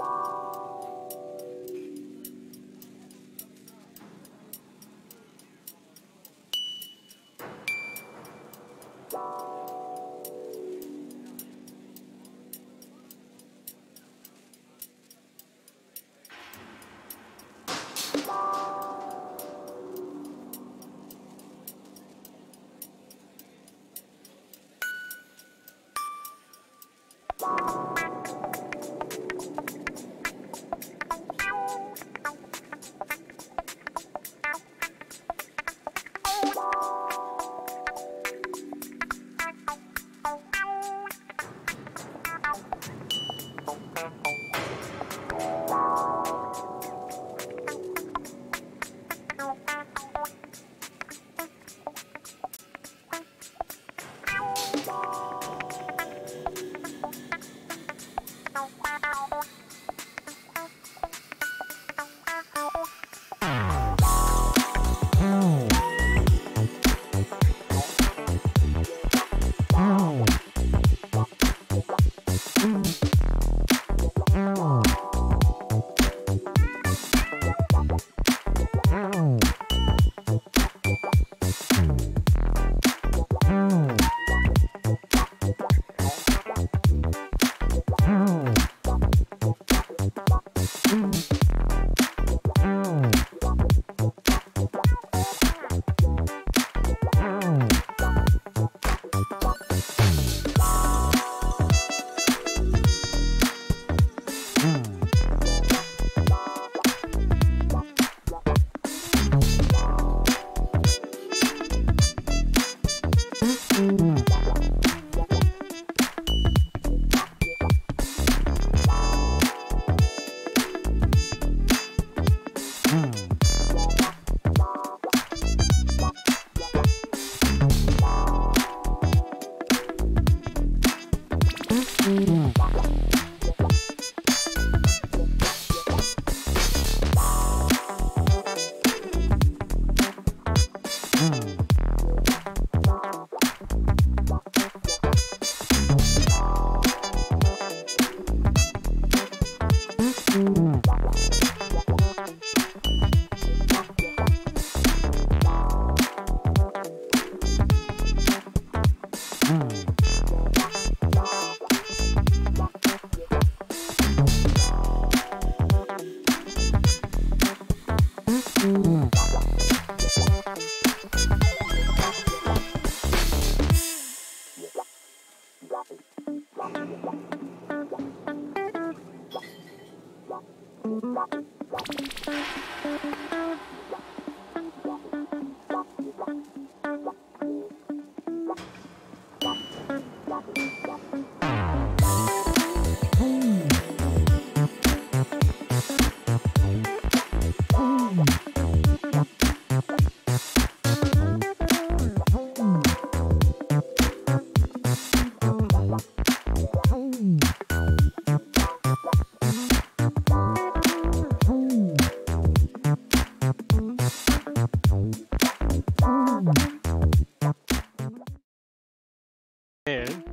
man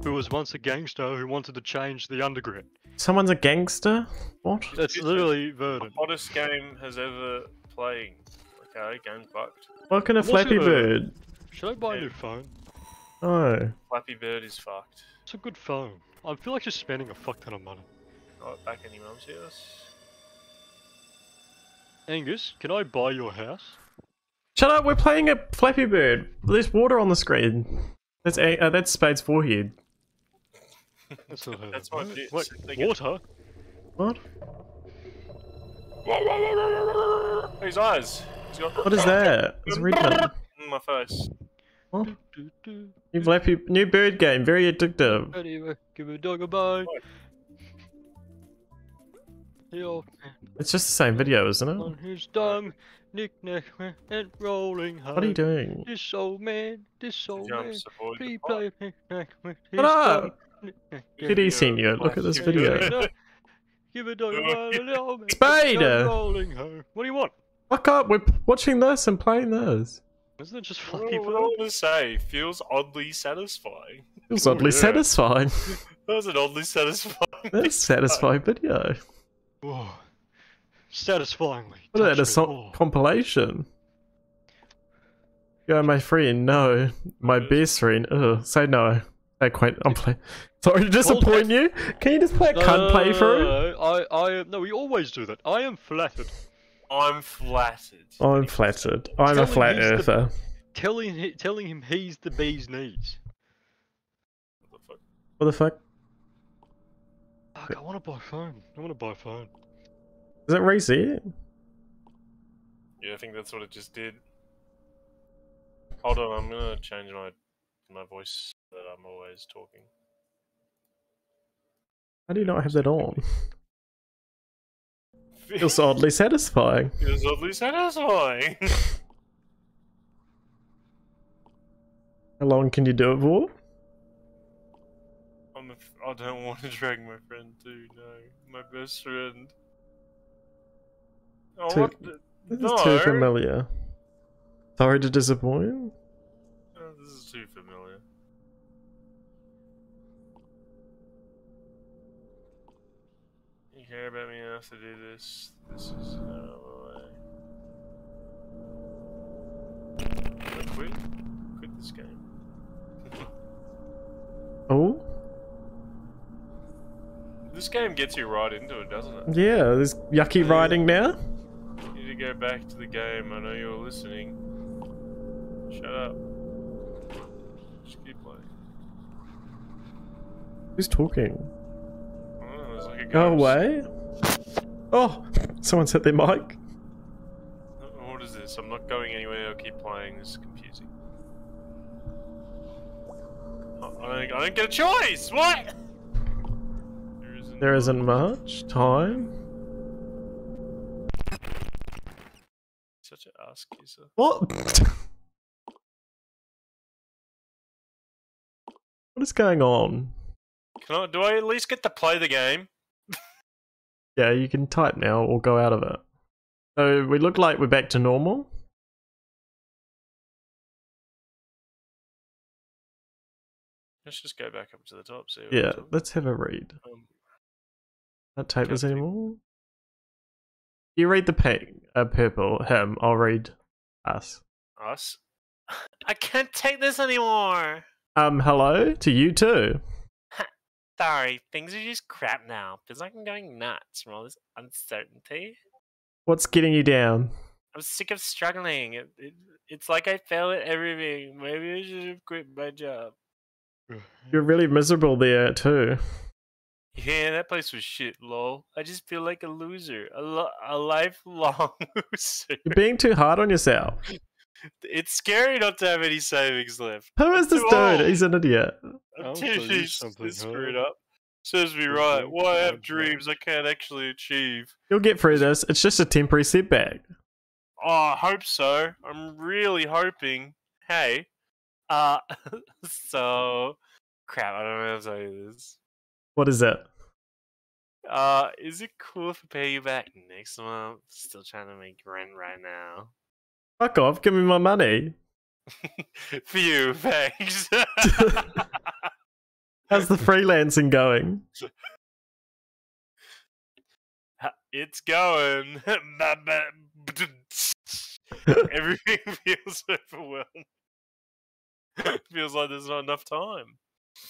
who was once a gangster who wanted to change the underground. Someone's a gangster? What? It's literally Verdant. The Hottest game has ever played. Okay, game fucked. Fucking a What's Flappy it, Bird. Should I buy a new phone? Oh. Flappy Bird is fucked. It's a good phone. I feel like just spending a fuck ton of money. Right, back in your mum's house. Angus, can I buy your house? Shut up, we're playing a Flappy Bird. There's water on the screen. That's a- uh, that's Spade's forehead. That's not how That's that my works. bits. Wait, They water? What? His eyes. He's got What is that? It's a red in my face. What? Do, do. New Flappy, new bird game, very addictive. Anyway, give a dog a bone. The old man It's just the same video, isn't it? on his tongue, knick knack and rolling home. What are you doing? This old man, this old man, Jumps avoid he the play knick knack with his Shut tongue. Knick Kitty Senior, look at this video. a- Give a dog a bone, and the old man, Spade! come rolling home. What do you want? Fuck up, we're watching this and playing this. Isn't it just What Flappy do I want to say? Feels oddly satisfying. Feels oddly yeah. satisfying. That was an oddly satisfying. That's a satisfying video. satisfyingly. What is that? A touched me. song compilation? You're my friend. No, my What is it? best friend. Ugh, say no. Say quaint. I'm play. Sorry to disappoint you. Can you just play a No, cunt no, playthrough? no, no, I, I, no, we always do that. I am flattered. I'm flattered. I'm flattered. I'm Tell a flat he's the- earther. Telling, hi- telling him he's the bee's knees. What the fuck? What the fuck? Fuck, I want to buy a phone. I want to buy a phone. Is it reset? Yeah, I think that's what it just did. Hold on, I'm gonna change my my voice so that I'm always talking. How do you not have that on? Feels oddly satisfying. Feels oddly satisfying. How long can you do it for? I'm f- I don't want to drag my friend too. No, my best friend. Oh, Too- what? The? This no. is too familiar. Sorry to disappoint. Oh, this is too familiar. You care about me enough to do this? This is out of the way. I quit. Quit this game. Oh? This game gets you right into it, doesn't it? Yeah, there's yucky riding now. You need to go back to the game. I know you're listening. Shut up. Just keep playing. Who's talking? I don't know, there's like a Go ghost. away. Oh, someone's hit their mic. What is this? I'm not going anywhere. I'll keep playing. This is confusing. Oh, I don't, I don't get a choice. What? There isn't. There isn't much time. Such an ass kisser. What? what is going on? Can I? Do I at least get to play the game? Yeah, you can type now or go out of it. So we look like we're back to normal. Let's just go back up to the top. See. what Yeah, let's have a read. Um, Not tape us Okay. anymore. You read the pink, uh, purple, him. I'll read us. us. I can't take this anymore. Um, hello to you too. Sorry, things are just crap now. Feels like I'm going nuts from all this uncertainty. What's getting you down? I'm sick of struggling. It, it, it's like I fail at everything. Maybe I should have quit my job. Mm-hmm. You're really miserable there too. Yeah, that place was shit, lol. I just feel like a loser. A, lo- a lifelong loser. You're being too hard on yourself. It's scary not to have any savings left. Who is this dude? old. He's an idiot. I'm I'll too tell you she's something, screwed up. Serves me right. being Why have dreams I can't actually achieve? You'll get through this. It's just a temporary setback. Oh, I hope so. I'm really hoping. Hey, uh, so crap. I don't know how to tell you this. What is it? Uh, is it cool if I pay you back next month? Still trying to make rent right now. Fuck off. Give me my money. For you, thanks. How's the freelancing going? it's going. Everything feels overwhelmed. feels like there's not enough time.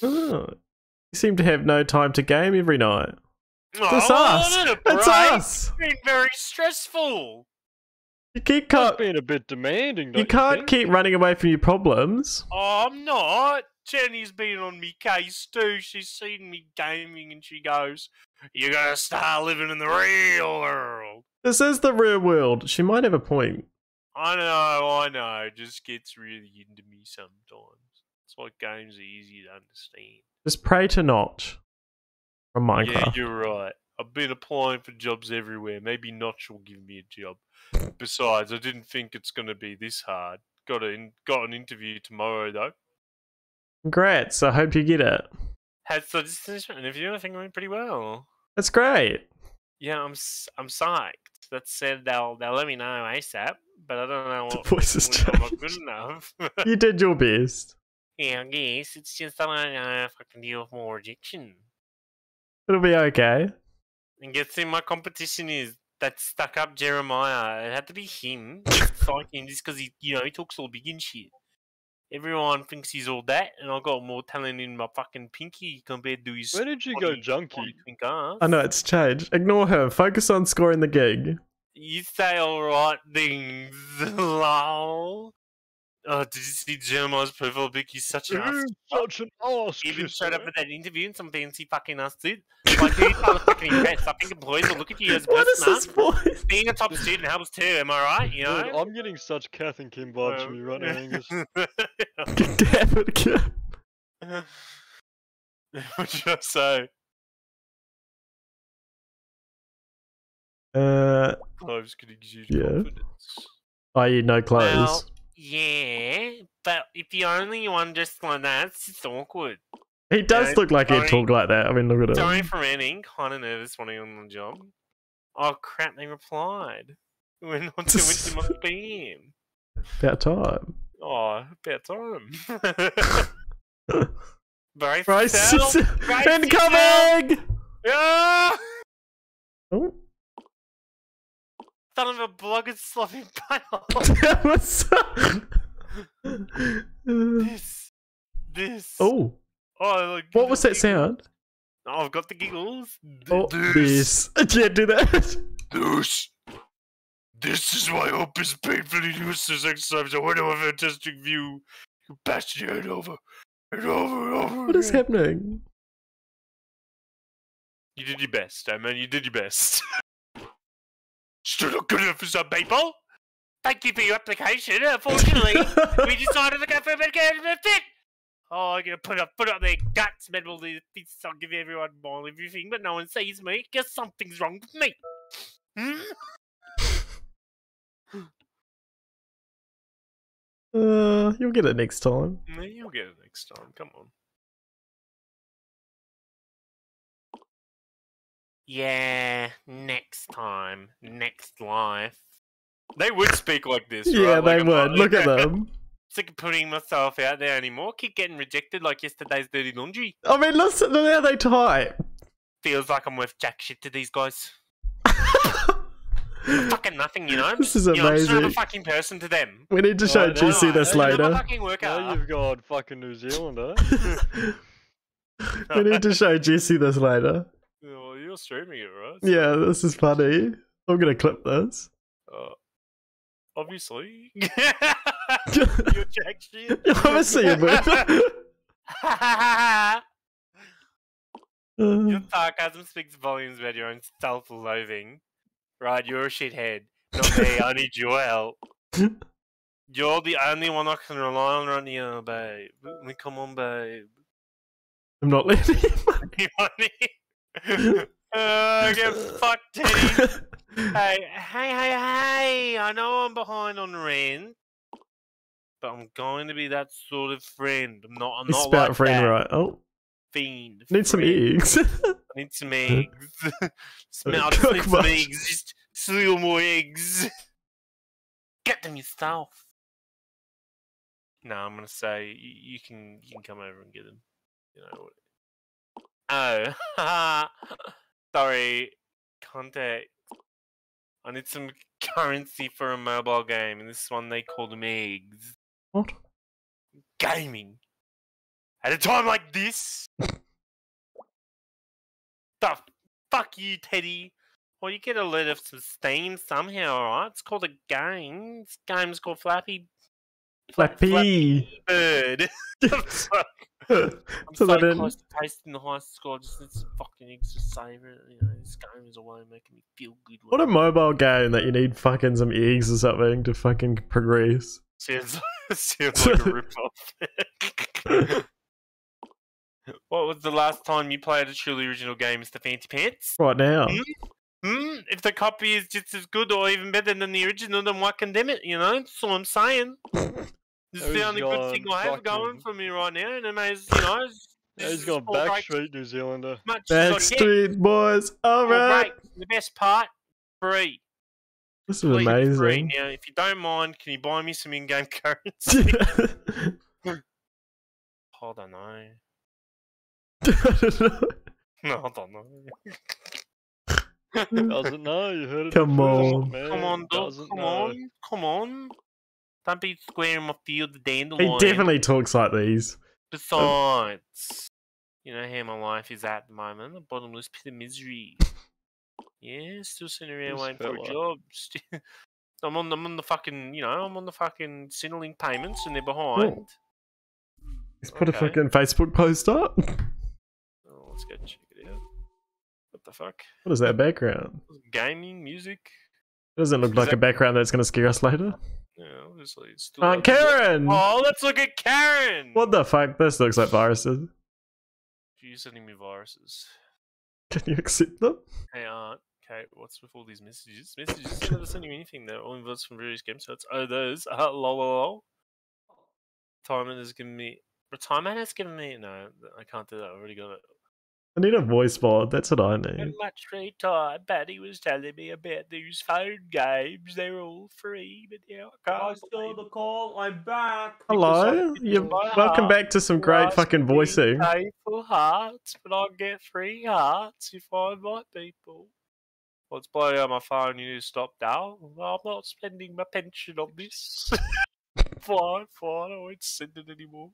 Oh, you seem to have no time to game every night. Oh, It's I us. It's us. It's been very stressful. You keep That's can't, being a bit demanding. Don't you can't think? keep running away from your problems. Oh, I'm not. Jenny's been on me case too. She's seen me gaming and she goes, You gotta start living in the real world. This is the real world. She might have a point. I know, I know. It just gets really into me sometimes. That's why games are easy to understand. Just pray to Notch from Yeah, you're right. I've been applying for jobs everywhere. Maybe Notch will give me a job. Besides, I didn't think it's going to be this hard. Got a got an interview tomorrow though. Congrats. I hope you get it. Had so this is an interview. I think it went pretty well. That's great. Yeah, I'm I'm psyched. That said, they'll they'll let me know ASAP, but I don't know what The voice has what I'm not good enough. You did your best. yeah, I guess it's just I don't know if I can deal with more rejection. It'll be okay. And guess who my competition is? that stuck up Jeremiah. It had to be him. Just like him, just because he, you know, he talks all big and shit. Everyone thinks he's all that, and I got more talent in my fucking pinky compared to his. Where did you go junkie? spotty twink ass. I know it's changed. Ignore her. Focus on scoring the gig. You say all right things, lol. Oh, did you see Jeremiah's profile pic? He's such an ass. Such an ass He even showed up kisser. at that interview in some fancy fucking ass suit. Like, who's trying to fucking impress? I think employees will look at you as a What is this huh? voice? Being a top student helps too, am I right? You know? Dude, I'm getting such Kath and Kim vibes from you right now, Angus. Damn it, kid. what should I say? Uh, Clothes could exude Yeah. confidence. i.e., no clothes. Well, yeah, but if you only one just like that, it's just awkward. he does yeah, look like he'd talk like that. I mean, look at Sorry him. for ending. Kind of nervous wanting on the job. Oh crap! They replied. We're not doing too much spam. About time. Oh, about time. Brace yourself. Brace incoming! Ah! Oh, Son of a blogger's sloppy pile. that was. this, this. oh, oh look, what was that sound? Oh, I've got the giggles. Oh, this. I can't do that. This. This is why hope is painfully useless exercise. I if a fantastic view. You bashed your head over and over and over. What is again. happening? You did your best, I mean, you did your best. Still not good enough for some people. Thank you for your application. Unfortunately, we decided to go for a of fit. Oh, I'm gonna put up, put up their guts, medal the this. I'll give everyone my everything, but no one sees me. Guess something's wrong with me. Hmm? Uh, you'll get it next time. You'll get it next time. Come on. Yeah, next time, next life. They would speak like this. Yeah, right? Like they I'm would. not- Look at them. Sick of putting myself out there anymore. Keep getting rejected like yesterday's dirty laundry. I mean, listen to how they type. Feels like I'm worth jack shit to these guys. Fucking nothing, you know. This just- is you know, I'm just another amazing. fucking person to them. We need to show Oh, no, GC this no, Another later. fucking worker. Now you've got fucking New Zealand, eh? we need to show GC this later. Well, you're streaming it, right? Yeah, this is funny. I'm gonna clip this. Uh, obviously. You're jack shit. Obviously, you. Your sarcasm speaks volumes about your own self-loathing. Right, you're a shithead. Not me, I need your help. You're the only one I can rely on right now, babe. Come on, babe. I'm not letting you. You money? uh, get fucked, Teddy. Hey, hey, hey, hey! I know I'm behind on rent, but I'm going to be that sort of friend. I'm not. I'm It's not about like friend, that right? Oh, fiend. need some eggs. I need some eggs. Smell Cook need some much. eggs. Just steal more eggs. Get them yourself. No, I'm gonna say you, you can you can come over and get them. You know. Oh, sorry. Contact. I need some currency for a mobile game, and this one they call them eggs. what? Gaming. At a time like this. the fuck you, Teddy. Well, you get a let of some steam somehow, alright? It's called a game. This game's called Flappy. Fla- Flappy. Bird. I'm so, So so, close to tasting the high score. Just need some fucking eggs to savour it. You know, this game is a way of making me feel good. What a mobile game that you need fucking some eggs or something to fucking progress. Sounds, sounds like a rip-off. what was the last time you played a truly original game, Mr. Fancy Pants? Right now. Hmm? Hmm? If the copy is just as good or even better than the original, then why condemn it? You know, that's all I'm saying. This is the only good thing I have going for me right now, and it may, as- you know, it's- this He's is gone Backstreet New Zealander. Much as I get. Backstreet Boys. All Small right. breaks. The best part, free. This is Completely amazing. Now, if you don't mind, can you buy me some in-game currency? I don't know. I don't know. No, I don't know. Doesn't know. You heard it. Come on. man. Come on, dog. Come know. on. Come on. Don't be squaring my field the He definitely talks like these. Besides, you know how my life is at the moment, a bottomless pit of misery. Yeah, still sitting around This waiting for a fella. job. I'm on, the, I'm on the fucking, you know, I'm on the fucking Centrelink payments and they're behind. He's put a fucking Facebook post up. Oh, let's go check it out. What the fuck? What is that background? Gaming, music? Doesn't look Is like that- a background that's going to scare us later. Yeah, obviously. It's still Aunt Karen! Oh, let's look at Karen! What the fuck? This looks like viruses. You're sending me viruses. Can you accept them? Hey, Aunt. Okay, what's with all these messages? Messages? Never sent you anything. They're all invites from various game sites. Oh, those. Uh, lol, lol, lol. Retirement has given me. Retirement has given me. No, I can't do that. I've already got it. I need a voice mod. That's what I need. need. much free time Patty was telling me about these phone games. They're all free, but now I I can't. saw the call. I'm back. Hello. You're welcome back to some great fucking voicing. Pay for hearts, but I get free hearts if I invite people. Well, it's blowing out my phone. You need to stop now. I'm not spending my pension on this. fine, fine. I won't send it anymore.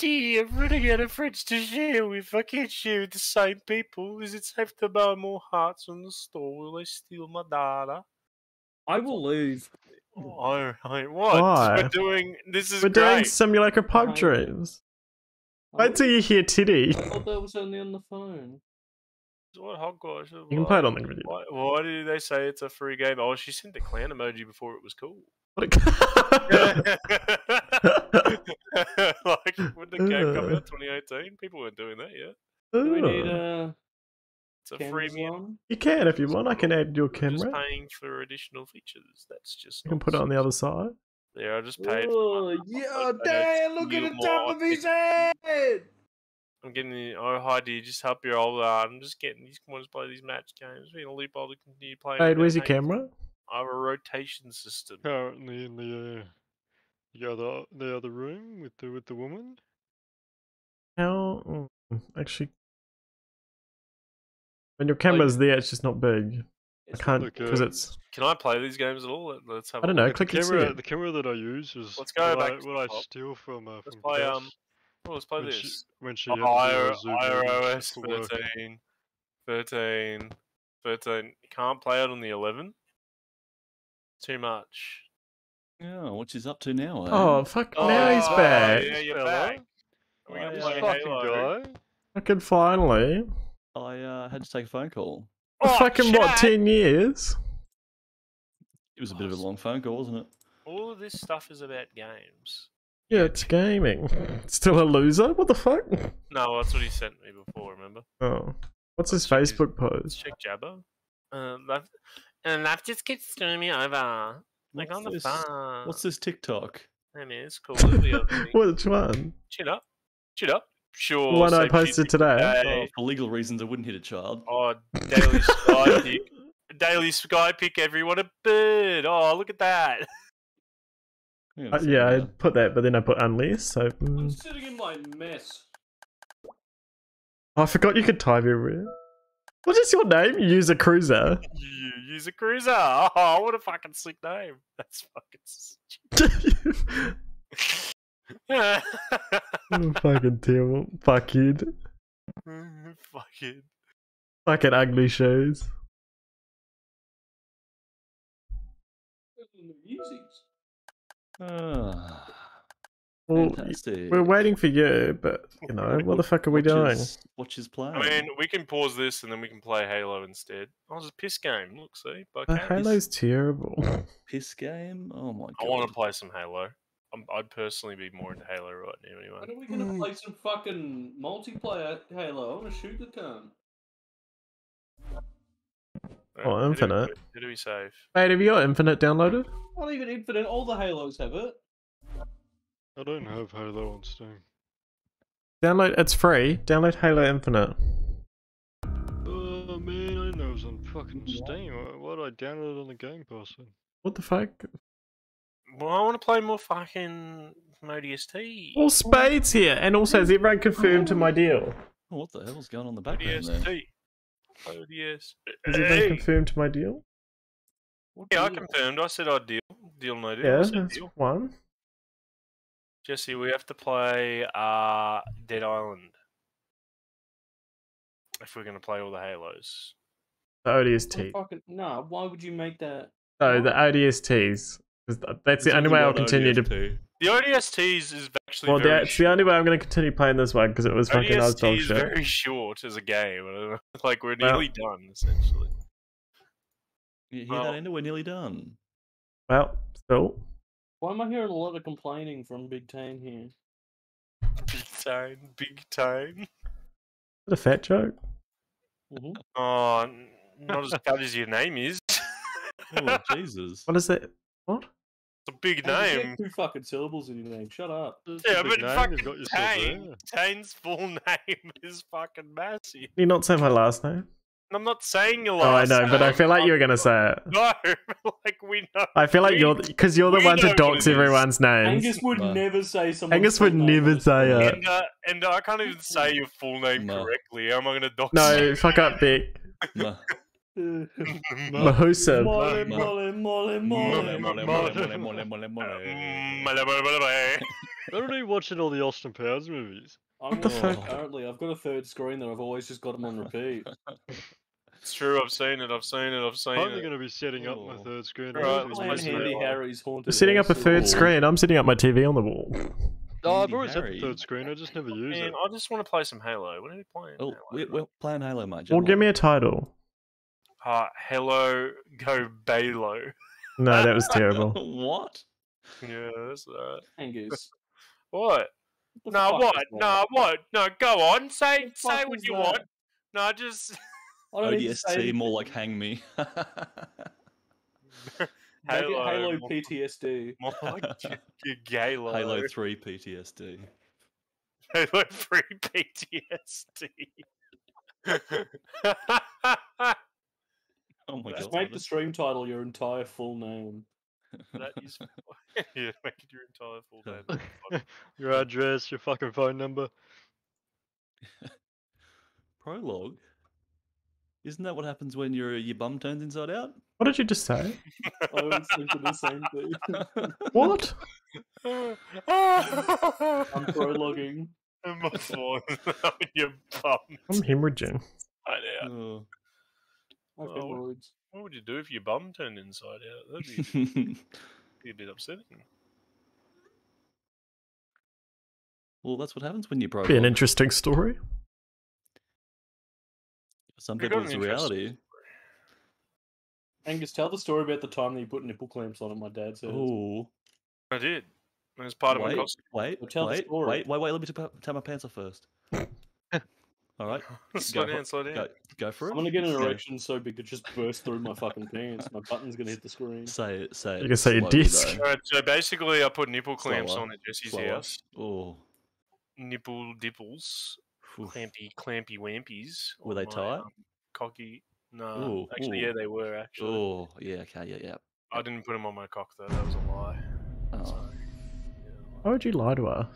Gee, I'm running out of friends to share with. I can't share with the same people. Is it safe to buy more hearts on the store? Will they steal my data? I will leave. Oh, I, what? Why? We're doing. This is We're doing great. simulacra pipe Behind- dreams. I Wait till you hear Titty. I thought that was only on the phone. What oh, hogwash? You can play it on the video. Why, why did they say it's a free game? Oh, she sent the clan emoji before it was cool. What a- like when the game came out 2018, people weren't doing that yet. Do we need Ugh. uh, It's a cameras freemium. on? You can if you want. I can add your We're just camera. paying for additional features. That's just. You can put it on the other side. There, I just paid. Oh, For yeah, I don't damn, look at feel the more top of his head! I'm getting the. Oh, hi, dear. Just help your old. Uh, I'm just getting. You want to play these match games. Being a loophole to continue playing. Hey, where's your paying camera? I have a rotation system. Currently in the uh, the other the other room with the with the woman. How? mm, Actually, when your camera's there, it's just not big. I can't because uh, it's. Can I play these games at all? Let- Let's have. I a don't know. Click and see camera the camera that I use is Let's go what, back I, what I steal from uh, Let's from play. Cass Um. Oh, let's play when she this. when she Oh, edited our IR, Zoom meetings iOS for 13, 13, 13. You can't play it on the 11. Too much. Yeah, what's he's up to now? Eh? Oh fuck! now he's Oh, back. Yeah, you're back. Are we Oh, gonna play fucking Halo? guy. Fucking finally. I uh, had to take a phone call. Oh, fucking what? Ten years? It was a bit of a long phone call, wasn't it? All of this stuff is about games. Yeah, it's gaming. Still a loser? What the fuck? No, that's what he sent me before. Remember? Oh, what's his Let's check his- Facebook Let's post? check Jabba. Uh, left, and left just keeps screwing me over. Like What's on the this? phone. What's this TikTok? Hey man, it's cool. Look at the other thing. Which one? Chin up. Chin up. Sure. The one I same posted today. Oh, for legal reasons, I wouldn't hit a child. Oh, Daily Sky pick. Daily Sky pick everyone a bird. Oh, look at that. Yeah, Uh, yeah, have I a- put that, but then I put unless. So I'm mm. sitting in my mess. I forgot you could type everywhere. What is your name? User Cruiser. You use a cruiser. Oh, what a fucking sick name. That's fucking. s- fucking terrible. Fuckhead. fucking. Fucking ugly shoes. Ah, Well, fantastic. we're waiting for you, but you know what the fuck are we Watch doing? his- Watch his play. I mean, we can pause this and then we can play Halo instead. Oh, it's a piss game. Look, see? By The Cat. Halo's terrible. piss game. Oh my god. I want to play some Halo. I'm, I'd personally be more into Halo right now, anyway. When anyway. are we gonna hmm. play some fucking multiplayer Halo? I wanna shoot the cunt. Uh, oh, Alright, who do we Infinite. put- Who do we save? Mate, have you got Infinite downloaded? Not even Infinite, all the Halos have it. I don't have Halo on Steam. Download. It's free. Download Halo Infinite. Oh man, I didn't know it was on fucking Steam. Why why did I download it on the Game Pass then? What the fuck? Well, I want to play more fucking ODST. All spades here, and also has everyone confirmed to my deal? Oh, what the hell's going on in the background there? ODST. ODS. Has it been Hey! confirmed to my deal? What Yeah, I confirmed. I said I'd deal. Deal no deal. Yeah, that's deal. one. Jesse, we have to play uh, Dead Island. If we're going to play all the Halos. The ODST. fucking no. Why would you make that? No, the ODSTs. 'Cause th- That's the only way I'll one continue to. ODST. The ODSTs is actually Well, very that's the only way I'm going to continue playing this one because it was fucking I was ODST dog is shit. very short as a game. I don't know. Like we're Well- nearly done essentially. You hear Well- that, Ender? We're nearly done. Well, still. Why am I hearing a lot of complaining from Big Taine here? Big time, big time. Is it a fat joke? hmm Oh, not as bad as your name is. Oh, Jesus. What is that? What? It's a big Hey, name. get two fucking syllables in your name. Shut up. It's Yeah, but name, fucking you've got Taine. Taine's full name is fucking massive. Can you not say my last name? And I'm not saying your Oh, I know, but I feel like you were going to say it. No, like we know. I feel like We- you're because you're the we one to know what dox it is. everyone's names. Angus would No. never say someone. Angus would never say it. And, uh, and I can't even say your full name No. correctly. How am I going to dox No, you? fuck up, Beck. Ma- Mahusa. Mole, Ma- mole, mole, Mole, mole. mole, mole, mole, mole. Mm, blah. What are you watching all the Austin Powers movies? I'm the fuck? Apparently, I've got a third screen that I've always just got them on repeat. It's true. I've seen it. I've seen it. I've seen it. I'm it. going to be setting up my Oh. third screen. Right, actually let's Playing play this some Handy Harry's haunted. Setting up a third Ooh. screen. I'm setting up my TV on the wall. No, I've always had Harry. the third screen. I just never use Man, it. I just want to play some Halo. What are we playing? Oh, Halo? we're, we're playing Halo, mate. Well, give me a title. Uh, Hello, go Balo. No, that was terrible. what? Yeah, that's alright. Angus. What? The No, fuck what? is that? No, what? No, go on. Say, What say what you that? want. No, just I don't need say ODST, more like hang me. Halo. Halo PTSD. More like your Galo. Halo 3 PTSD. Halo 3 PTSD. Oh my Just god. make the stream title your entire full name. that is. yeah, make it your entire full name. Your address, your fucking phone number. Prologue? Isn't that what happens when your your bum turns inside out? What did you just say? I was thinking the same thing. What? I'm prologuing. And my phone on your bum. I'm hemorrhaging. Oh. I know. Oh. My Oh. hemorrhoids. What would you do if your bum turned inside out? That'd be, be a bit upsetting. well, that's what happens when you prologue. Be an interesting story. Some You got people it's a interest. reality. Angus, tell the story about the time that you put nipple clamps on at my dad's house. Oh. I did. It was part of my Wait, costume. wait, Well, tell the wait, story. wait, wait, wait, let me ta- take my pants off first. All right, slow for- down, slow down. go, go for it. I'm gonna get an Go. erection so big it just bursts through my fucking pants. My button's gonna hit the screen. Say it, say it. You can say your slowly, disc. though. Alright, so basically, I put nipple clamps Slower, on at Jesse's slower. house. Oh, Nipple dipples, oof. clampy, clampy wampies. Were they my, tight? um, cocky. No, Ooh, actually, ooh. yeah, they were. Actually, Oh, yeah, okay, yeah, yeah. I didn't put them on my cock though. That was a lie. Oh. Why would you lie to us?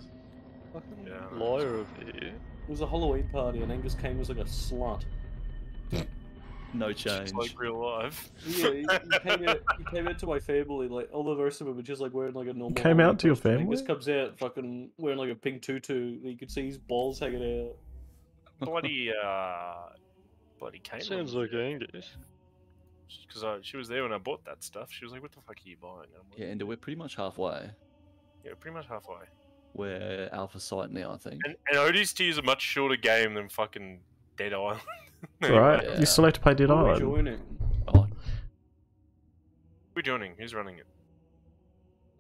Fucking Yeah. liar of here. It was a Halloween party and Angus came as like a slut. No Just change. like real life. Yeah, he, he came out. He came out to my family. Like all the rest of them were just like wearing like a normal. came out to your family? Angus comes out fucking wearing like a pink tutu. You could see his balls hanging out. bloody, uh, bloody Caitlin. Sounds like Angus. Because she was there when I bought that stuff. She was like, "What the fuck are you buying?" And like, Yeah, and we're pretty much halfway. yeah, pretty much halfway. We're Alpha Site now, I think. And, and ODST is a much shorter game than fucking Dead Island. Right? Yeah. You still have to play Dead Who are we Island. joining? Oh, We're joining. Who's running it?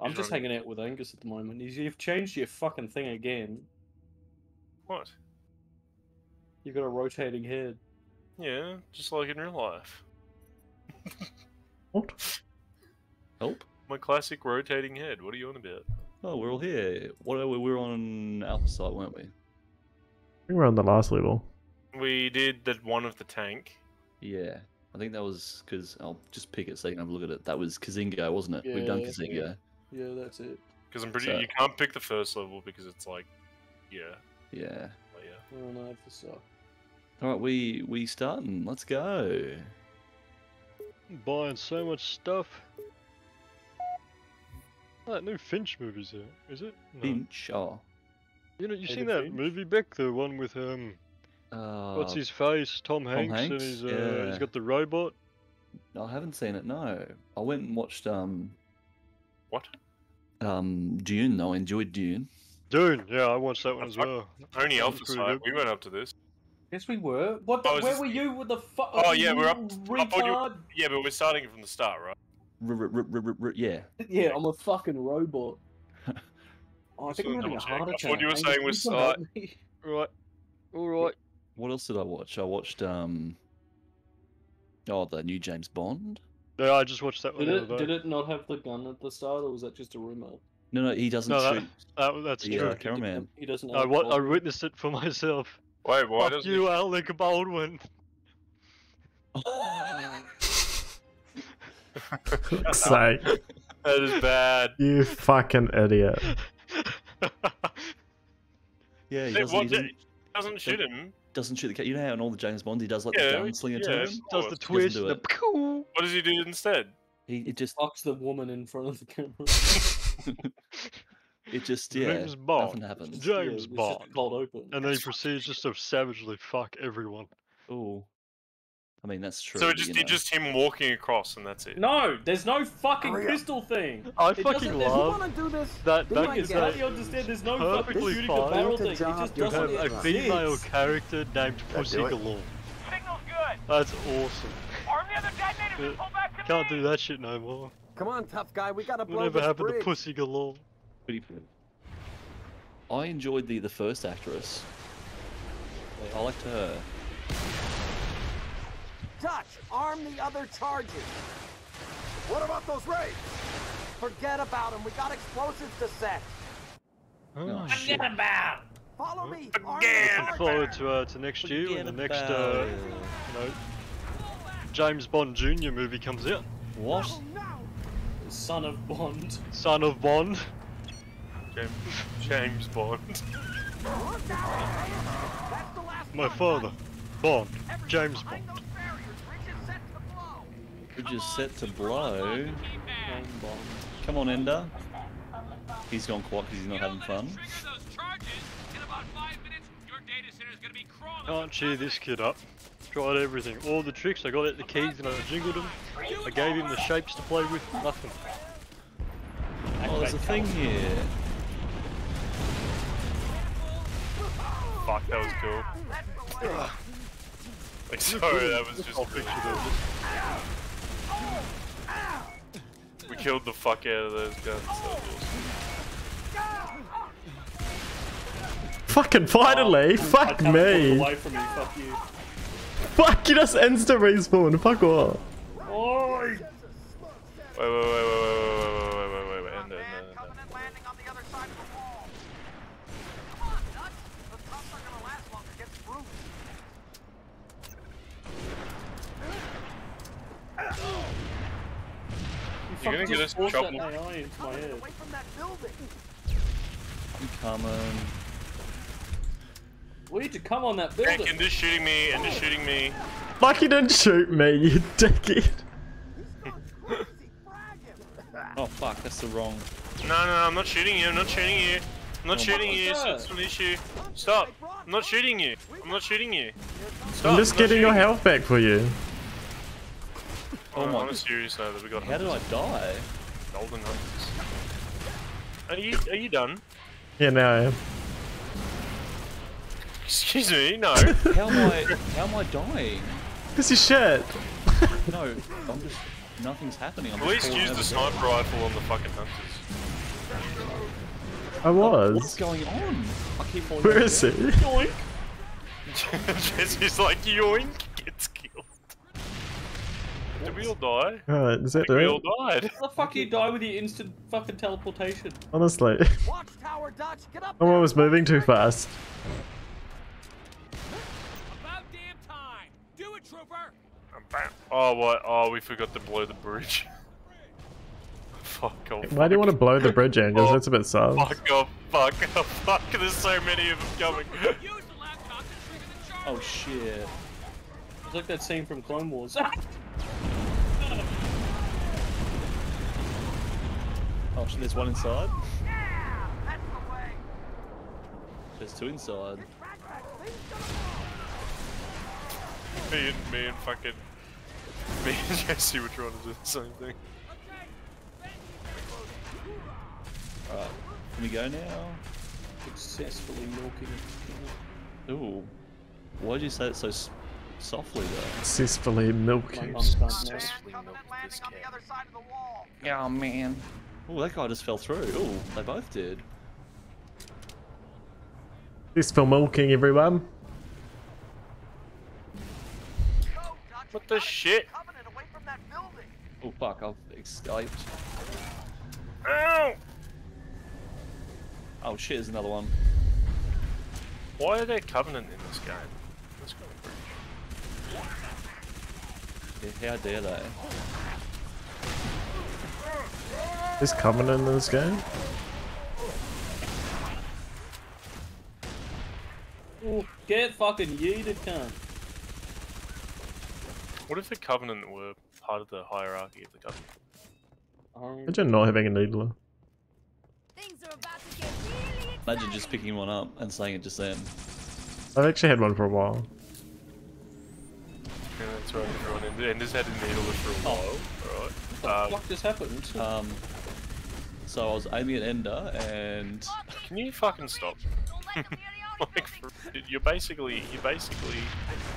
I'm Who's just running hanging out with Angus at the moment. You've changed your fucking thing again. What? You've got a rotating head. Yeah, just like in real life. What? help. My classic rotating head. What are you on about? Oh, we're all here. What are we? We were on Alpha Site, weren't we? I think we're on the last level. We did the one of the tank. Yeah. I think that was because I'll just pick it so you can have a look at it. That was Kizingo, wasn't it? Yeah, We've done Yeah, yeah. Kizingo. Yeah, that's it. Because I'm pretty. So- You can't pick the first level because it's like, yeah, Yeah. like, yeah. Oh no, for so. All right, we we starting. Let's go. Buying so much stuff. That new Finch movie's out, is it? No. Finch. Oh. You know, you Peter seen that Finch? movie, Beck? The one with um, Uh, what's his face? Tom Hanks, and Hanks? he's uh, Yeah. he's got the robot. I haven't seen it. No, I went and watched um What? um Dune. though. I enjoyed Dune. Dune, yeah, I watched that one as well. Only Alpha pretty side. We went up to this. Yes, we were. What? The, Oh, where this- were you with the fuck? Oh, yeah, we're up- I thought you- Retard. Yeah, but we're starting from the start, right? R- r- r- r- r- Yeah. Yeah, I'm a fucking robot. Oh, I think I'm having a double check. heart attack. thought you were Angus, saying was, come uh, help me? Right, all right. What else did I watch? I watched um. Oh, the new James Bond. Yeah, I just watched that one Did the it? Did it not have the gun at the start, or was that just a rumor? No, no, he doesn't No, that- shoot. That, that's the true. uh, cameraman. He doesn't. I, have wa- a I witnessed it for myself. Wait, why Fuck doesn't you, he- Alec Baldwin. Fuck's sake. That is bad. You fucking idiot. Yeah, he doesn't, he doesn't, Doesn't shoot him. doesn't shoot the cat. You know how in all the James Bond he does like Yeah, the gunslinger yeah. turn. Does the twist, do the it. pew. What does he do instead? He it just fucks the woman in front of the camera. it just yeah James Bond. nothing happens. James Yeah, Bond. Cold open. And then he proceeds just to savagely fuck everyone. Oh, I mean that's true. so it just you it's know. just him walking across and that's it. No, there's no fucking crystal thing. I It fucking doesn't- there's- love wanna do this? that. Do That I is get How do you understand? There's no Perfectly shooting fine. barrel thing. It just you doesn't have a female exist. character named Pussy? Galore. Signal's good. That's awesome. Arm the other detonators Yeah. and pull back to Can't me. do that shit no more. Come on, tough guy. We gotta blow Whatever this happened bridge. to Pussy Galore? Pretty. I enjoyed the the first actress. I liked her. Dutch, arm the other charges. What about those raids? Forget about them. We got explosives to set. Oh, shit. Follow me. Arm Again. the Look forward to uh, to next year when the next uh, you know James Bond Jr. movie comes out. What? Oh, no. Son of Bond. Son of Bond. James, James Bond. Look out. That's the last My father. Bond. James Bond. those barriers. Bridge is set to blow. Bridge is set to blow. Come on, Ender. He's gone quiet because he's not having fun. Trigger those charges. In about five minutes, your data center is gonna be crawling. Can't cheer this kid up. Tried everything. All the tricks. I got out the keys and I jingled them. I gave him the shapes to play with. Nothing. Oh, there's a thing here. Fuck, that was cool. Like, sorry, that was just. I'll picture that. We killed the fuck out of those guns. Fucking finally! Oh, fuck me! Away from you, fuck you. Fuck, you just instant respawn, fuck what? Wait, wait, wait, wait, wait, wait, wait, wait. You're gonna fucking get just us in forced that. AI into my head. Away from that building. I'm coming. We need to come on that Hey, building. Ender's shooting me, Ender's oh. shooting me. Like you didn't shoot me, you dickhead. Crazy, frag him. Oh fuck, that's the wrong. No, no, no, I'm not shooting you, I'm not shooting you. I'm not oh, shooting you, so it's an issue. Stop. I'm not shooting you. I'm not shooting you. Stop. I'm just not getting your health back for you. You. Oh my- On a serious note, we got How did I die? golden hunters. Are you, are you done? Yeah, now I am. Excuse me, no. How am I? How am I dying? This is shit. No, I'm just. Nothing's happening. I'm At least use the dead. sniper rifle on the fucking hunters. I was. What's going on? I keep falling Where over he? dead. Yoink. Jesse's like, yoink, gets killed. Did we all die? Alright, is that think we all died. How the fuck you die with your instant fucking teleportation? Honestly. Watchtower, Dutch. Get up Someone there. was moving too fast. About damn time. Do it, trooper. Oh, what? Oh, we forgot to blow the bridge. Fuck off. Why do you want to blow the bridge, Angus? Oh, That's a bit sus. Fuck off, fuck off, fuck. There's so many of them coming. Use the laptop to trigger the Oh shit. It's like that scene from Clone Wars. Oh shit, there's one inside. Yeah, that's the way. There's two inside. Me and me and fucking me and Jesse were trying to do the same thing. Alright. Can we go now? Successfully milking. Ooh. Why did you say it so softly though? Successfully milk My you. mum's done now. Successfully Coming milked and this landing on the cat. other side of the wall. Oh man. Oh, that guy just fell through. Oh, they both did. Successful milking, everyone. What the shit? Covenant away from that building. Oh fuck, I've escaped. Ow! Oh shit, there's another one. Why are there covenant in this game? That's kind of cringe. Yeah, how dare they? Is Covenant in this game? Get fucking yeeted, cunt. What if the covenant were part of the hierarchy of the covenant? Um, Imagine not having a needler. Things are about to get really Imagine just picking one up and saying it just then. I've actually had one for a while. Yeah, that's right, everyone. And Ender's had a needle for a while. Alright. what the Um, fuck just happened? Um, so I was aiming at Ender and can you fucking stop? like, for, you're basically, you're basically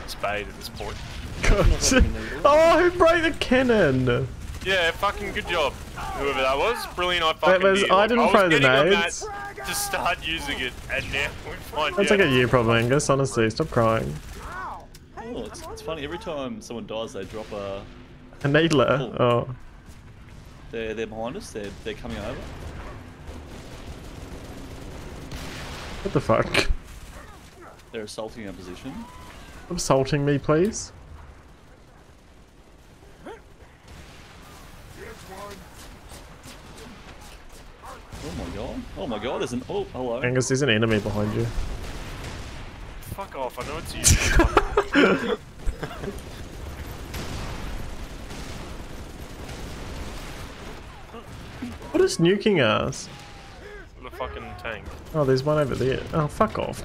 spade at this point. oh, who broke the cannon? Yeah, fucking good job. Whoever that was, brilliant. I fucking That was- knew. I didn't was throw the getting nades. To start using it, and now we find That's out. like a you problem, Angus. Honestly, stop crying. Oh, it's, it's funny. Every time someone dies, they drop a. A needler. Oh. oh, They're they're behind us. They're they're coming over. what the fuck? They're assaulting our position. Assaulting me, please. Oh my god. Oh my god. There's an oh hello. Angus, there's an enemy behind you. Fuck off! I know it's you. What is nuking us? the fucking tank. Oh, there's one over there. Oh, fuck off.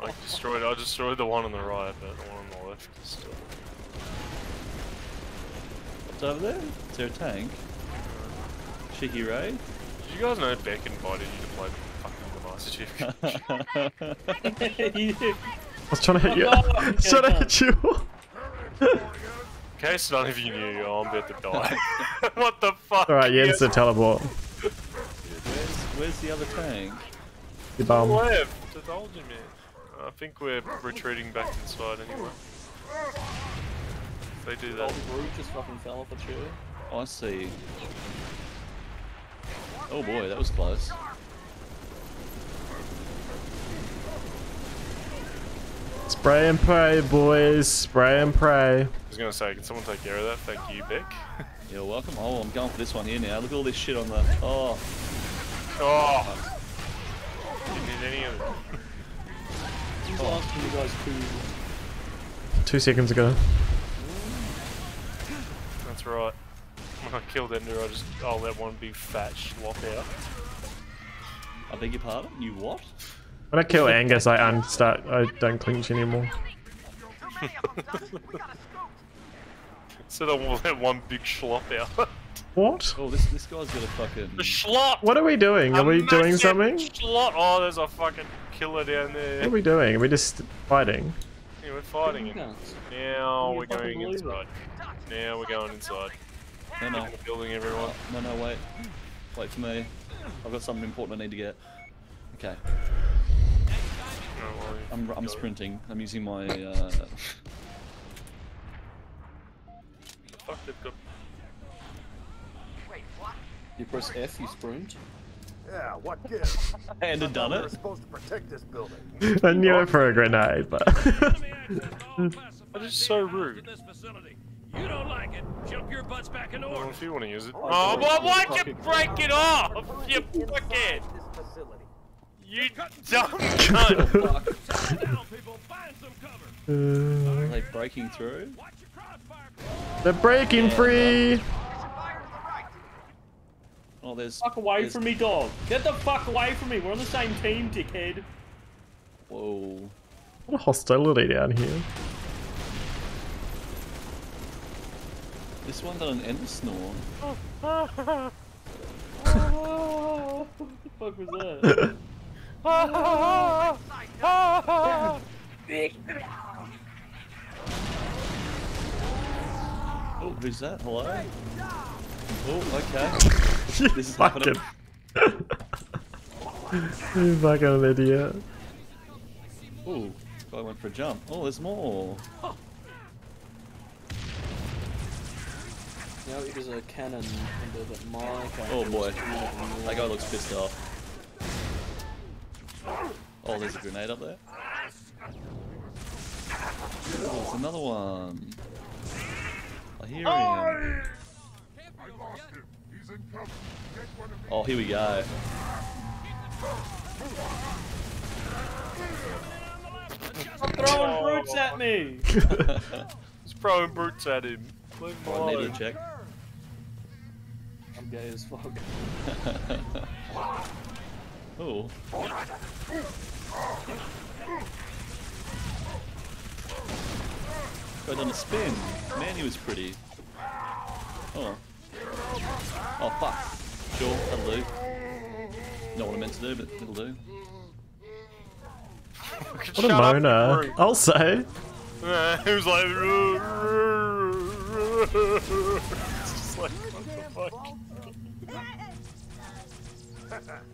I destroyed. I destroyed the one on the right, but the one on the left is still. What's over there? Is there a tank? Cheeky Ray. Did you guys know Beck invited you to play fucking the Master Chief? I was trying to hit you. Oh, I was trying to hit you. In case none of you knew, I'm about to die. what the fuck? Alright, yeah, it's a teleport. Where's where's the other tank? The bomb. left. I told you, man. I think we're retreating back inside anyway. If they do that. Old Groot just fucking fell off a chair. I see. Oh boy, that was close. Spray and pray, boys. Spray and pray. I was gonna say, can someone take care of that? Thank you, Beck. You're welcome. Oh, I'm going for this one here now. Look at all this shit on the. Oh, Oh! Didn't need any of it. Who's asking you guys to... Two seconds ago. That's right. When I killed Ender, I just I'll let one big fat schlop out. I beg your pardon. You what? When I kill Angus, I unstart. I don't clinch anymore. Too of them, Dutch. We gotta scoot. So then we'll let one big schlop out. What? Oh, this this guy's got a fucking. the schlop! What are we doing? Are A we doing something? Schlop! Oh, there's a fucking killer down there. What are we doing? Are we just fighting? Yeah, we're fighting You Now You we're going believe it. inside. Now we're going inside. No, no, building, everyone. no, no, wait. Wait for me. I've got something important I need to get. Okay, I'm I'm sprinting. I'm using my. Uh... Fuck, they've got Wait, what? You press F, you sprint. Yeah, what gives? And it done We're it. supposed to protect this building. I knew it for a grenade, but. That is so rude. You don't like it? Jump your butts back in Well, order. if you want to use it. Oh, Oh, sorry. well, why'd you break it off? You fuckhead! This facility. You dumb cunt! Settle down, people. Find some cover. Are they breaking through? They're breaking free. Oh, there's. Fuck away there's- from me, dog. Get the fuck away from me. We're on the same team, dickhead. Whoa. What a hostility down here. This one got an end snore. Oh, what the fuck was that? Oh, who's that? Hello? Oh, okay. This is fucking. happening. you fucking idiot. Oh, this guy went for a jump. Oh, there's more. now it is a cannon under the mic. Oh boy. That guy looks pissed off. Oh, there's a grenade up there. Oh, there's another one. I hear him. Oh, here we go. Stop throwing brutes at me! He's throwing brutes at him. Leave him oh, Right, melee alone. check. I'm gay as fuck. oh. Got on a spin. Man, he was pretty. Oh. Oh, fuck. Sure, that'll do. Not what I meant to do, but it'll do. What a Shut up, moaner. I'll say. Yeah, he was like. it's just like, what the fuck?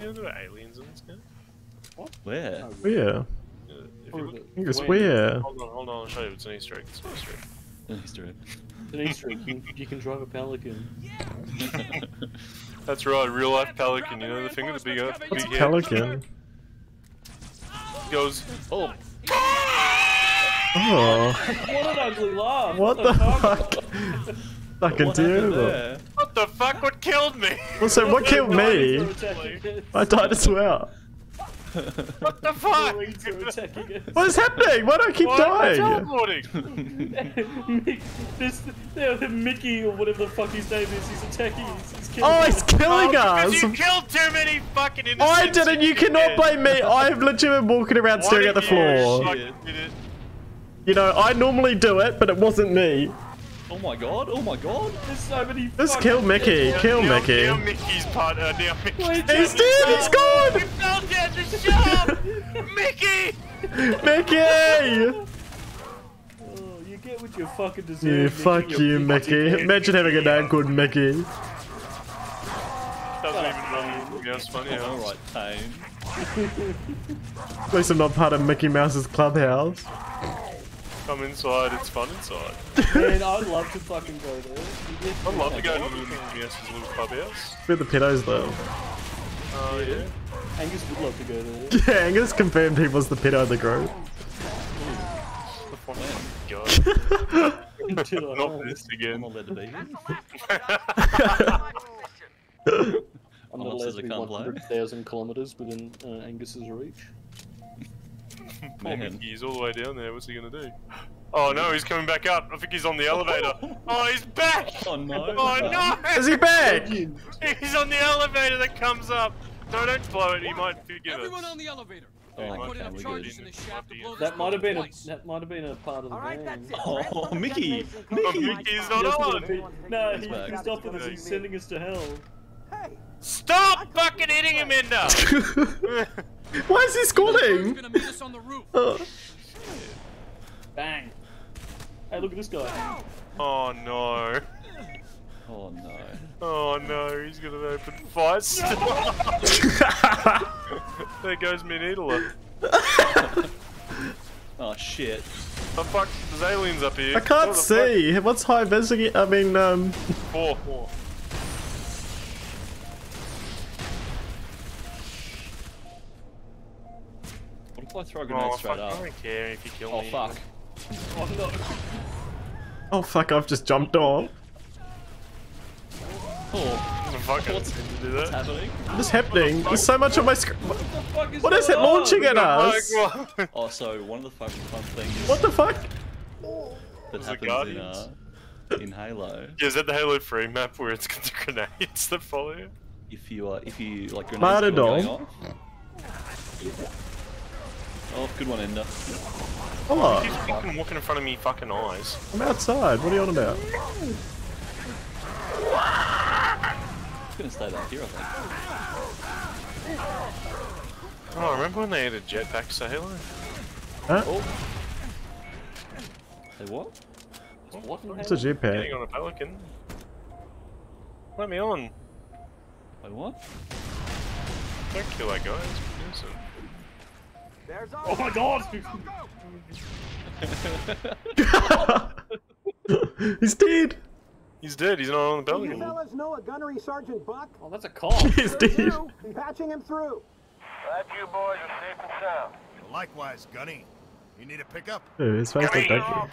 Did you, know there were aliens in this game? What? Where? Oh, yeah. Uh, if you look, I think it's When? where. hold on, hold on, I'll show you. It's an Easter egg. It's an Easter egg. Easter egg. It's an Easter egg. You, you can drive a pelican. That's right, real life pelican. You know the thing with the big, uh, What's a big head pelican? goes. Oh, Oh. What an ugly laugh! What the fuck? Fucking what terrible. What the fuck? What killed me? Well, so what killed me? Dinosaur attacking us. I died as well. What the fuck? Marines are attacking us. What is happening? Why do I keep Why dying? teleporting? Mick, this, the, the Mickey or whatever the fuck his name is, he's attacking us. He's killing Oh, us. he's killing oh, Because us! you killed too many fucking innocents. I didn't, you cannot blame me. I'm legit walking around staring at the floor. Fucking. You know, I normally do it, but it wasn't me. Oh my god, oh my god. There's so many Just fucking- kill Mickey. Kill now, Mickey. Now Mickey's part. Uh, now Mickey's Wait, He's dead, he's gone! We fell down the shop! Mickey! Mickey! Oh, you get what you fucking deserve. You Mickey, fuck you, Mickey. Imagine having a name called Mickey. Doesn't even know anything else funny. huh? Alright, Taine. At least I'm not part of Mickey Mouse's clubhouse. Come inside, it's fun inside. Man, I'd love to fucking go there. I'd love to go to Mickey Mouse's little clubhouse. Where the pedos though. Oh, yeah. Angus would love to go there. Yeah, Angus confirmed he was the pedo of the group. Oh my god. Not hole. this I'm again. not allowed to be here. I'm not Almost allowed to I be 100,000 kilometres within uh, Angus's reach. Poor Man. Mickey, he's all the way down there. What's he gonna do? Oh no, he's coming back up. I think he's on the elevator. Oh, he's back! Oh no. Oh no! Is he back? He's on the elevator that comes up. No, don't blow it. He might forgive Everyone us. on the elevator. Oh, I put enough charges in the shaft to blow That might have been a that might have been a part of the All right, game. that's it. Oh, Transfer the Mickey. detonation Oh. Mickey's not on. No, He's he back. pissed off with us. He's sending us to hell. Hey, Stop fucking hitting him, Ender! Why is he scolding? gonna meet us on the roof. Oh. Bang. Hey, look at this guy. oh no. Oh no. Oh no, he's gonna open fire. there goes me needler. Oh shit. Oh fuck, there's aliens up here. I can't What the see. What's high vis? I mean, um. fuck? Four. I throw a grenade Oh straight fuck, I don't care if you kill Oh me. fuck. Oh no. Oh fuck, I've just jumped off. Oh. fucking What's- did What's happening? What's happening? There's so much on my screen. fuck is What is it on? launching at us? Oh, so one of the fucking fun things What the fuck? that Was happens in, uh, in Halo, Yeah, is that the Halo 3 map where it's got the grenades that follow you? if you uh, if you like grenades Martyr going doll. off. Oh, good one, Ender. Oh, He's fucking walking in front of me fucking eyes. I'm outside. What are you on about? It's gonna stay back here, I think. Oh, remember when they added jetpacks to Halo? Huh? Oh. Say what? What It's a hell? Getting jetpack. on a pelican. Let me on. Wait, what? Don't kill that guy. It's innocent. There's our Oh my god! He's dead. He's dead. He's not on the Do you pelican. fellas know a gunnery Sergeant Buck? Oh, that's a call. He's dead. do. I'm patching him through. Glad you boys are safe and sound. Likewise, Gunny. You need a pickup? Dude, his face looked dodgy.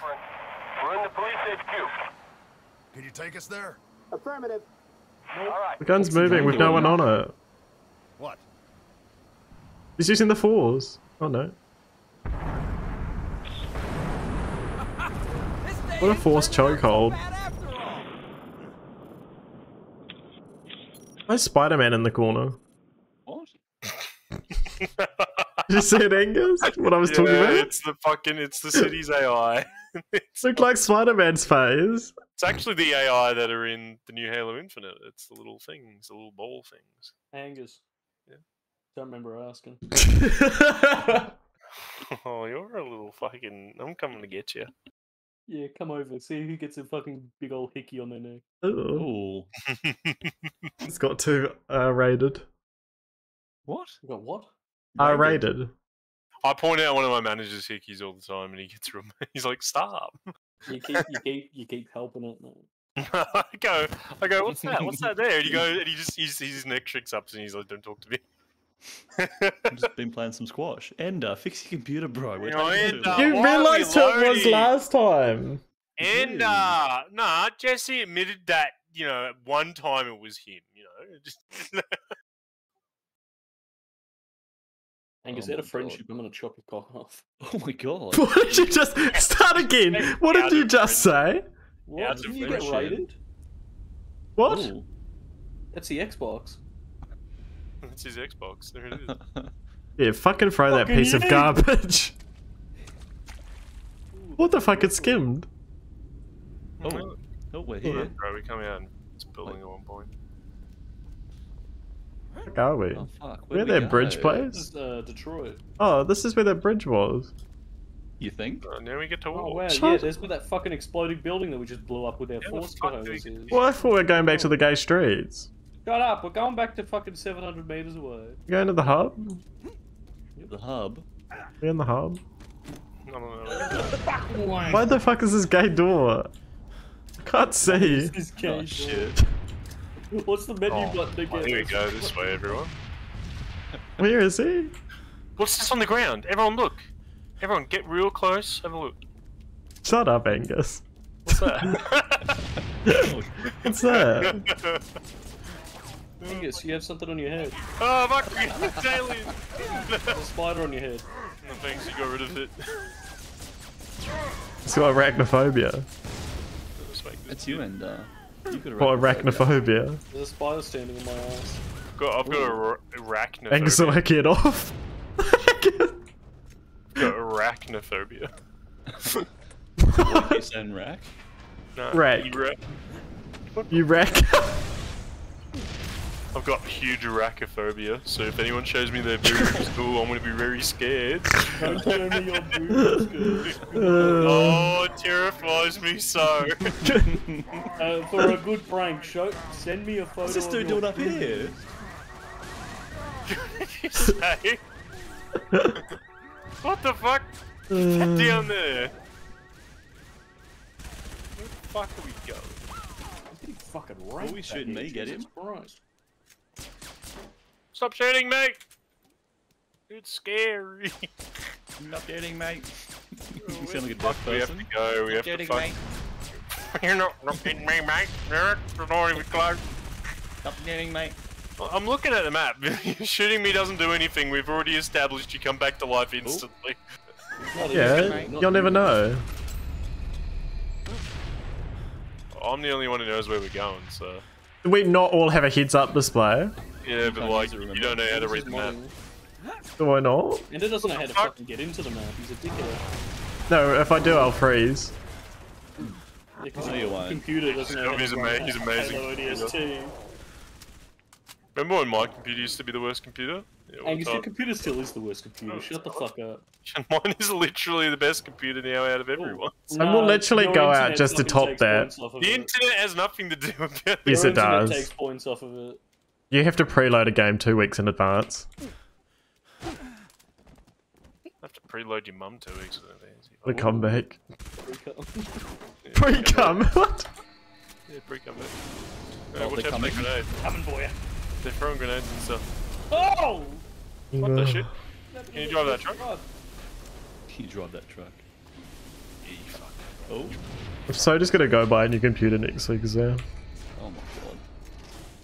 We're in the police HQ. Can you take us there? Affirmative. All right. The gun's moving with no one on it. What? He's using the force. Oh no. What a forced chokehold. Where's Spider-Man in the corner? What? Did you see it, Angus? What I was talking about? it's the fucking, it's the city's AI. it's, Looked like Spider-Man's face. it's actually the AI that are in the new Halo Infinite. It's the little things, the little ball things. Angus. Yeah. Don't remember asking. Oh, you're a little fucking. I'm coming to get you. Yeah, come over. See who gets a fucking big old hickey on their neck. Ooh, Ooh. it's got two uh, R-rated. What? You got what? Uh, R-rated. I point out one of my managers' hickeys all the time, and he gets real. He's like, "Stop." You keep, you keep, you keep helping it. Man. I go, I go, what's that? What's that there? And he goes, and he just, he's, his neck shrinks up, and he's like, don't talk to me. I've just been playing some squash. Ender, fix your computer, bro. We're You know, too Ender. long. You why are we realised who it was last time. and uh, nah, Jesse admitted that you know at one time it was him. You know, just Angus, Oh out my of friendship, I'm gonna chop your cock off. Oh my god. What did you just start again? What did you just say? What? Didn't you get raided? What? Ooh. That's the Xbox. it's his Xbox. There it is. Yeah, fucking throw that Fucking piece of garbage. What the fuck? It skimmed. Oh, oh, we're Yeah, here. bro, we come out and it's building at one point. Where are we? Oh fuck. Where Where'd their we bridge place? This is uh, Detroit. Oh, this is where that bridge was. You think? Uh, now we get to Oh wow, Shut- yeah, there's where that fucking exploding building that we just blew up with our Yeah, force the fuck do we codes get is. Well, I thought we were going back to the gay streets. Shut up, we're going back to fucking 700 meters away. You going to the hub? The hub. We in the hub? No, no, no. Why the fuck is this gay door? I can't see. This Oh cage. shit. What's the menu Oh, button again? Here we go, this way, everyone. Where is he? What's this on the ground? Everyone, look. Everyone, get real close. Have a look. Shut up, Angus. What's that? What's that? Angus, you have something on your head. oh, fuck! It's alien. There's a spider on your head. No, thanks, you got rid of it. It's got arachnophobia. Let's make this That's you, Ender. Uh, you could What arachnophobia? There's a spider standing on my ass. Got, I've got a ra- arachnophobia. Angus will hack it off. got arachnophobia. What you saying, rack? No, Rack. you ra- you wreck. I've got huge arachophobia, so if anyone shows me their boobs at I'm gonna be very scared. Don't show me your boobs. oh, it terrifies me so. Uh, for a good prank, show, send me a photo What's this of dude doing up here? you say? what the fuck? Get down there. Where the fuck are we going? Getting fucking ranked we back shooting here, me, get him. Christ. Stop shooting me! It's scary. Not getting, mate. you sound like a Fuck, deaf we have to go. We have to Getting, fuck. mate. You're not looking at me, mate. You're not even close. Stop getting mate. I'm looking at the map. Shooting me doesn't do anything. We've already established you come back to life instantly. Yeah, you'll never know. I'm the only one who knows where we're going, so. Do we not all have a heads up display? Yeah, but like, you don't know how to read the map. Do I not? Ender doesn't know how to Fuck. fucking get into the map. He's a dickhead. No, if I do, I'll freeze. Yeah, 'cause No, the you won't. computer doesn't know how to ama- run he's amazing. Halo ODST. Remember when my computer used to be the worst computer? Yeah, all Angus, your computer still is the worst computer. Shut the fuck up. Mine is literally the best computer now out of oh, everyone. And we'll literally go out just to top that. of The it. internet has nothing to do with it. Yes, it does. takes points off of it. You have to preload a game two weeks in advance. I have to preload your mum two weeks in advance. The comeback. Yeah, Pre-cum? What? Yeah, pre-comeback. Oh, Yeah, watch they're out for coming. the grenade. Coming for you. They're throwing grenades and stuff. Oh! What the shit? Can you drive that truck? Can you drive that truck. Yeah, you fuck. Oh, I'm so just gonna go buy a new computer next week as well. oh my god.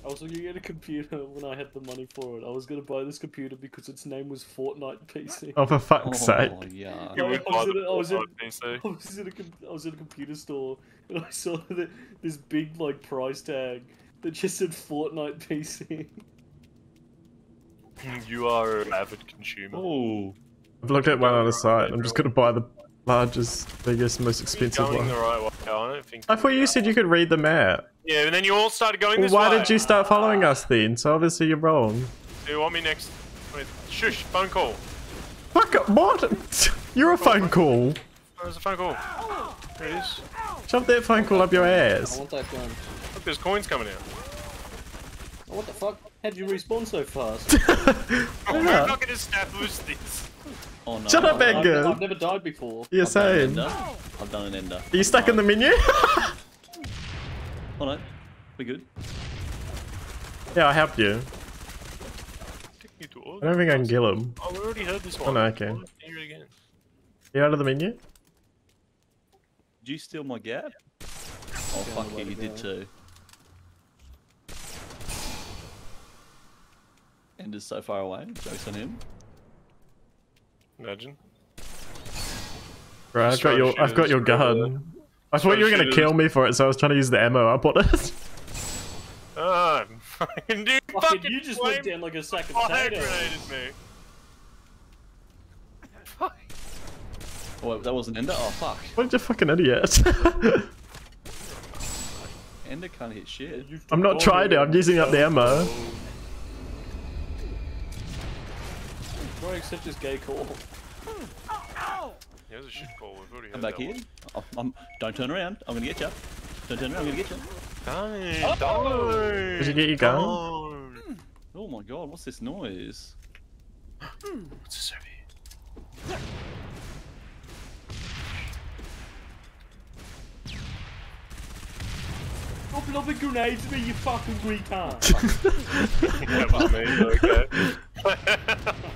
I was looking at a computer when I had the money for it. I was gonna buy this computer because its name was Fortnite PC. Oh, for fuck's oh, sake. Oh yeah. I was in the was in- I was in a was in a computer store and I saw that this big like price tag that just said Fortnite PC. You are an avid consumer. Oh. I've looked at one other site. I'm just gonna buy the largest, biggest, most expensive going one. the right way. I don't think. I thought you said you could read the map. Yeah, and then you all started going Well, this why way. did you start following us then? So obviously you're wrong. Do you want me next? Wait, shush! Phone call. Fuck it, what? You're a phone call. Where's the phone call? There it is. Shove that phone call up your I ass. want that gun. Look, there's coins coming out. Oh, what the fuck? How'd you respawn so fast? Oh, we're Yeah. not going to establish this. Oh no. Shut up, I've- I've, I've never died before. You're I've done an saying. ender. Are I've done an ender. you stuck in the menu? Oh no. We good? yeah, I helped you. Take me to all. I don't think I can kill him. Oh, we already heard this Oh, one. no, okay. Why you Hear it again. You out of the menu? Did you steal my gap? Oh fuck yeah, you did too. Ender's so far away. Jokes on him. Imagine. Right, I've got your I've got your gun. I thought you were gonna kill me for it, so I was trying to use the ammo up on it. Ah, oh, fucking dude, Fucking, fucking you just flame went down like a sack of fire potatoes. grenaded me. Oh wait, that was an ender? Oh fuck. what a fucking idiot. Ender can't hit shit. I'm not trying to, I'm using up the ammo. Oh, Why accept this gay call? Here's a shit call. We've already Come heard back here. Oh, I'm, don't turn around. I'm gonna get you. Don't turn around. I'm gonna get oh! you. Don't, don't. Did you get your gun? Oh my god, what's this noise? What's this over here? Stop lobbing grenades at me, you fucking retard! that was me, okay.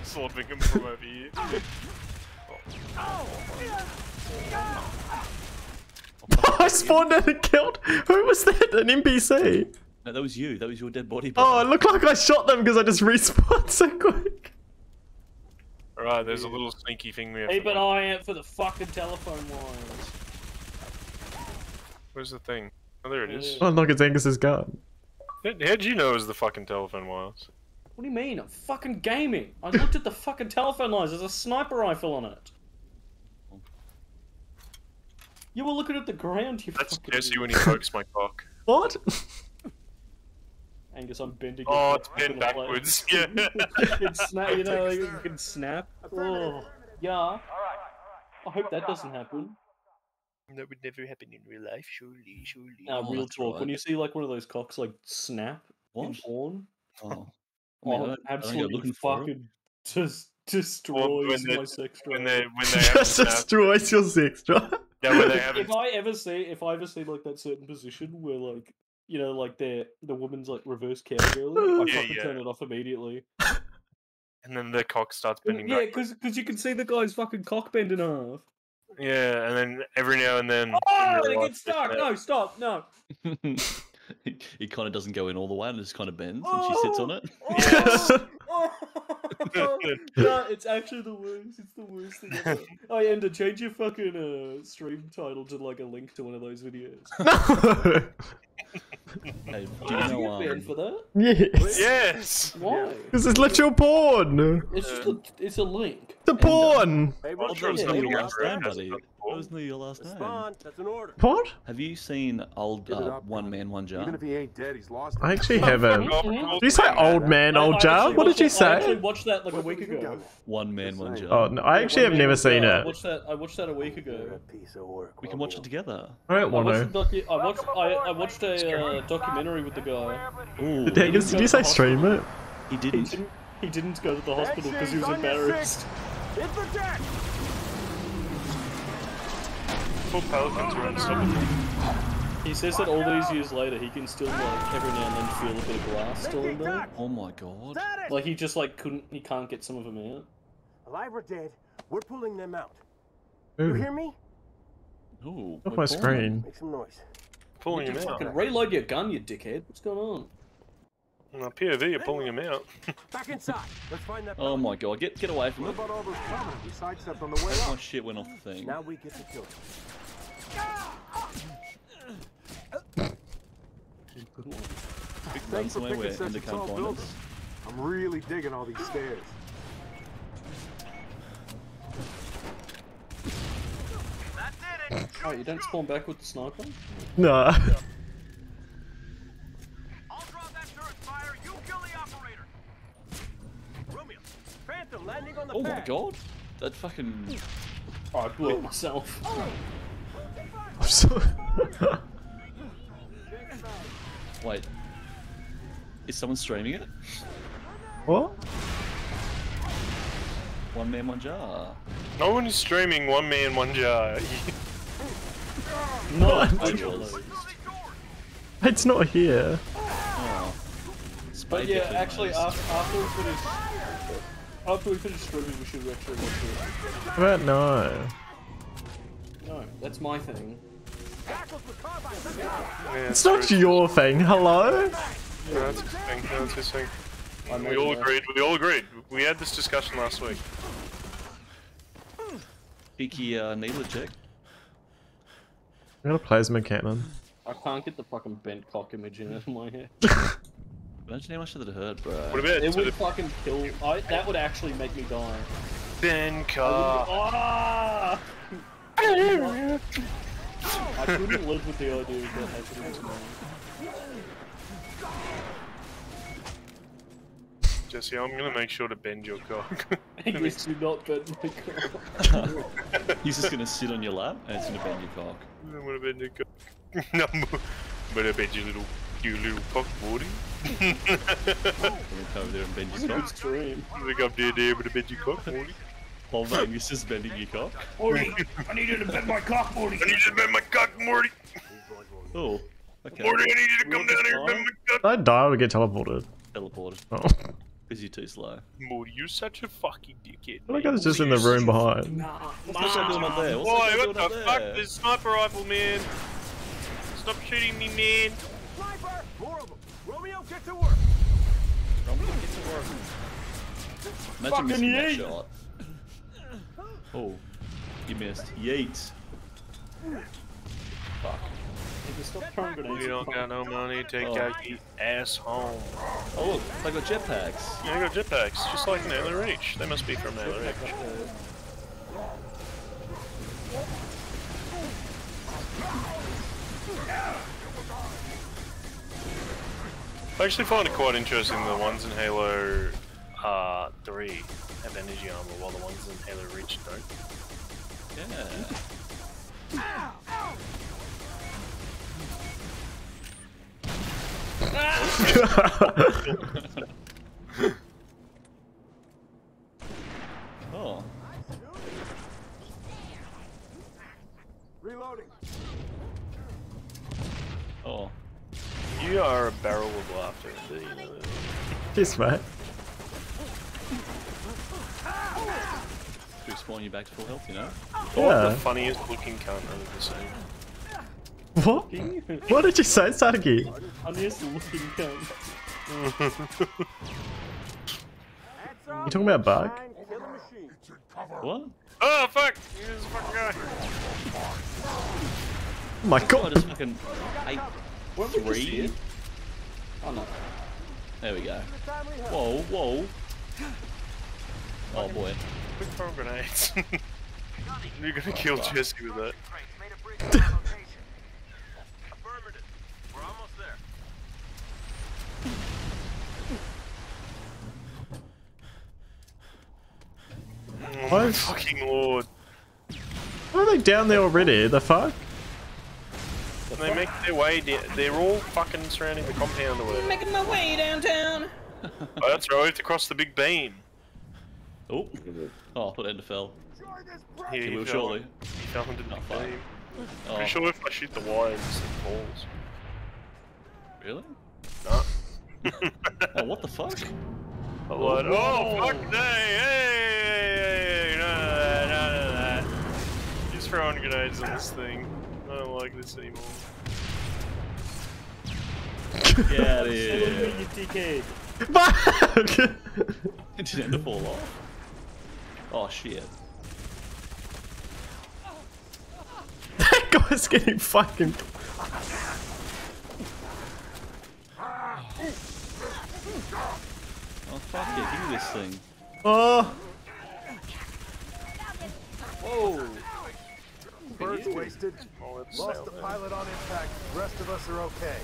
Slapping him from over here. I spawned in and killed. Who was that? An NPC? No, that was you. That was your dead body. Oh, it brother. looked like I shot them because I just respawned so quick. Alright, there's a little sneaky thing we have Keep an eye out for the fucking telephone wires. Where's the thing? Oh, there it is. Oh, look, it's Angus's gun. How- How'd you know it was the fucking telephone wires? What do you mean? I'm fucking gaming. I looked at the fucking telephone lines. There's a sniper rifle on it. You were looking at the ground, you That's fucking Jesse idiot. when he pokes my cock. What? Angus, I'm bending. Oh, it it's bent backwards. Yeah. it's snap. You know, like, you can snap. Oh, yeah. I hope that doesn't happen. That would never happen in real life, surely, surely. Now, Oh, real that's talk. When you see like one of those cocks like snap in What? porn, Oh. I mean, oh, don't- I don't go absolutely looking for fucking just destroys when they- my sex drive. When they when they have Just snap, destroys your sex drive. yeah, when they haven't if I ever see, if I ever see like that certain position where like, you know, like the the woman's like reverse cowgirl, I Yeah, fucking yeah. turn it off immediately. and then the cock starts bending Yeah, back. because you can see the guy's fucking cock bend in half. Yeah, and then every now and then. Oh, real it life, gets stuck. No, stop. No. He, he kind of doesn't go in all the way and just kind of bends, and she sits on it. no, it's actually the worst. It's the worst thing ever. Oh, yeah, and to change your fucking uh, stream title to like a link to one of those videos. no. Hey, do you Did you know? get Um, banned for that? yes. Yes. Why? This is literal porn. It's just a, it's a link. The porn. Hey, well, what's that was Yeah, not yeah, your yeah. Last. That was not your last name. That's an order. What? Have you seen old uh, One Man One Jar? Even if he ain't dead, he's lost. I actually haven't. Did you say old man, I- old I jar? What did watched you that- I actually watched that like a week ago. One Man One saying. Jar. Oh no, I actually have never seen uh, I it. watched that. I watched that a week ago. piece of work. We can watch it together. I don't I want watched, to. I watched. I, I watched a uh, documentary with the guy. Ooh, Did you, did you say stream it? he He didn't. didn't. He didn't go to the hospital because he was Exchange on your embarrassed. Hit the deck. Poor pelicans are unstoppable. He says that all these years later, he can still like every now and then feel a bit of glass still in there. Oh my god. Like he just like couldn't. He can't get some of them out. Alive or dead, we're pulling them out. You hear me? Ooh, off my screen. Make some noise. Pulling You him out. fucking reload your gun, you dickhead. What's going on? No, POV, you're pulling him out. Back inside. Let's find that. Oh my god, get get away from What it. about all those coming? We sidestepped on the way Oh shit went off the thing. Now we get to kill them. Big Thanks for picking such a tall find building. I'm really digging all these stairs. Oh, you don't spawn back with the sniper? No. I'll draw that turret fire. You kill the operator. Romeo, Phantom landing on the Oh my god. That fucking Oh, I blew it myself. I'm so- wait. Is someone streaming it? what? One man, one jar. No one is streaming one man, one jar. No, What? I. It's not here. Oh. But yeah, actually, knows. after, after we finish, after we finish streaming, we should actually watch it. How about no? No, that's my thing. Yeah, It's not true. your thing. Hello? No, that's his thing. No, that's his thing. We all agreed. We all agreed. We had this discussion last week. Peaky uh, needler check. I got a plasma cannon. I can't get the fucking bent cock image in it my head. Imagine how much that hurt, bro. What about It to would the fucking kill. I, that would actually make me die. Ben car? Ah! I couldn't live with the idea of that happening to me. Jesse, I'm gonna make sure to bend your cock. yes, do not bend my cock. He's just gonna sit on your lap and it's gonna bend your cock. I'm gonna bend your cock. no, I'm gonna bend your little, your little cock, Morty. I'm gonna come over there and bend your Good cock. stream. Look up there, there, to bend your cock, Morty. While Angus is bending your cock. Morty, I need you to bend my cock, Morty. I need you to bend my cock, Morty. Oh, okay. Morty, I need you to come down here and bend my If cock. I die, I would get teleported. Teleported. Oh. Because you're too slow. Morty, you're such a fucking dickhead. I think I was just in the room behind. Nah, What's that doing up there? What's Boy, that guy what the fuck? there? There's sniper rifle, man. Stop shooting me, man. Sniper! More of them. Romeo, get to work. Imagine Fucking missing that yeet. shot. Oh, you missed. Yeet. Fuck. You stop throwing grenades, You don't got no money, take Oh. out your ass home. Oh look, they got jetpacks. Yeah, I got jetpacks, just like in Halo Reach. They must be from Halo Reach. I actually find it quite interesting the ones in Halo uh, 3 have energy armor while the ones in Halo Reach don't. Yeah. Oh. Reloading. Oh. You are a barrel of laughter, do you know that? Yes, mate. Respawn you back to full health, you know? Or Yeah. the funniest looking cunt I've ever seen. What? What did you say, Sadaki? Funniest looking cunt. You talking about Bug? What? Oh fuck! Here's a fucking guy. Oh my I god! just fucking eight, Weren't we just three. Oh no. There we go. Whoa, whoa. Oh boy. Quick throw grenades. You're gonna oh, kill Jesse with that. Affirmative. We're almost there. Oh What? my fucking lord. Why are they down there already? The fuck? And they make their way down. They're all fucking surrounding the compound or whatever. Making my way downtown. Oh, that's right, we have to cross the big beam. Oh. Oh, I thought Ender fell. He, He will fell- surely. He fell into oh, the big fuck. beam. Oh, Pretty sure if I shoot the wires, it falls. really? No. Oh, what the fuck? Oh, what? oh fuck no! Hey, hey, hey, none of that, none of that. Just throwing grenades on this thing. I don't like this anymore. Get out of Look here. at you dickhead. Bug! Did Ender fall off? Oh shit. that guy's getting fucking. Oh fuck it, do this thing. Oh! Whoa. Birds wasted. Oh, Lost the pilot on impact. The rest of us are okay.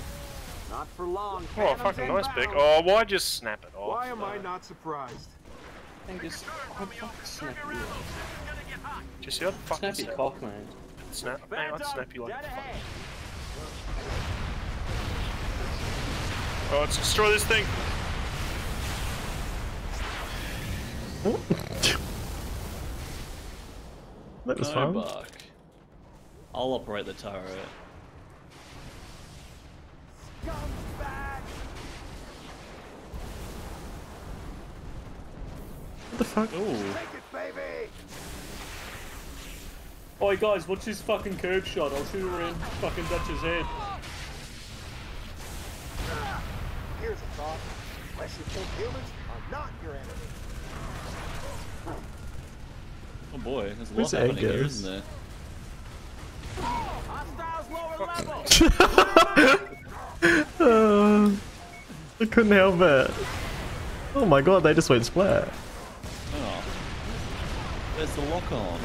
Not for long. Oh, Phantoms fucking nice inbound. pick. Oh, why just snap it off? Why am I not surprised? Angus, I'd fucking snap you. Just the other fucking Snap your snap. cock, man. Snap. Man, I'd snap you like a fuck. Oh, let's destroy this thing. That was No fun. buck. I'll operate the turret. What the fuck? Ooh. Take it, baby! Oi guys, what's this fucking curve shot? I'll shoot her in fucking Dutch's head. Here's a thought. Unless you think humans are not your enemy. Oh boy, there's a lot Where's happening here, Angus? isn't there? Uh, I couldn't help it. Oh my god, they just went splat. Oh. There's the lock on.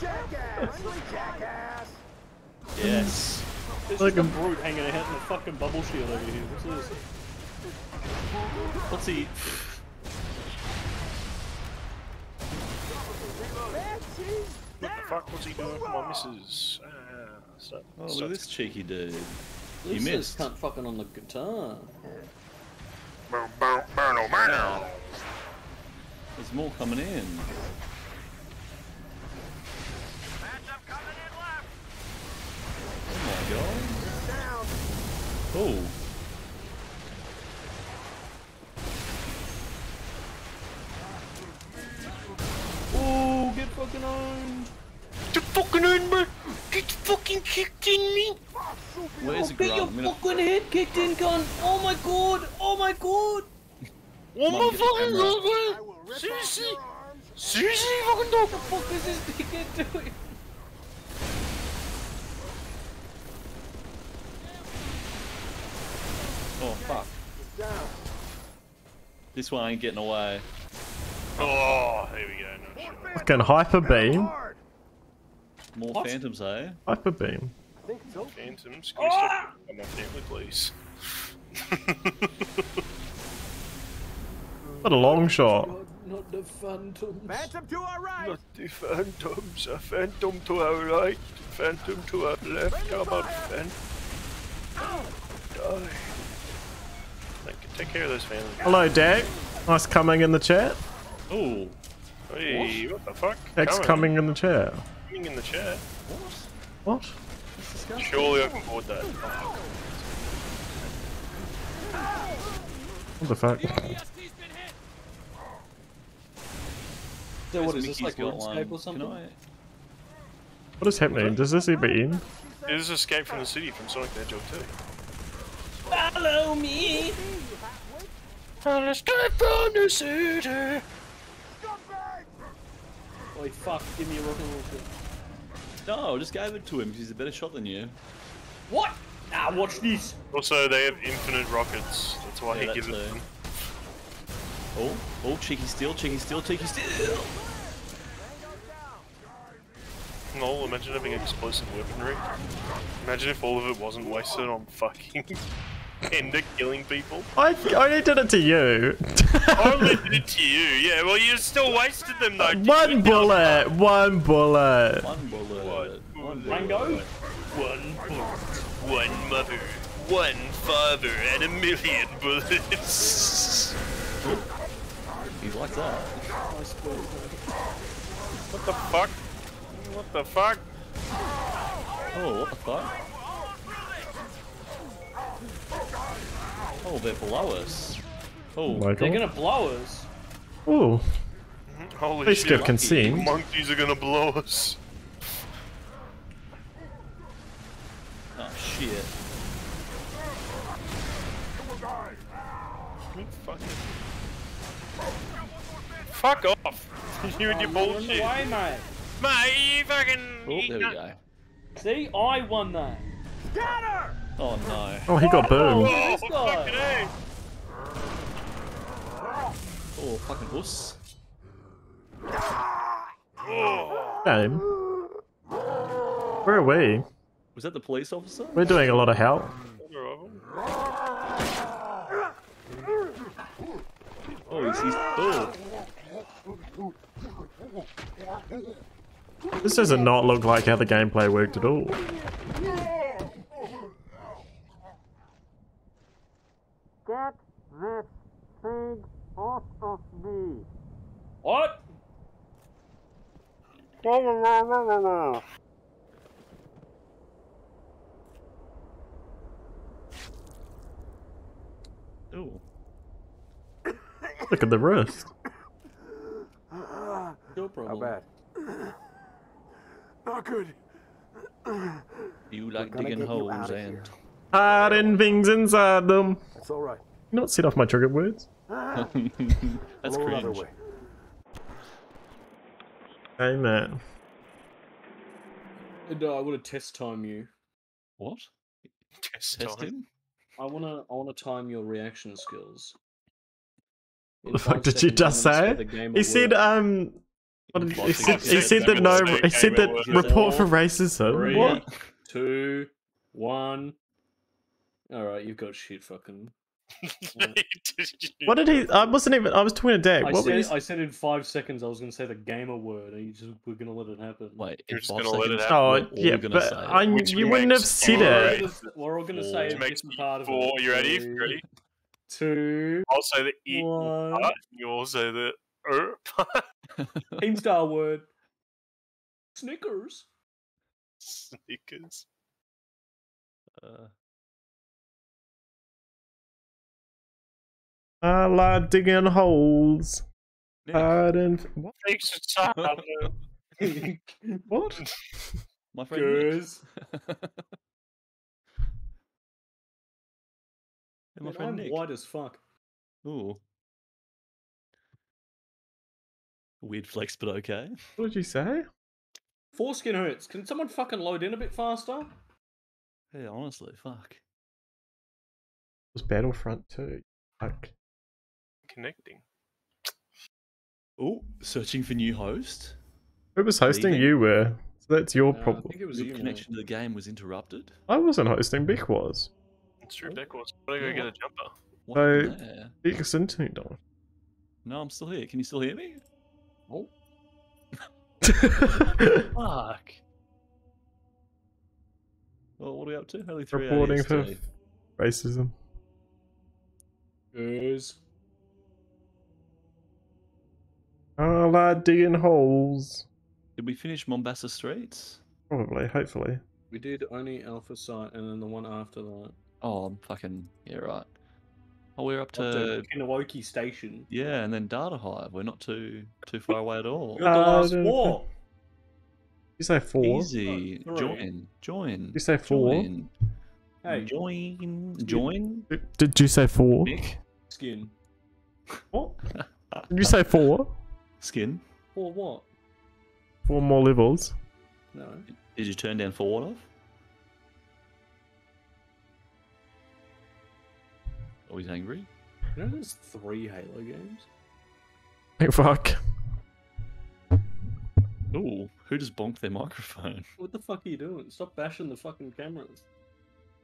Jackass! Jackass! Yes. There's Like a a- brute hanging out in the fucking bubble shield over here. What's this? What's he? What the fuck was he doing for my missus? Ah, so, Oh, so look at this cheeky dude. You This missed. cunt fucking on the guitar. There's more coming in. Oh god. Oh. Get fucking owned. Get fucking in, man! Get fucking kicked in me! Where's the Get your gonna fucking head kicked in, cunt. Oh my god. Oh my god. Oh Come on, my fucking camera. god, I man! will Seriously? your. Seriously, fucking dog! What the fuck is this dickhead doing? Oh fuck. Down. This one ain't getting away. Oh, there we go. No shit. Fucking hyper beam. Hard. More What? phantoms, eh? Hyper beam. I think so. Phantoms, can we stop on my family, please? What a long shot. God, not the phantoms. Phantom to our right. Not the phantoms, a phantom to our right, phantom to our left, how about phantom? Die. Like, take care of those phantoms. Hello, Dak. Nice coming in the chat. Oh. Hey, what the fuck? X coming in the chat. Coming in the chat. What? Surely I can board that. What the fuck? So what is Mickey's this like got RuneScape or something? Can I? What is happening? Does this ever end? It is Escape from the City from Sonic the Hedgehog 2. Follow me. Escape from the City. Oi, fuck, give me a rocket launcher. No, I just gave it to him because he's a better shot than you. What? Ah, watch this. Also, they have infinite rockets. That's why Yeah, he gives it them. Oh, oh, cheeky steal, cheeky steal, cheeky steal. Lol, imagine having explosive weaponry. Imagine if all of it wasn't wasted on fucking Ender killing people. I only did it to you. I only did it to you, yeah, well you still wasted them though. one bullet. One bullet. One bullet. One Rango? One bullet, one mother, one father, and a million bullets. He's like that. What the fuck? What the fuck? Oh, what the fuck? Oh, they're below us. Oh, my They're gonna blow us. Ooh. Holy Please shit. give consent. Monkeys are gonna blow us. oh shit. Fuck off! you and your oh, Run bullshit. away, mate. Mate, you fucking... Oh, there we go. See, I won that. Oh no. Oh, he got boomed. Oh, This guy. fucking A. Oh, fucking wuss. Game. Where are we? Was that the police officer? We're doing a lot of help. Oh, he's, he's oh. This does not look like how the gameplay worked at all. Get this thing off of me. What? No, no, no, no, no, no. Oh. Look at the wrist. Your problem. How bad? Not good. You like digging holes and. here. Hiding things inside them. That's all right. You not set off my trigger words. That's Roll another cringe. way. Hey man. And, uh, I want to test time you. What? Test Test time. him? I wanna, I wanna time your reaction skills. In What the fuck did you just say? He of said, word. um, what did he, he said, he said that no, he said that report for Four, racism. Three, What? two, one. All right, you've got shit, fucking. What did he? I wasn't even. I was talking to Dak. I What said, was? I said in five seconds I was gonna say the gamer word, and you just were gonna let it happen. Wait, You're just five gonna let it happen. Oh we're yeah, gonna but say it. I, Which you wouldn't have makes said it. right? We're all gonna Four. say a Which makes different part of four. it. You ready? Three, Ready? Two. I'll say the E One. part, you all say the er part. Team star word. Snickers. Snickers. Uh, I like digging holes. Nick, Hiding. What? Thanks for starting. What? my friend. Nick. Goes. Hey, my Man, friend I'm Nick. white as fuck. Ooh. Weird flex, but okay. What did you say? Foreskin hurts. Can someone fucking load in a bit faster? Yeah, honestly, fuck. It was Battlefront 2. Fuck. Connecting. Oh, searching for new host. Who was hosting? You were. So that's your Uh, I problem. think it was Your you, mate. connection to the game was interrupted. I wasn't hosting. Beck was. It's true, backwards. Gotta go get a jumper. What So- happened there? Beck's internet died. No, I'm still here. Can you still hear me? Oh. Fuck. Well, what are we up to? Only three Reporting for AST. racism. Goes. I like digging holes. Did we finish Mombasa Streets? Probably, hopefully. We did only Alpha Site and then the one after that. Oh, I'm fucking yeah, right. Oh, we're up Up to to Kikowani Station. yeah, and then Data Hive. We're not too too far away at all. You're the Uh, last then- war. You say four? Easy. Three. Join. Join. You say four? Join. Hey, Join. Join. Did you say four? Nick. skin. What? Did you say four? Skin. Or what? Four more levels. No. Did you turn down forward off? Oh, he's angry. You know there's three Halo games? Like, fuck. Ooh, who just bonked their microphone? What the fuck are you doing? Stop bashing the fucking cameras.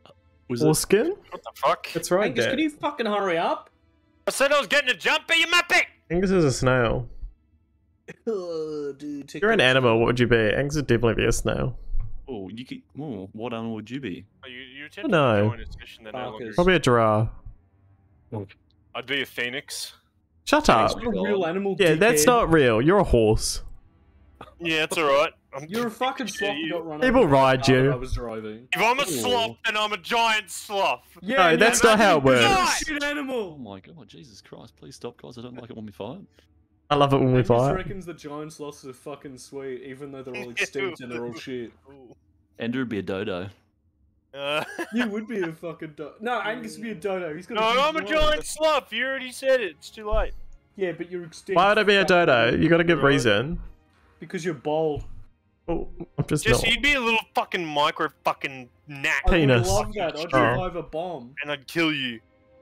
Uh, was Four it? skin? What the fuck? That's right, Angus, Dad. can you fucking hurry up? I said I was getting a jump, but you muppet! Angus is a snail. Oh, dude, If you're an animal, what would you be? Angus would definitely be a snail. Oh, you could. Oh, what animal would you be? Oh, you, you attempted No. to join a no. Probably a giraffe. I'd be a phoenix. Shut up. A real animal. Yeah, that's not real. You're a horse. Yeah, it's alright. I'm You're a fucking sloth who got run People over by ride you. I was driving. If I'm a Ooh. sloth, then I'm a giant sloth. No, that's not how it works. Shit Oh my god, Jesus Christ! Please stop, guys. I don't like it when we fight. I love it when we Angus fight. reckons the Giants sloths are fucking sweet, even though they're all extinct and they're all shit. Andrew would be a dodo. Uh, You would be a fucking dodo. No, Angus would be a dodo. He's got no, huge I'm a giant sloth. You already said it. It's too late. Yeah, but you're extinct. Why would I be a dodo? You gotta give Right. reason. Because you're bald. Oh, I'm just Jesse, not. you'd be a little fucking micro fucking gnat, I would Penis. love that. I'd Oh. revive a bomb. and I'd kill you.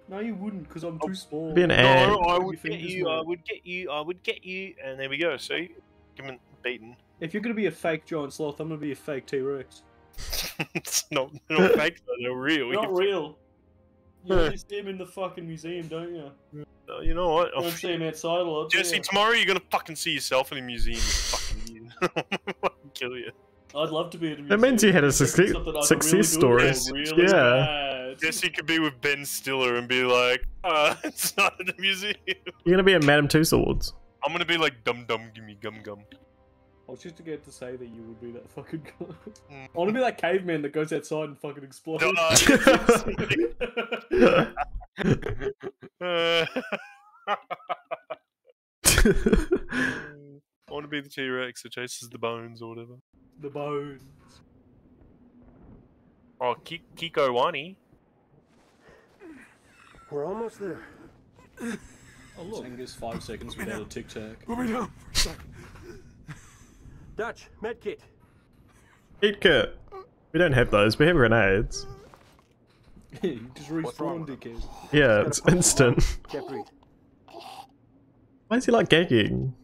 No, you wouldn't, because I'm too small. Be an ant. No, I would get fingers you. I would get you. I would get you. And there we go. See, given beaten. If you're gonna be a fake giant sloth, I'm gonna be a fake T-Rex. it's not, they're not fake though. They're real. Not You- real. You only see him in the fucking museum, don't you? uh, you know what? You don't see them outside a lot. Jesse, you? tomorrow you're gonna fucking see yourself in a museum. You fucking idiot. fucking kill you. I'd love to be at a That means you had a success- Something I could success really story. really Yeah. Bad. Jesse could be with Ben Stiller and be like, uh, it's not at the museum. You're gonna be a Madame Tussauds. I'm gonna be like, dum dum, give me gum gum. I was just to get to say that you would be that fucking guy. Mm. I want to be that caveman that goes outside and fucking explodes. Uh, I want to be the T Rex that chases the bones or whatever. the bones. Oh, Ki- Kikowani. We're almost there. Oh look, Angus five seconds without a tic tac. Put me down for a second. Dutch, medkit. Eat kit. We don't have those. We have grenades. you just respawn, dickhead. Yeah, it's instant. Can't. Why is he like gagging?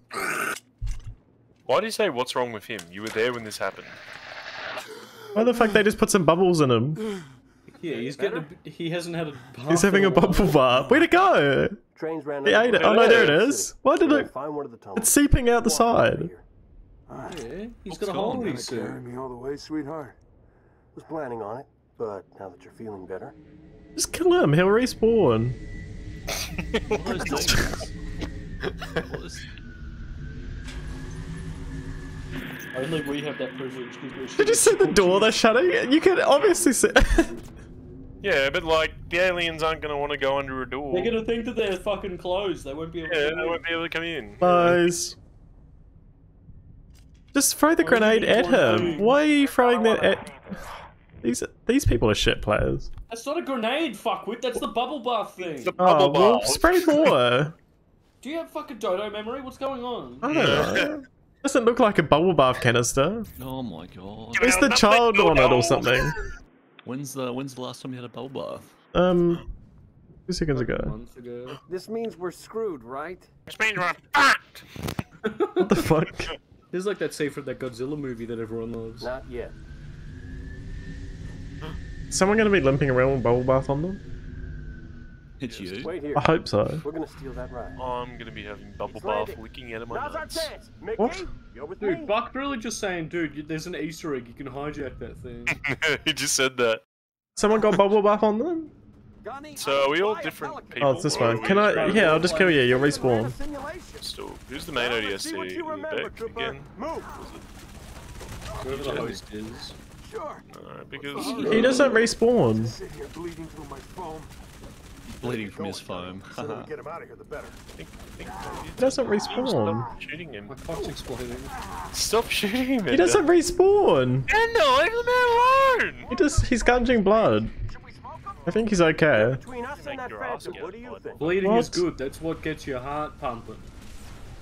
Why do you say what's wrong with him? You were there when this happened. Why the fuck they just put some bubbles in him? Yeah, he's getting. A, he hasn't had a. bath He's having a while. bubble bath. Where'd it go? Trains ran He ate it. Oh no, there it is. Why did We'll it? Find one of the tunnels. It's seeping out the Walk side. here. Yeah, he's What's got a going hole on? in his suit. Carry me all the way, sweetheart. Was planning on it, but now that you're feeling better, Just kill him. He'll respawn. What are those demons? What is... Only we have that privilege. 'cause we're Did you see the door they're shutting? You can obviously see. Yeah, but like the aliens aren't gonna want to go under a door. They're gonna think that they're fucking closed. They won't be able Yeah, to. they won't be able to come in. Guys. Just throw the Why grenade at want him. Why are you throwing that at? These these people are shit players. That's not a grenade, fuckwit. That's the bubble bath thing. The Oh, bubble well, bath. spray more. Do you have fucking dodo memory? What's going on? I don't know. Doesn't look like a bubble bath canister. Oh my god. Where's the child on it or something? When's the When's the last time you had a bubble bath? Um, two seconds ago. month ago. this means we're screwed, right? This means we're fucked. What the fuck? This is like that scene from that Godzilla movie that everyone loves. Not yet. Someone gonna be limping around with bubble bath on them? It's you. Wait here. I hope so. We're gonna steal that ride. I'm gonna be having bubble It's bath landing. leaking out of my Now's our nuts. Mickey, What? You're with me. Dude, Buck really just saying, dude, there's an Easter egg. You can hijack that thing. he just said that. Someone got bubble bath on them? So are we all different people? Oh, it's this one. Can I? Yeah, I'll just kill you. You'll respawn. Still, who's the main Now let's see what ODST? Beck again? Move. Whoever the host is. Sure. No, because He doesn't respawn. Sit here bleeding through my phone. bleeding from his foam. The sooner we get him out of here, the better. He doesn't respawn. Stop shooting him. My cock's exploding. Stop shooting him. He doesn't respawn. Endo, leave the man alone. He just he's gunging blood. I think he's okay. Between us and that your phantom, what do you think? Bleeding is good. That's what gets your heart pumping.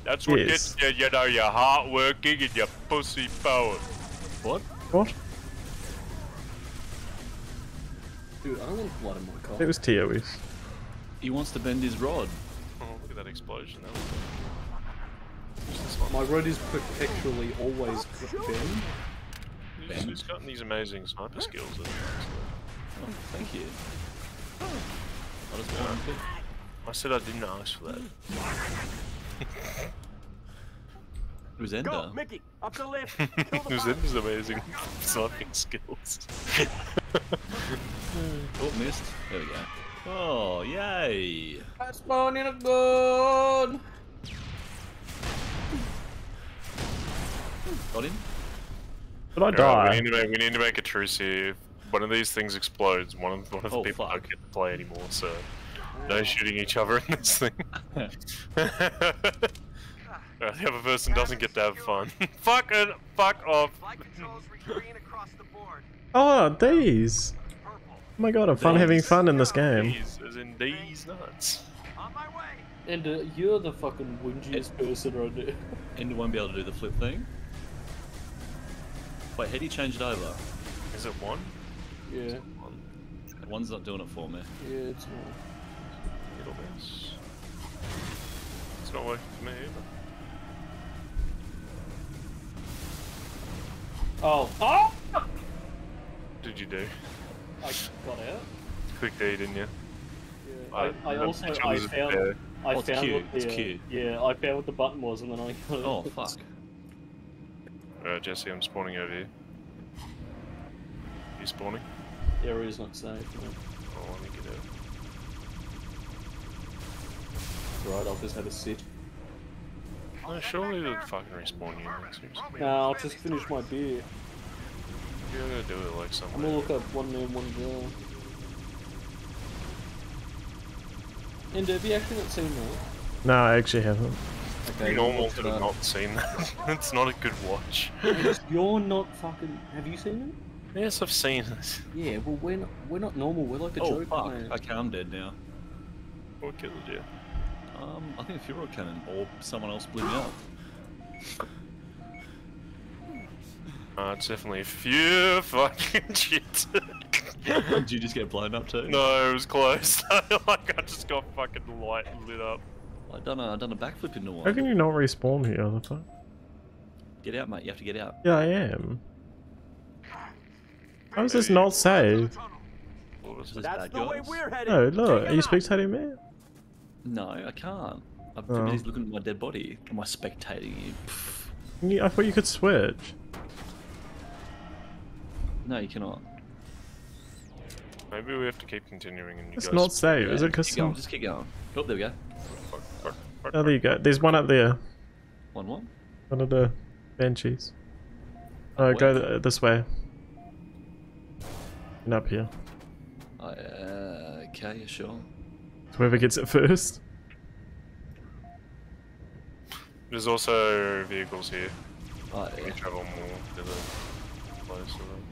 That's what Yes. gets you, you know, your heart working and your pussy power. What? What? Dude, I don't want blood in my cock. It was Tio's. He wants to bend his rod. Oh, look at that explosion. That was Who's this one? My rod is perpetually always bent. Who's, who's gotten these amazing sniper skills? Oh, thank you. I just want him I said I didn't ask for that. It was Go, Mickey, up the lift. Kill the Who's bottom. Ender's amazing sniping skills. Oh, missed. There we go. Oh, yay! That's spawn in a gun. Got him? But I Alright, die. we, need to make, we need to make a truce here. One of these things explodes, one of, one of the Oh, people fuck. don't get to play anymore, so no shooting each other in this thing. Alright, uh, the other person doesn't get to have fun. fuck it, fuck off. Oh, these. Oh my god, I'm fun having fun in this game. These, as in these nuts. And uh, you're the fucking whingiest person right there. Ender won't be able to do the flip thing. Wait, how do you change it over? Is it one? Yeah, One. One's not doing it for me. yeah, it's not. Little miss. It's not working for me either. Oh, oh! Did you do? I got out. Quick D, didn't you? Yeah. I, I I'm also I found bear. I Oh, it's found Q, what the uh, Q. yeah I found what the button was and then I got it. Oh, fuck. Alright, Jesse, I'm spawning over here. You spawning? Area is not safe. No. Oh, let me get out. Right, I'll just have a sit. No, surely they'd fucking respawn you. That seems to be- No, I'll just finish my beer. You're gonna do it like I'm gonna look up one man, one girl. And have you actually not seen that? No, I actually haven't. Okay, normal watch to have not seen that. it's not a good watch. You're not fucking. Have you seen it? Yes, I've seen it. it? Yeah, well we're not. We're not normal. We're like a Oh, joke. fuck. man. Okay, I'm dead now. What killed you? Um, I think a fuel rod cannon or someone else blew me up. Uh, it's definitely a few fucking shit. Did you just get blown up too? no, it was close. like I just got fucking light lit up. I done a I done a backflip into How one. How can you not respawn here? The fuck? Get out, mate. You have to get out. Yeah, I am. How is this not saved? What was That's the way we're headed. No, look. Are you spectating me? No, I can't. I'm Oh. too looking at my dead body. Am I spectating. You- I thought you could switch. No, you cannot. Maybe we have to keep continuing and you It's guys. not safe, is Yeah, it? Because keep going. some... Just keep going. Oh, there we go. Oh, there you go. There's one up there. One one. One of the banshees. Oh, go th this way. And up here. Uh, okay, yeah, sure. Whoever gets it first. There's also vehicles here. Oh, We yeah. can travel more to the place. of them.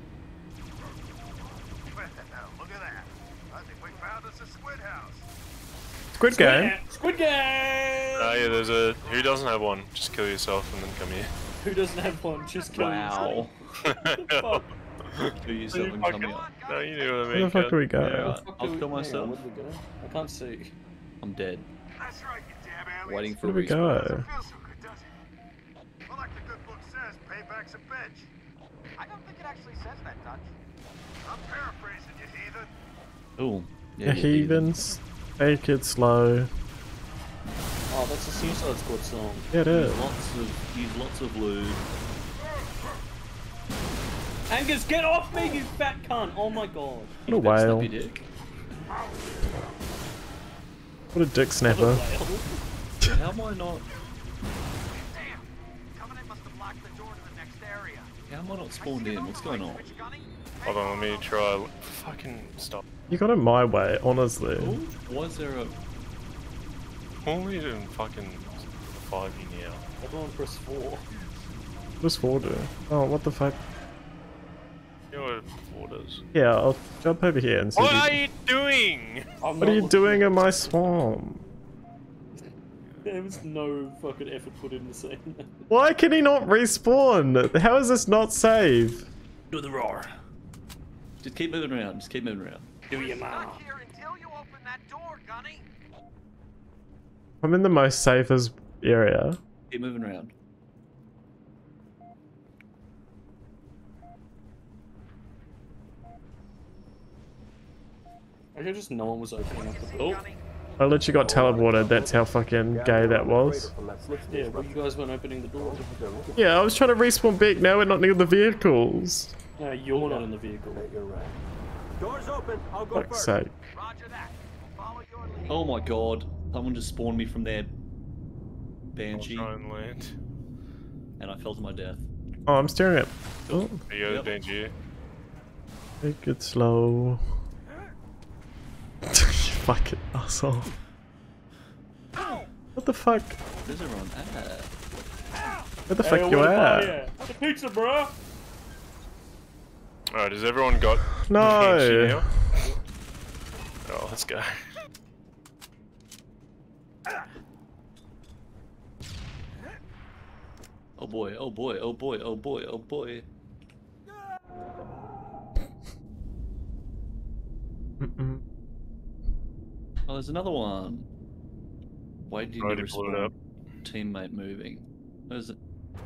Look at that. I think we found us a squid house. Squid Game. Squid Game. Ah, yeah, there's a. Who doesn't have one? Just kill yourself and then come here. Who doesn't have one? Just kill Wow. yourself. Do yourself and come here. no, you know what I mean. Where the fuck cut. do we go? Yeah, right. I'll kill myself. Where did we go? I can't see. I'm dead. That's right, you damn aliens. Waiting for Where do a we respawn. go? Feels so good, it? Well, like the good book says, payback's a bitch. I don't think it actually says that, Dutch. I'm paraphrasing, you heathen. Oh, The yeah, you heathens. Take it slow. Oh, that's a Suicide Squad song. Yeah, it is. Use lots of use lots of lube. Angus, get off me, you fat cunt! Oh my god. What a whale. dick. What a dick What a snapper. whale. How am I not? Damn! Covenant must have locked the door to the next area. How am I not spawned in? What's going on? Switch, Gunny? Hold on, let me try. Fucking stop. You got it my way, honestly. Why is there a... What are you doing fucking five you now? Everyone press four. What does four do? Oh, what the fuck? You know what four does? Yeah, I'll jump over here and see. What are you- you doing? I'm What are you doing in my swamp? There was no fucking effort put into saying that. Why can he not respawn? How is this not safe? Do the roar. Just keep moving around. Just keep moving around. Do your man? Not here until you open that door, Gunny. I'm in the most safest area. Keep moving around. I just no one was opening up the door. I literally got teleported. That's how fucking gay that was. Yeah, but you guys weren't opening the door. Yeah, I was trying to respawn back. Now we're not near the vehicles. No, you're not in the vehicle. You're right. Doors open. I'll go Fuck's first. sake. Roger that. Follow your lead. Oh my god. Someone just spawned me from their banshee, Try and land. and I fell to my death. Oh, I'm staring at. Oh, Are you Yep. danger? take it slow. Fucking asshole. What the fuck? Where's everyone at? Where the Hey, fuck I you at? ya. The pizza, bro. Alright, has everyone got No. Oh, let's go. Oh boy, oh boy, oh boy, oh boy, oh boy. Mm-mm. Oh, there's another one. Why did you Already never blew it spawn up. teammate moving? Where's it?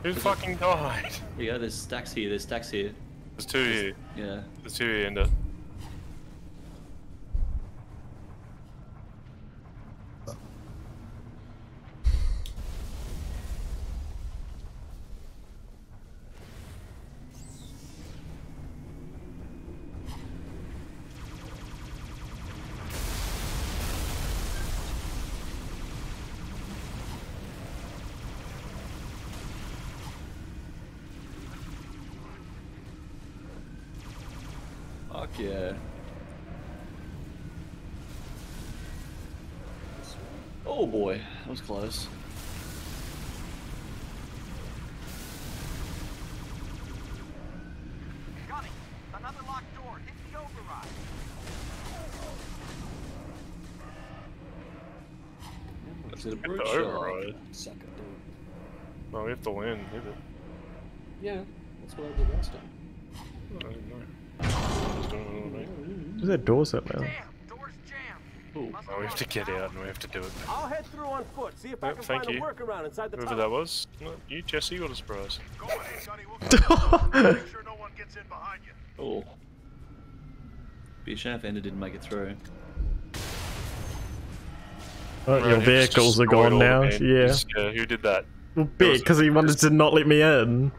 Who fucking died? There you go, there's stacks here, there's stacks here. There's two here. Yeah. There's two here, Ender. Yeah. Oh boy, that was close. Gunny, another locked door. Hit the override. Is it a Hit the override. Suck it, dude. No, we have to win. Hit it. Yeah, that's what I did last time. I Where's that door set now? Damn, door's jammed. Oh, we have to get out and we have to do it. I'll head through on foot. See if I can thank find you. a workaround inside the Whoever tunnel. that was. Not you, Jesse, what a surprise. Go ahead, Gunny. We'll make sure no one gets in behind you. Oh. Be a shame if Ender didn't make it through. Oh, Right, your vehicles are gone now. bands. Yeah. Yeah, uh, who did that? Well, big because he wanted to not let me in.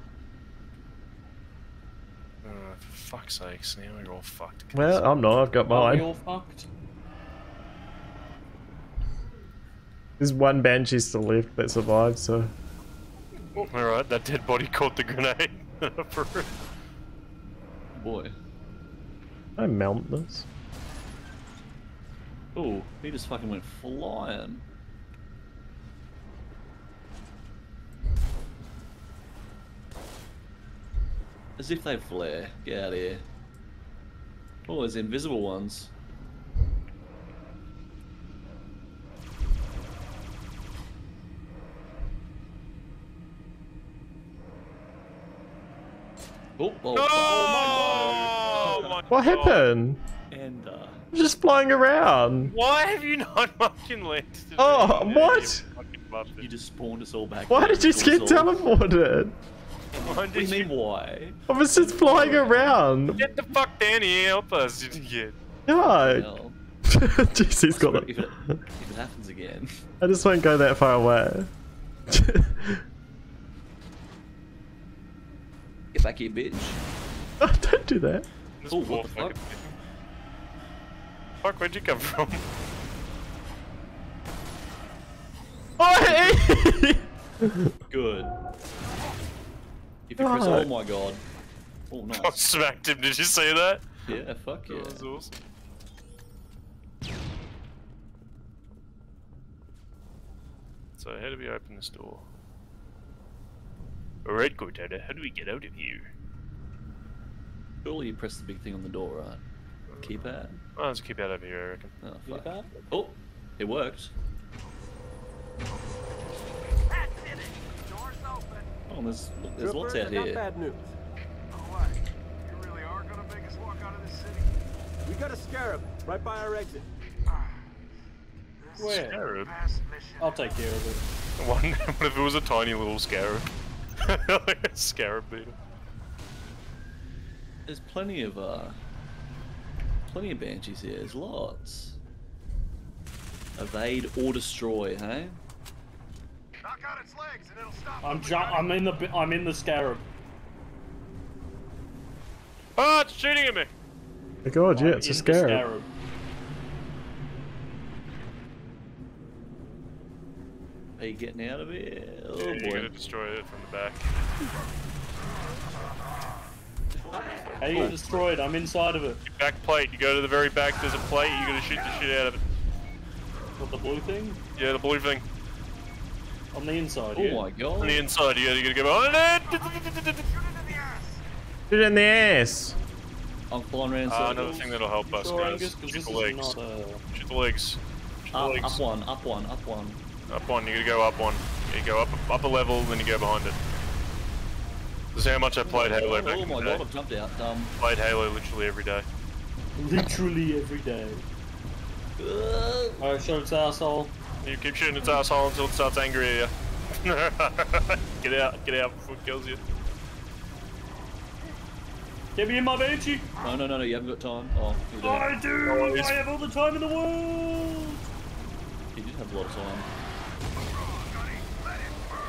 Oh, for fuck's sakes, now we're all fucked. Well, I'm not. I've got Are we mine. all fucked? There's one banshee still left that survived, so. Alright, that dead body caught the grenade. Boy. I mount this. Oh, he just fucking went flying. As if they flare. Get out of here. Oh, there's invisible ones. Oh, oh, Oh my What God. happened? And, uh, I'm just flying around. Why have you not fucking landed? Oh, in what? you you just spawned us all back. Why did you and just get killed all. teleported? Why What do you did mean, why? I was just flying around. Get the fuck down here, help us, you idiot. God. Hell. Jeez, he's got If it, it. if it happens again. I just won't go that far away. Get back here, bitch. oh, don't do that. This Oh, what the fuck? Fuck, where'd you come from? Oh, hey! Good. If you press, God. oh my god. Oh, I nice. smacked him. Did you see that? Yeah, fuck yeah. That was awesome. So how do we open this door? Alright, Cortana, how do we get out of here? Surely you press the big thing on the door, right? Keypad? Oh, let's keep out over here, I reckon. Oh, fuck. Oh, it worked. Oh, there's, there's lots out here. bad news. Alright, You really are gonna make us walk out of this city? We got a scarab right by our exit. Where? Scarab? I'll take care of it. One, what if it was a tiny little scarab? like a scarab beetle. There's plenty of, uh, plenty of banshees here. There's lots. Evade or destroy, hey? Knock out its legs and it'll stop. I'm ju- I'm in the I'm in the scarab. Oh, it's shooting at me! Oh god, yeah, I'm it's a in scarab. Are you getting out of here? Oh Yeah, You're gonna destroy it from the back. How do you destroy it? I'm inside of it. Your back plate, you go to the very back, there's a plate, You're gonna shoot the shit out of it. What the blue thing? Yeah, the blue thing. On the inside. Oh my god. On the inside, you gotta, you gotta go behind it! Shoot it in the ass. I'm flying around Ah, circles. another thing that'll help us, Sure, guys. Angus, 'cause Shoot the legs. not a- Shoot the legs. Shoot the Up, legs. up one, up one, up one. Up one, you gotta go up one. You go up up a level, then you go behind it. This is how much I played Halo back Oh in my the god, day. I've jumped out. Um, Played Halo literally every day. Literally every day. Alright, show its asshole. You keep shooting its asshole until it starts angry at you. get out, get out before it kills you. Get me in my banshee! no, no, no, no, you haven't got time. Oh, you do. I do! Oh, I have all the time in the world! You did have a lot of time.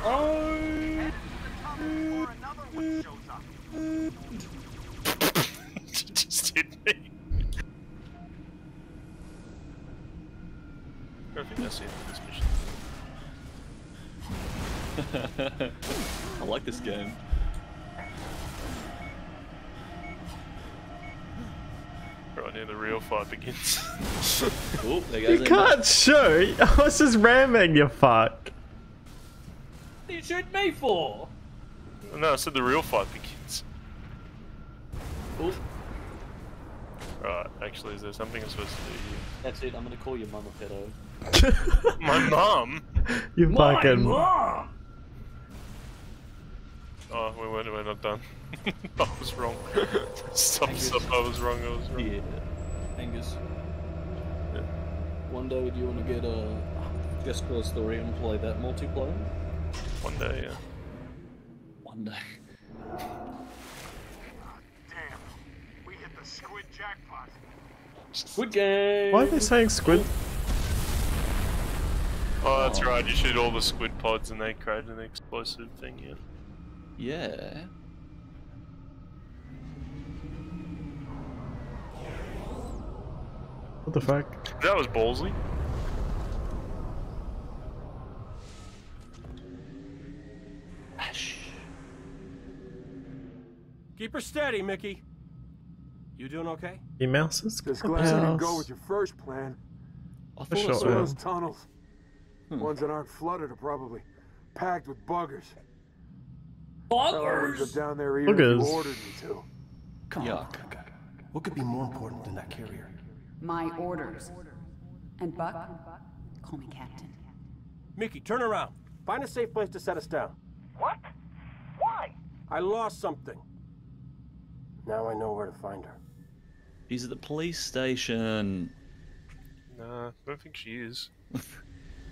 I... Just hit me. I think that's it for this mission. I like this game. Right near the real fight begins. Oh, there goes You can't shoot. I was just ramming, you fuck. What are you shooting me for? no, I said the real fight begins. Oh, Right, actually, is there something I'm supposed to do here? that's it, I'm gonna call your mama pedo. My mum? You My fucking. mom! Oh, we weren't, we're not done. I was wrong. stop, stop, I was wrong, I was wrong. Yeah. Angus. Yeah. One day do you want to get a Just Cause 3 and play that multiplayer? One day, yeah. One day. Damn. We hit the squid jackpot. Squid Game! Why are they saying squid? Oh, that's right, you shoot all the squid pods and they create an explosive thing, yeah. Yeah. What the fuck? That was ballsy. Keep her steady, Mickey. You doing okay? He mouses? Just glad I didn't go with your first plan. I For thought I sure, saw. Those tunnels. Hmm. Ones that aren't flooded are probably packed with buggers. I would go down there even if you Buggers. ordered me to. Come Yuck. on, Buck. What could be more important than that carrier? My orders. And Buck, call me Captain. Mickey, turn around. Find a safe place to set us down. What? Why? I lost something. Now I know where to find her. He's at the police station. Nah, I don't think she is.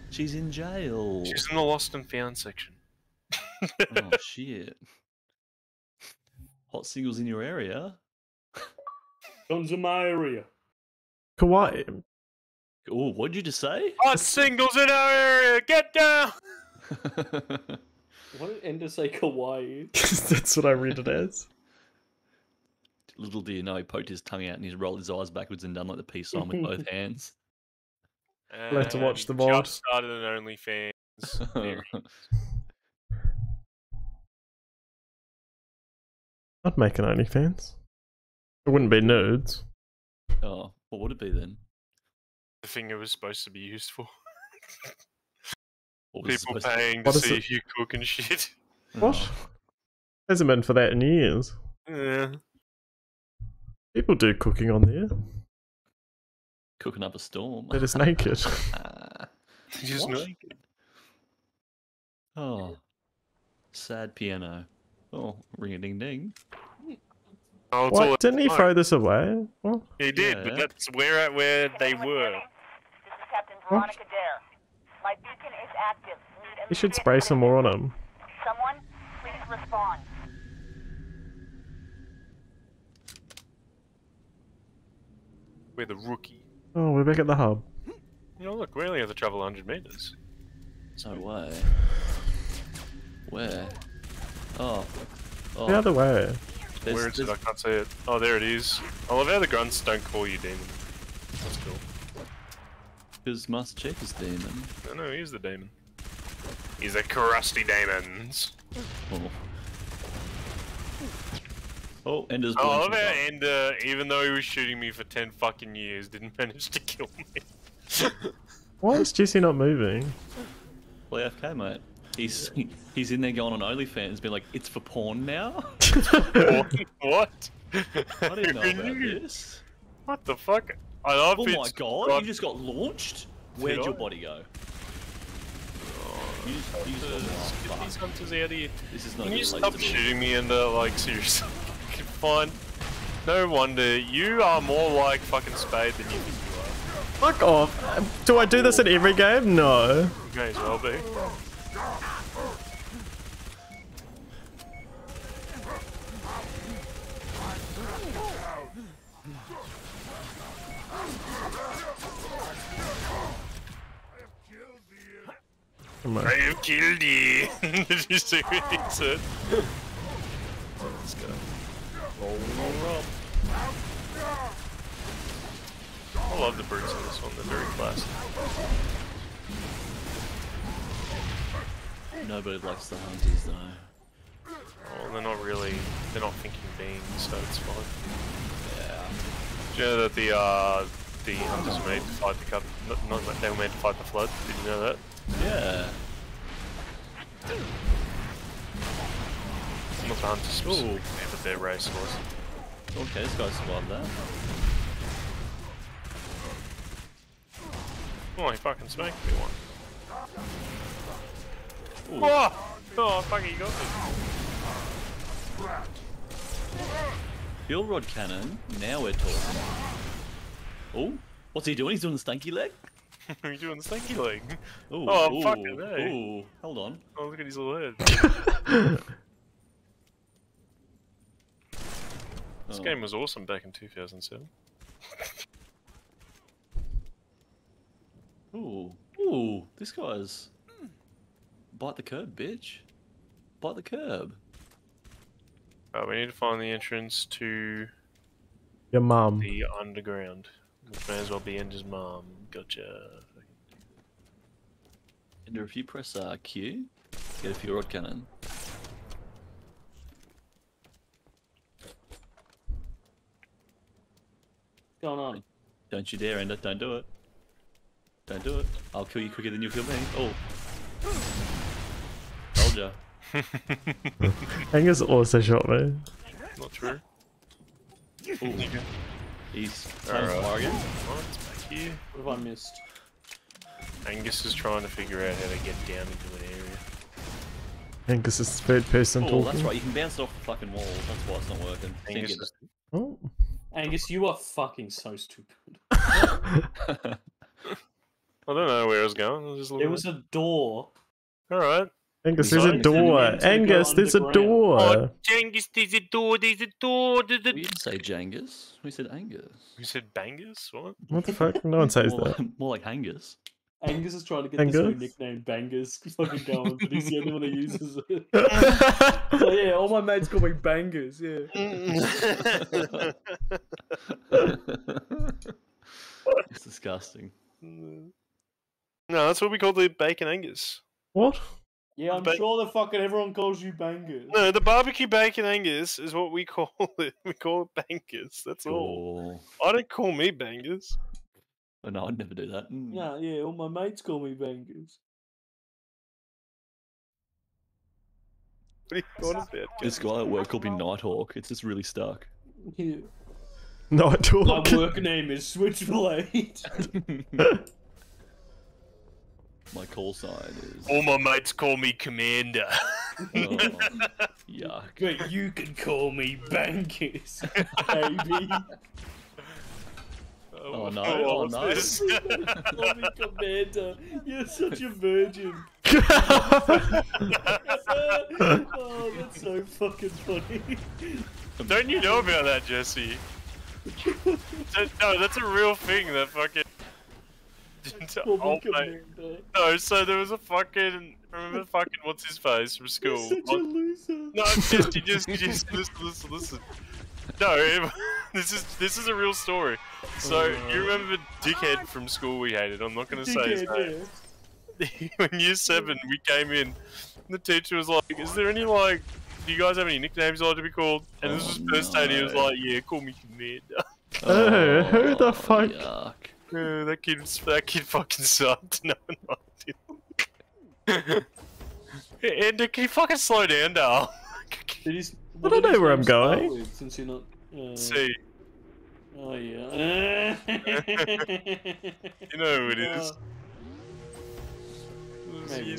She's in jail. She's in the lost and found section. Oh shit. Hot singles in your area? Guns in my area. Kawaii. Oh, what'd you just say? Hot singles in our area, get down! Why did Ender say kawaii? That's what I read it as. Little do you know, he poked his tongue out and he's rolled his eyes backwards and done like the peace sign with both hands. We'll have to watch the mod. Just started an OnlyFans. I'd make an OnlyFans. It wouldn't be nudes. Oh, what would it be then? The thing it was supposed to be used for. What was People supposed to- paying to What is see it? you cook and shit. What? Oh, Hasn't been for that in years. Yeah. People do cooking on there. cooking up a storm. They're naked. Ah. Just naked. Oh, sad piano. Oh, ring a ding ding. Oh, it's What? Didn't he fine. throw this away? What? He did, Yeah. but that's where at where they were. Captain Veronica Dare. My beacon is active. Need You should spray some more on him. Someone, please respond. We're the rookie. Oh, we're back at the hub. You know, look, we only have to travel 100 meters. So way. Where? Oh. oh. The other way. There's- Where is it? I can't see it. Oh, there it is. Oh, I love how the grunts don't call you demon. That's cool. Because Master Chief is demon. No, no, he's the demon. He's a crusty demons. Oh. Oh, Ender's I blind love to how Ender, even though he was shooting me for 10 fucking years, didn't manage to kill me. Why is Jesse not moving? Play AFK, mate. He's he's in there going on OnlyFans, being like, "It's for porn now." what? I didn't know about this. What the fuck? I love Oh my god! You just got launched. Where'd Did your I? body go? You just, you just Get these hunters out of here. This is not Can you stop shooting me, Ender? Like, seriously. Fine. No wonder. You are more like fucking Spade than you think you are. Fuck off. Do I do this in every game? No. You may as well be. I have killed you. Did you see what he said? Let's go. Roll, roll, roll. I love the brutes in this one. They're very classy. Nobody likes the hunters though. Oh, they're not really. They're not thinking beings, so it's fine. Yeah. Do you know that the uh, the hunters were made to fight the cup? Not, not they were made to fight the flood. Did you know that? Yeah. Not the hunters specifically, but their race was. Okay, this guy survived that. Oh, he fucking smacked me one. Ooh. Whoa! Oh, fuck, he got me. Fuel rod cannon. Now we're talking. Oh, what's he doing? He's doing the stanky leg. He's doing the stinky leg. Ooh, oh, ooh, fucking hey. Ooh, hold on. Oh, look at his little head. This Oh. game was awesome back in 2007. Ooh, ooh, this guy's bite the curb, bitch. Bite the curb. Uh, we need to find the entrance to Your mum. the underground, which may as well be Ender's mom. Gotcha. Ender, if you press uh, Q, get a fuel rod cannon. What's going on? Don't you dare, Ender. Don't do it. Don't do it. I'll kill you quicker than you kill me. Oh. Told ya. Angus also shot me. Not true. Ooh. He's Alright. trying to fire again. It's back here. What have I missed? Angus is trying to figure out how to get down into an area. Angus is the third person Oh, talking. that's right. You can bounce it off the fucking walls. That's why it's not working. Angus is Oh. Angus, you are fucking so stupid. I don't know where I was going. I was just looking. There was a door. Alright. Angus, Sorry, there's a door. meant to go Angus, there's a door. Oh, Angus, there's a door, there's a door, there's a... we didn't say Jangus. We said Angus. You said bangers? What? What the fuck? No one says more, that. Like, more like Angus. Angus is trying to get this new nickname Bangers fucking going, but he's the only one that uses it. so yeah, all my mates call me Bangers, yeah. it's disgusting. No, that's what we call the bacon Angus. What? Yeah, I'm Ba- sure the fucking everyone calls you bangers. No, the barbecue bacon Angus is what we call it. We call it bangers. That's all. Cool. I don't call me bangers. Oh, no, I'd never do that. Mm. No, yeah, all my mates call me bangers. What are you going about? This guy at work called me Nighthawk. It's just really stuck. Yeah. Not My work name is Switchblade. My call sign is. All my mates call me Commander. Oh, yuck. but you can call me Bangers, baby. Oh, oh no! Oh, Oh what's no! call me Commander. You're such a virgin. oh, that's so fucking funny. Don't you know about that, Jesse? No, that's a real thing. That fucking. Call old mate. No, so there was a fucking. Remember fucking what's his face from You're school? such a loser. No, just you just you just listen, listen, listen. No, it- this is this is a real story. So you remember Dickhead from school we hated? I'm not gonna say his Dickhead, name. in year seven, we came in. The teacher was like, "Is there any like, do you guys have any nicknames you like to be called?" And this was Oh, first day. and He was like, "Yeah, call me Commander." Oh, who the oh, fuck? Yuck. Uh, that kid, that kid fucking sucked. No, no, I didn't. and uh, can you fucking slow down, Dal? Did I don't know where I'm going. with, since you're not. Uh, See, Oh yeah. you know who it is. Maybe. You,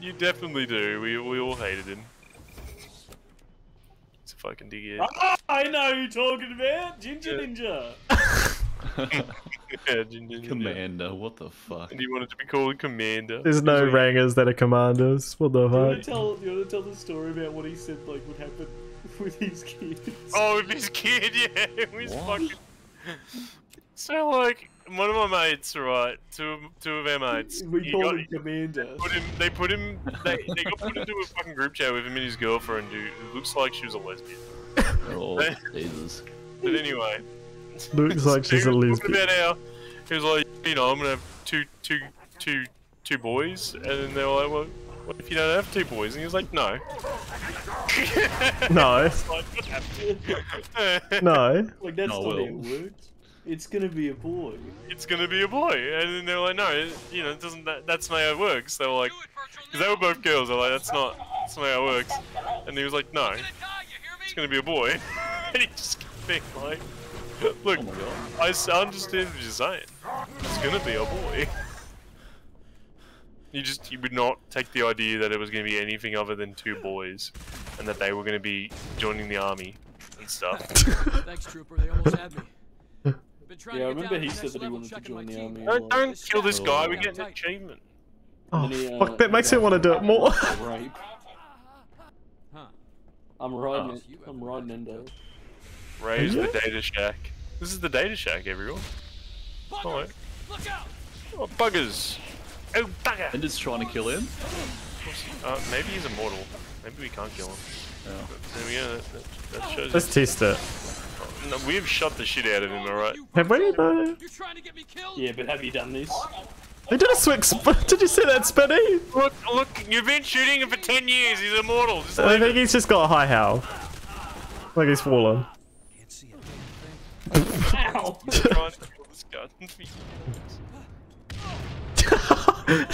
you definitely do. We we all hated him. He's a fucking dickhead. Ah, I know who you're talking about. Ginger Yeah. Ninja. Yeah, Commander, what the fuck? And he wanted to be called Commander. There's no rangers that are commanders. What the You want to fuck? tell? You want to tell the story about what he said like would happen with his kids? Oh, with his kid, yeah, it was What? fucking. So like, one of my mates, right, two of, two of our mates, We he call got, him Commander. put him, they put him, they, they got put into a fucking group chat with him and his girlfriend, who who looks like she was a lesbian. Oh, Jesus. But anyway, Looks like she's a he lesbian. about how he was like, you know, I'm gonna have two, two, two, two boys, and then they were like, well, what if you don't have two boys? And he was like, no. No. It's like, what happened? No. Like that's No, not it Will. works. It's gonna be a boy. it's gonna be a boy. And then they were like, no, you know, it doesn't. That, that's not how it works. They were like, because they were both girls. They're like, that's not, that's not how it works. And he was like, no, it's gonna be a boy. and he just kept being like, look, Oh my god. I s- understand what you're saying. It's gonna be a boy. You just you would not take the idea that it was going to be anything other than two boys, and that they were going to be joining the army and stuff. Thanks, Trooper. They almost had me. Yeah, I remember he said that he wanted to join the army. don't, don't kill this guy. We get an achievement. Oh, he, uh, fuck, that makes me want to do it more. Rape. I'm riding it. I'm riding Endo. Raise the data shack. This is the data shack, everyone. Oh, Look out! oh buggers! Oh bugger! And just trying to kill him? Uh, maybe he's immortal. Maybe we can't kill him. Oh. There we go. That, that, that shows. Let's test it. No, we've shot the shit out of him, alright? Have we though? You're trying to get me killed? Yeah, but have you done this? They did a swick sp- Did you see that spinny? Look, look, you've been shooting him for 10 years. He's immortal. Just I leave think he's just got a high health. Like he's fallen. Ow! trying to kill this gun.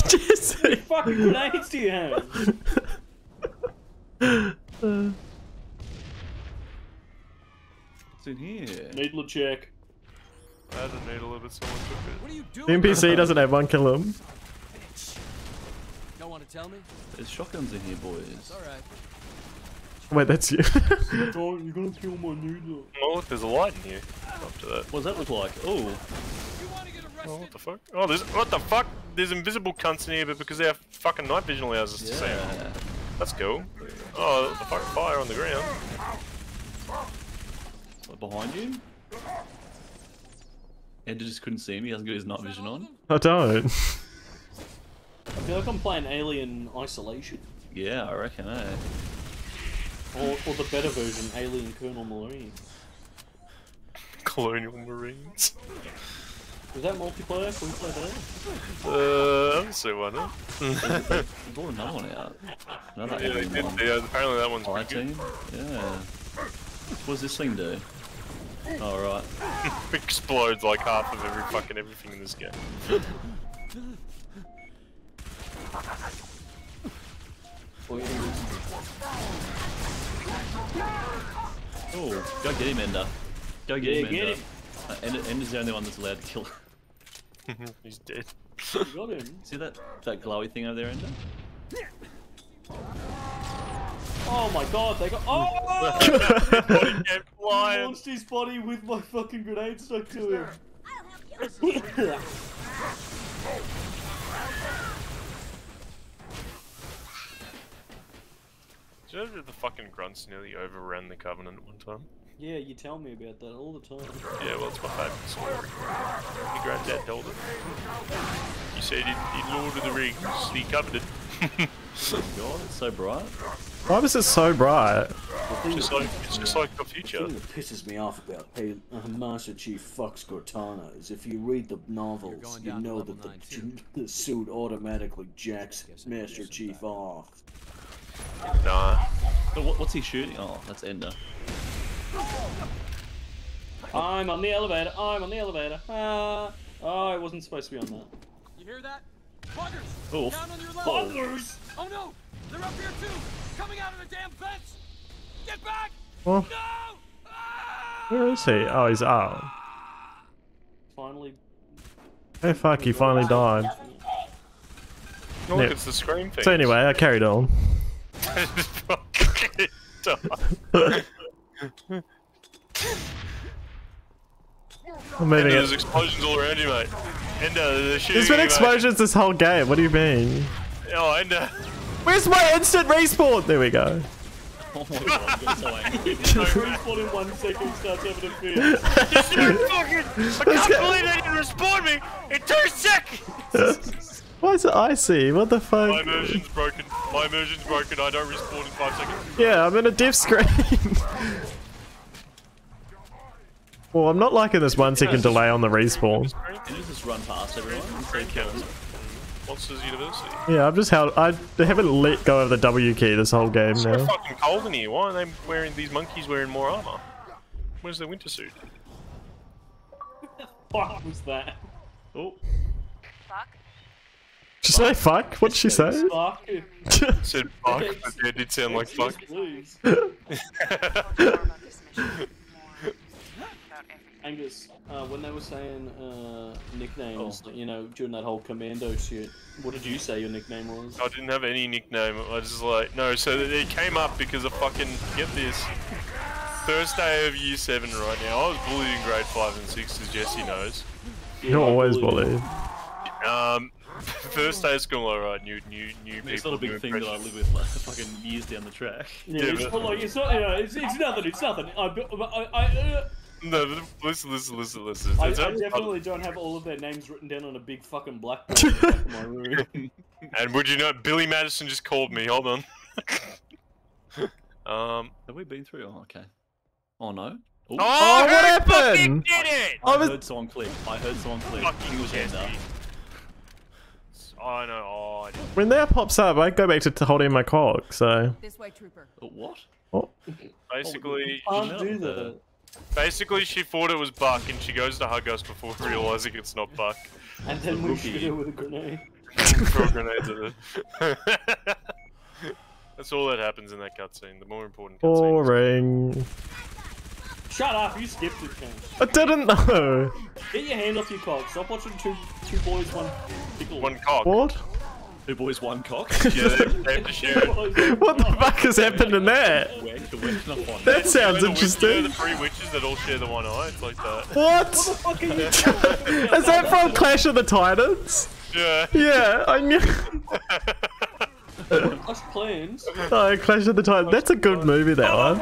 Jesse. fucking grenades do you have? What's in here? Needle check. I had a needle of it, someone took it. What are you doing? The? NPC doesn't have one kill him. Don't want to tell me? There's shotguns in here, boys. Alright. Wait, that's you. Don't, you're gonna kill my noodle. Oh, there's a light in here. Up to that. What does that look like? Oh, You want to get arrested? Oh, what the fuck? Oh, there's what the fuck? There's invisible cunts in here, but because they have fucking night vision allows us to see 'em. yeah. That's cool. Oh, the fucking fire on the ground. What, behind you? Ed just couldn't see me. He hasn't got his night vision on. I don't. I feel like I'm playing Alien Isolation. Yeah, I reckon, eh? Or, or the better version, Alien Colonel Marines. Colonial Marines. Was that multiplayer? Can we play that? Uh, I'm so wondering. They brought another one out. Another Yeah, they alien did. one. Yeah, apparently that one's Fire pretty good. Yeah. What does this thing do? Oh, right. Explodes like half of every fucking everything in this game. Oh, go get him, Ender. Go get Yeah, him, get Ender. Uh, Ender. Ender's the only one that's allowed to kill He's dead. You got him. See that, that glowy thing over there, Ender? Oh my god, they got. Oh! Body kept I flying. launched his body with my fucking grenade stuck to him. Do you know that the fucking grunts nearly overran the Covenant at one time? yeah, you tell me about that all the time. Yeah, well, it's my favourite story. Your granddad told it. He said in, in Lord of the Rings, he covered it. Oh god, it's so bright. Why was it so bright? just like, it's just like the future. The thing that pisses me off about hey, uh, Master Chief fucks Cortana is if you read the novels, you know that the, the suit automatically jacks Master Chief off. Nah. But what, what's he shooting? Oh, that's Ender. I'm on the elevator. I'm on the elevator. Ah. Oh, I wasn't supposed to be on that. You hear that? Buggers! Oh. Down on your level! Buggers! Oh no! They're up here too! Coming out of the damn vents! Get back! Well, No! where is he? Oh, he's out. Finally. Oh fuck, he finally died. Look, Yeah. it's the scream thing. So anyway, I carried on. I'm moving There's it. explosions all around you, mate. Ender, they're shooting There's been you, mate. explosions this whole game. What do you mean? Oh, Ender. Where's my instant respawn? There we go. Oh my god, I'm getting so angry. Respawn in one second starts having a fit. You're fucking, I can't believe they didn't respond me in two seconds! Why is it icy? What the fuck? My immersion's broken. My immersion's broken. I don't respawn in five seconds. Yeah, I'm in a diff screen. well, I'm not liking this one second delay on the respawn. Can you just run past everyone and say kill them? Monsters University. Yeah, I've just held. I haven't let go of the W key this whole game now. It's so now. fucking cold in here. Why are they wearing these monkeys wearing more armor? Where's their winter suit? Fuck was that? Oh, Fuck. Did she say fuck? What did she say? Fuck. Said fuck, but it did sound like fuck. Angus, uh, when they were saying uh, nicknames, Oh. you know, during that whole commando shit, what did you say your nickname was? I didn't have any nickname. I was just like, no. So it came up because of fucking get this. First day of year seven right now. I was bullied in grade five and six, as Jesse knows. You're always bullied. Um, first day of school, alright, new, new, new people. it's not a big thing that I impressions. live with like fucking years down the track. Yeah, Yeah, it's but- not like it's not. You know, it's, it's nothing. It's nothing. I, I, I, uh, No, but listen, listen, listen, listen. I, I It's not- definitely don't have all of their names written down on a big fucking blackboard in the back of my room. And would you know, Billy Madison just called me. Hold on. um. Have we been through? Oh, okay. Oh no. Ooh. Oh, what who happened? Did it? I I was- heard someone click. I heard someone click. Fucking It was Ender. Jesse. I know. Oh, I didn't. When that pops up, I go back to t- holding my cock. So. This way, trooper. Oh, what? Oh. Basically, Can't do that. basically, she thought it was Buck, and she goes to hug us before realizing it's not Buck. And then we rookie. shoot her with a grenade. Throw grenades at her. That's all that happens in that cutscene. The more important cutscene. Boring. Shut up! You skipped it, Ken. I didn't know. Get your hand off your cock. Stop watching two two boys, one pickle. One cock. What? Two boys, one cock. Yeah, they, they have to share it. What the fuck has happened in that? We're we're not on That sounds You know the witch- you know interesting. the three witches that all share the one eye. It's like that. What? the Fuck are you talking Is that from Clash of the Titans? Yeah. Yeah, I knew. Us plans. Oh, Clash of the Titans. That's a good movie, that one.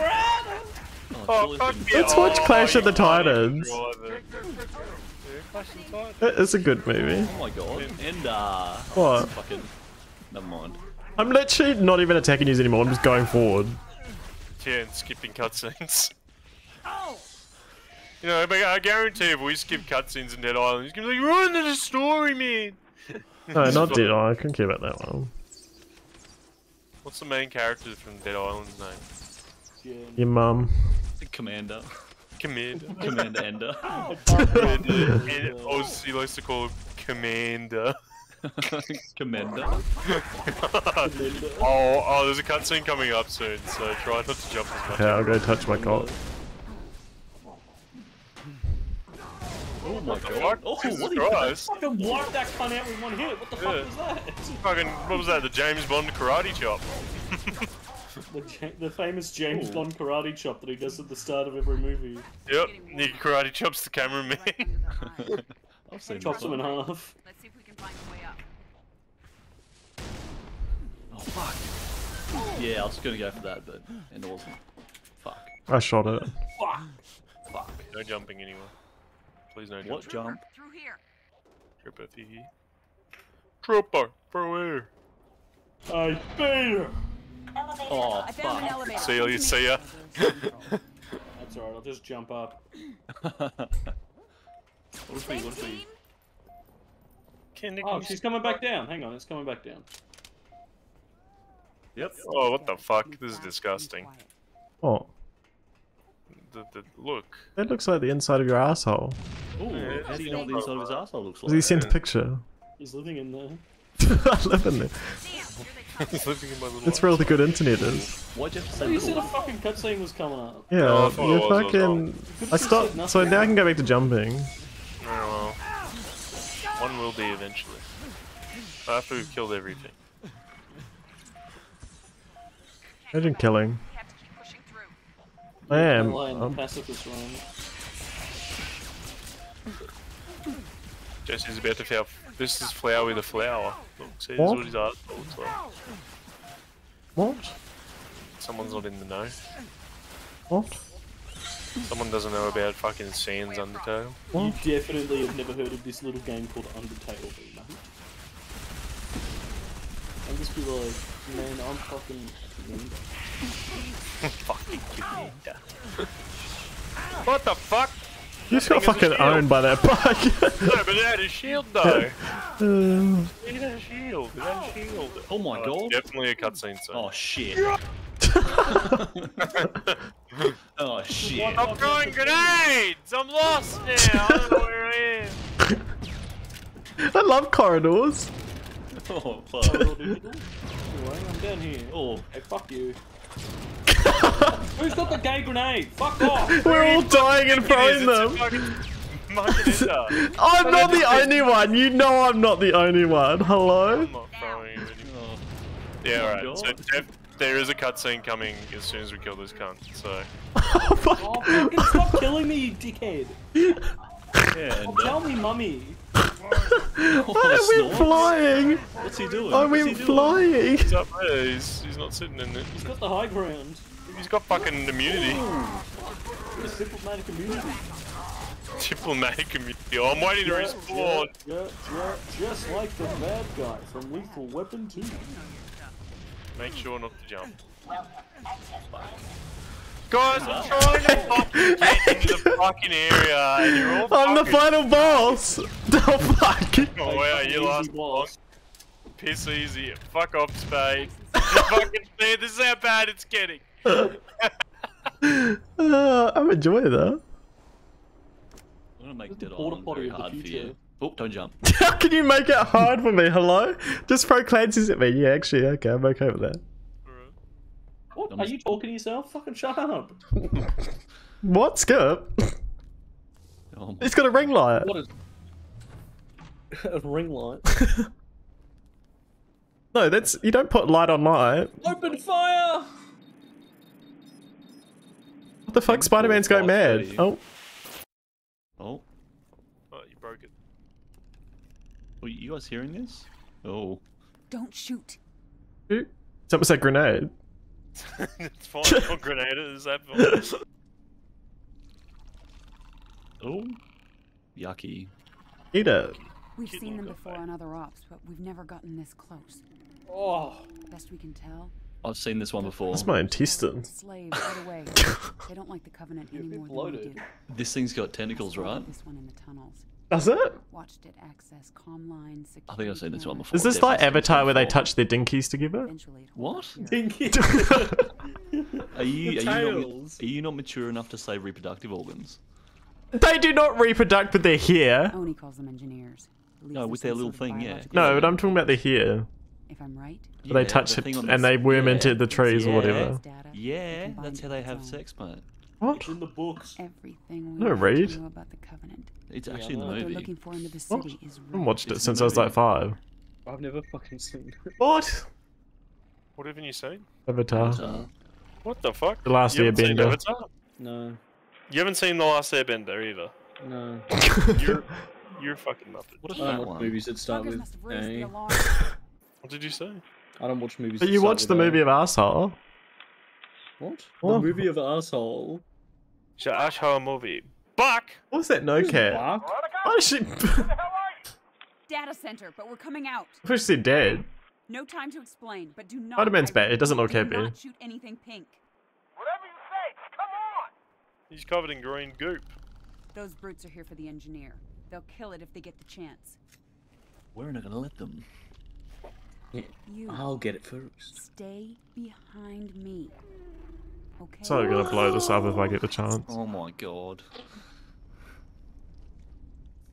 Oh, fuck. Let's watch Clash of the Titans. drive it. Yeah, Clash of the Titans. That is a good movie. Oh my god. Ender. Uh, what? Fucking. Never mind. I'm literally not even attacking you anymore. I'm just going forward. Yeah, and skipping cutscenes. You know, but I guarantee if we skip cutscenes in Dead Island, he's gonna be like, run to the story, man. No, not Dead Island. I couldn't care about that one. What's the main character from Dead Island's name? Your mum. Commander. Commander. Commander Ender. Commander. Oh, and Oz, he likes to call him Commander. Commander. oh, oh, there's a cutscene coming up soon, so try not to jump as much. Okay, I'll go touch my cock. Oh my Fuck, god. Oh, Jesus what are you Christ. Fucking wiped that cunt out with one hit. What the fuck was that? Fucking, what was that, the James Bond karate chop? The, the famous James Bond karate chop that he does at the start of every movie. Yep, he karate chops the cameraman. I've seen Chops him in half. Let's see if we can find a way up. Oh fuck. Yeah, I was gonna go for that, but it wasn't. Fuck. I shot it. Fuck. Fuck. no jumping anymore. Please no jumping. What jumping. jump? Through here. Trooper thingy. Trooper, for where? I beat her. Oh I found an fuck. elevator. See ya, you see ya. That's alright, I'll just jump up. What if we, what if we... Oh, she's coming back down. Hang on, it's coming back down. Yep. Oh, what the fuck? This is disgusting. Oh, The, the, look. that looks like the inside of your asshole. Ooh, how do you know what the inside of his asshole looks like? Has he like? sent a picture? He's living in there. I live in there. That's where all the good internet is. Why'd you have to say You said a fucking cutscene was coming up. Yeah, Oh, I you it was, fucking. wrong. I stopped. So now I can go back to jumping. Oh, well. One will be eventually. After we've killed everything. Imagine killing. Have to keep. I am. Lie in the um, pacifist. Jesse's about to flower. This is Flowey the flower. Look, see, this is What? what his art looks like. What? Someone's not in the know. What? Someone doesn't know about fucking Sans Undertale. You definitely have never heard of this little game called Undertale, mate. And just be like, man, I'm fucking. fucking Commander. what the fuck? You just got thing is a fucking owned by that bike. No, but it had a shield though. Uh, It had a shield. It had a shield. Oh my Oh, god. Definitely a cutscene soon. Oh shit. oh shit. I'm throwing grenades! I'm lost now! I don't know where I am. I love corridors. Oh Oh, fuck. I'm down here. Oh. Hey, fuck you. Who's got the gay grenade? Fuck off! We're all dying and throwing them. I'm not the only one. You know I'm not the only one. Hello? I'm not throwing it anymore. Yeah, Oh alright. So God. there is a cutscene coming as soon as we kill this cunt. So Oh, fucking stop killing me, you dickhead! Yeah, and, Tell me, mummy! Why are we snort. flying? What's he doing? Are What's we he flying? he's up there. He's, he's not sitting in it. He's got the high ground. He's got fucking immunity. The diplomatic immunity. Diplomatic immunity. Oh, I'm waiting to Yeah, respawn. Yeah, yeah, yeah, just like the bad guy from Lethal Weapon 2. Make sure not to jump. Guys, I'm trying to fucking get into the fucking area, and you're all I'm the final boss. Oh fuck. Oh wow, you Easy lost. boss. Piss easy. Fuck off, Spade. fucking Spade, this is how bad it's getting. Uh, I'm enjoying that. I'm gonna make Dead porta very hard for you. Oh, don't jump. How can you make it hard for me? Hello? Just throw Clancy's at me. Yeah, actually, okay, I'm okay with that. What? Are you talking to yourself? Fucking shut up! What? Skip? Oh It's got a ring light. What is. a ring light. No, that's you don't put light on light. Open fire! What the fuck? Spider-Man's going mad. Oh, Oh. Oh, you broke it. Were you guys hearing this? Oh. Don't shoot. shoot. Someone said grenade. It's fine. What grenade is that for? Oh. Yucky. Eat it. We've seen them look before on other ops, but we've never gotten this close. Oh, Best we can tell, I've seen this one before. That's my intestine. Slaves right away. they don't like the Covenant any more than we bloated. do. This thing's got tentacles, right? This one in the tunnels. Does it? Watched it access comm lines. I think I've seen this one before. Is this like Avatar where they touch their dinkies together? What? Dinky. Are you, are, you not, are you not mature enough to say reproductive organs? They do not reproduct with their hair. Oni calls them engineers. No, they're with their little thing, yeah. No, but I'm talking about the here. If I'm right, Where they touch the it and they worm yeah. into the trees or whatever. Yeah, that's how they have sex, mate. What? It's in the books. everything we No, need to read. know about the Covenant. It's Yeah, actually in the I know. What they're movie. looking for into the What? city is I haven't watched it It's since I was like five. I've never fucking seen it. What? What haven't you seen? Avatar. Avatar. What the fuck? The Last you haven't seen Airbender. Avatar? No, You haven't seen The Last Airbender either. no. You're, you're a fucking muppet. What a I fat don't watch one. movies that start Buggers with must have raised the A. What did you say? I don't watch movies. But you start watched the movie of Asshole. What? What? The movie of asshole. It's an asshole movie. Buck! What was that no cat? Fuck. Why is she? Data center, but we're coming out. I thought she said dead. No time to explain, but do not. Spider-Man's I bad, it doesn't look do happy. not shoot anything pink. Whatever you say, come on! He's covered in green goop. Those brutes are here for the engineer. They'll kill it if they get the chance. We're not gonna let them. You I'll get it first. stay behind me. Okay. So I'm gonna blow this up if I get the chance. Oh my god.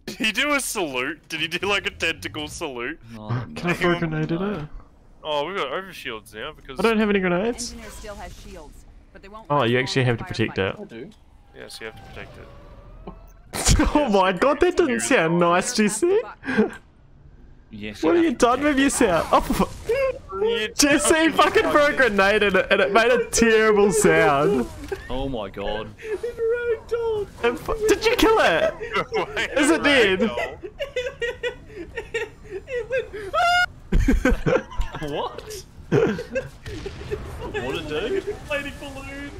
Did he do a salute? Did he do like a tentacle salute? Oh, Can I throw a grenade at it? Oh, we've got overshields now because. I don't have any grenades. Engineer still has shields, but they won't. Oh, you actually have to protect firefight. I do. Yes, you have to protect it. oh my god, that didn't sound nice, Jesse. Yes. What have you done with yourself? Oh, Jesse fucking threw a grenade in it and it made a terrible sound. Oh my god. And fu- Did you kill it? Is it dead? what? what it do? Inflating balloon.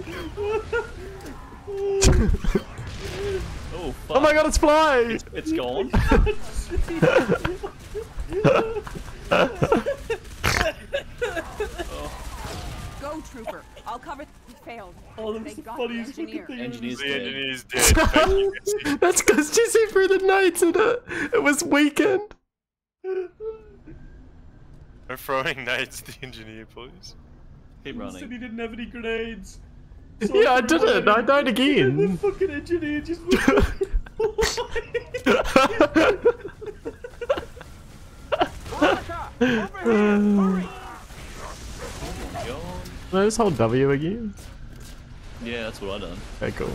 Oh fuck. Oh my god, it's flying! It's gone. Go, trooper. I'll cover. He failed. Oh, that they was the got funniest the engineer. fucking thing. Engineer's The dead. engineer's dead. Thank. That's because Jesse threw the nades and it. It was weakened. I'm throwing nades at the engineer, please. Keep He said running. he didn't have any grenades. Yeah, I didn't. I died The again. The fucking engineer just. Can I just hold W again? Yeah, that's what I done. Okay, cool.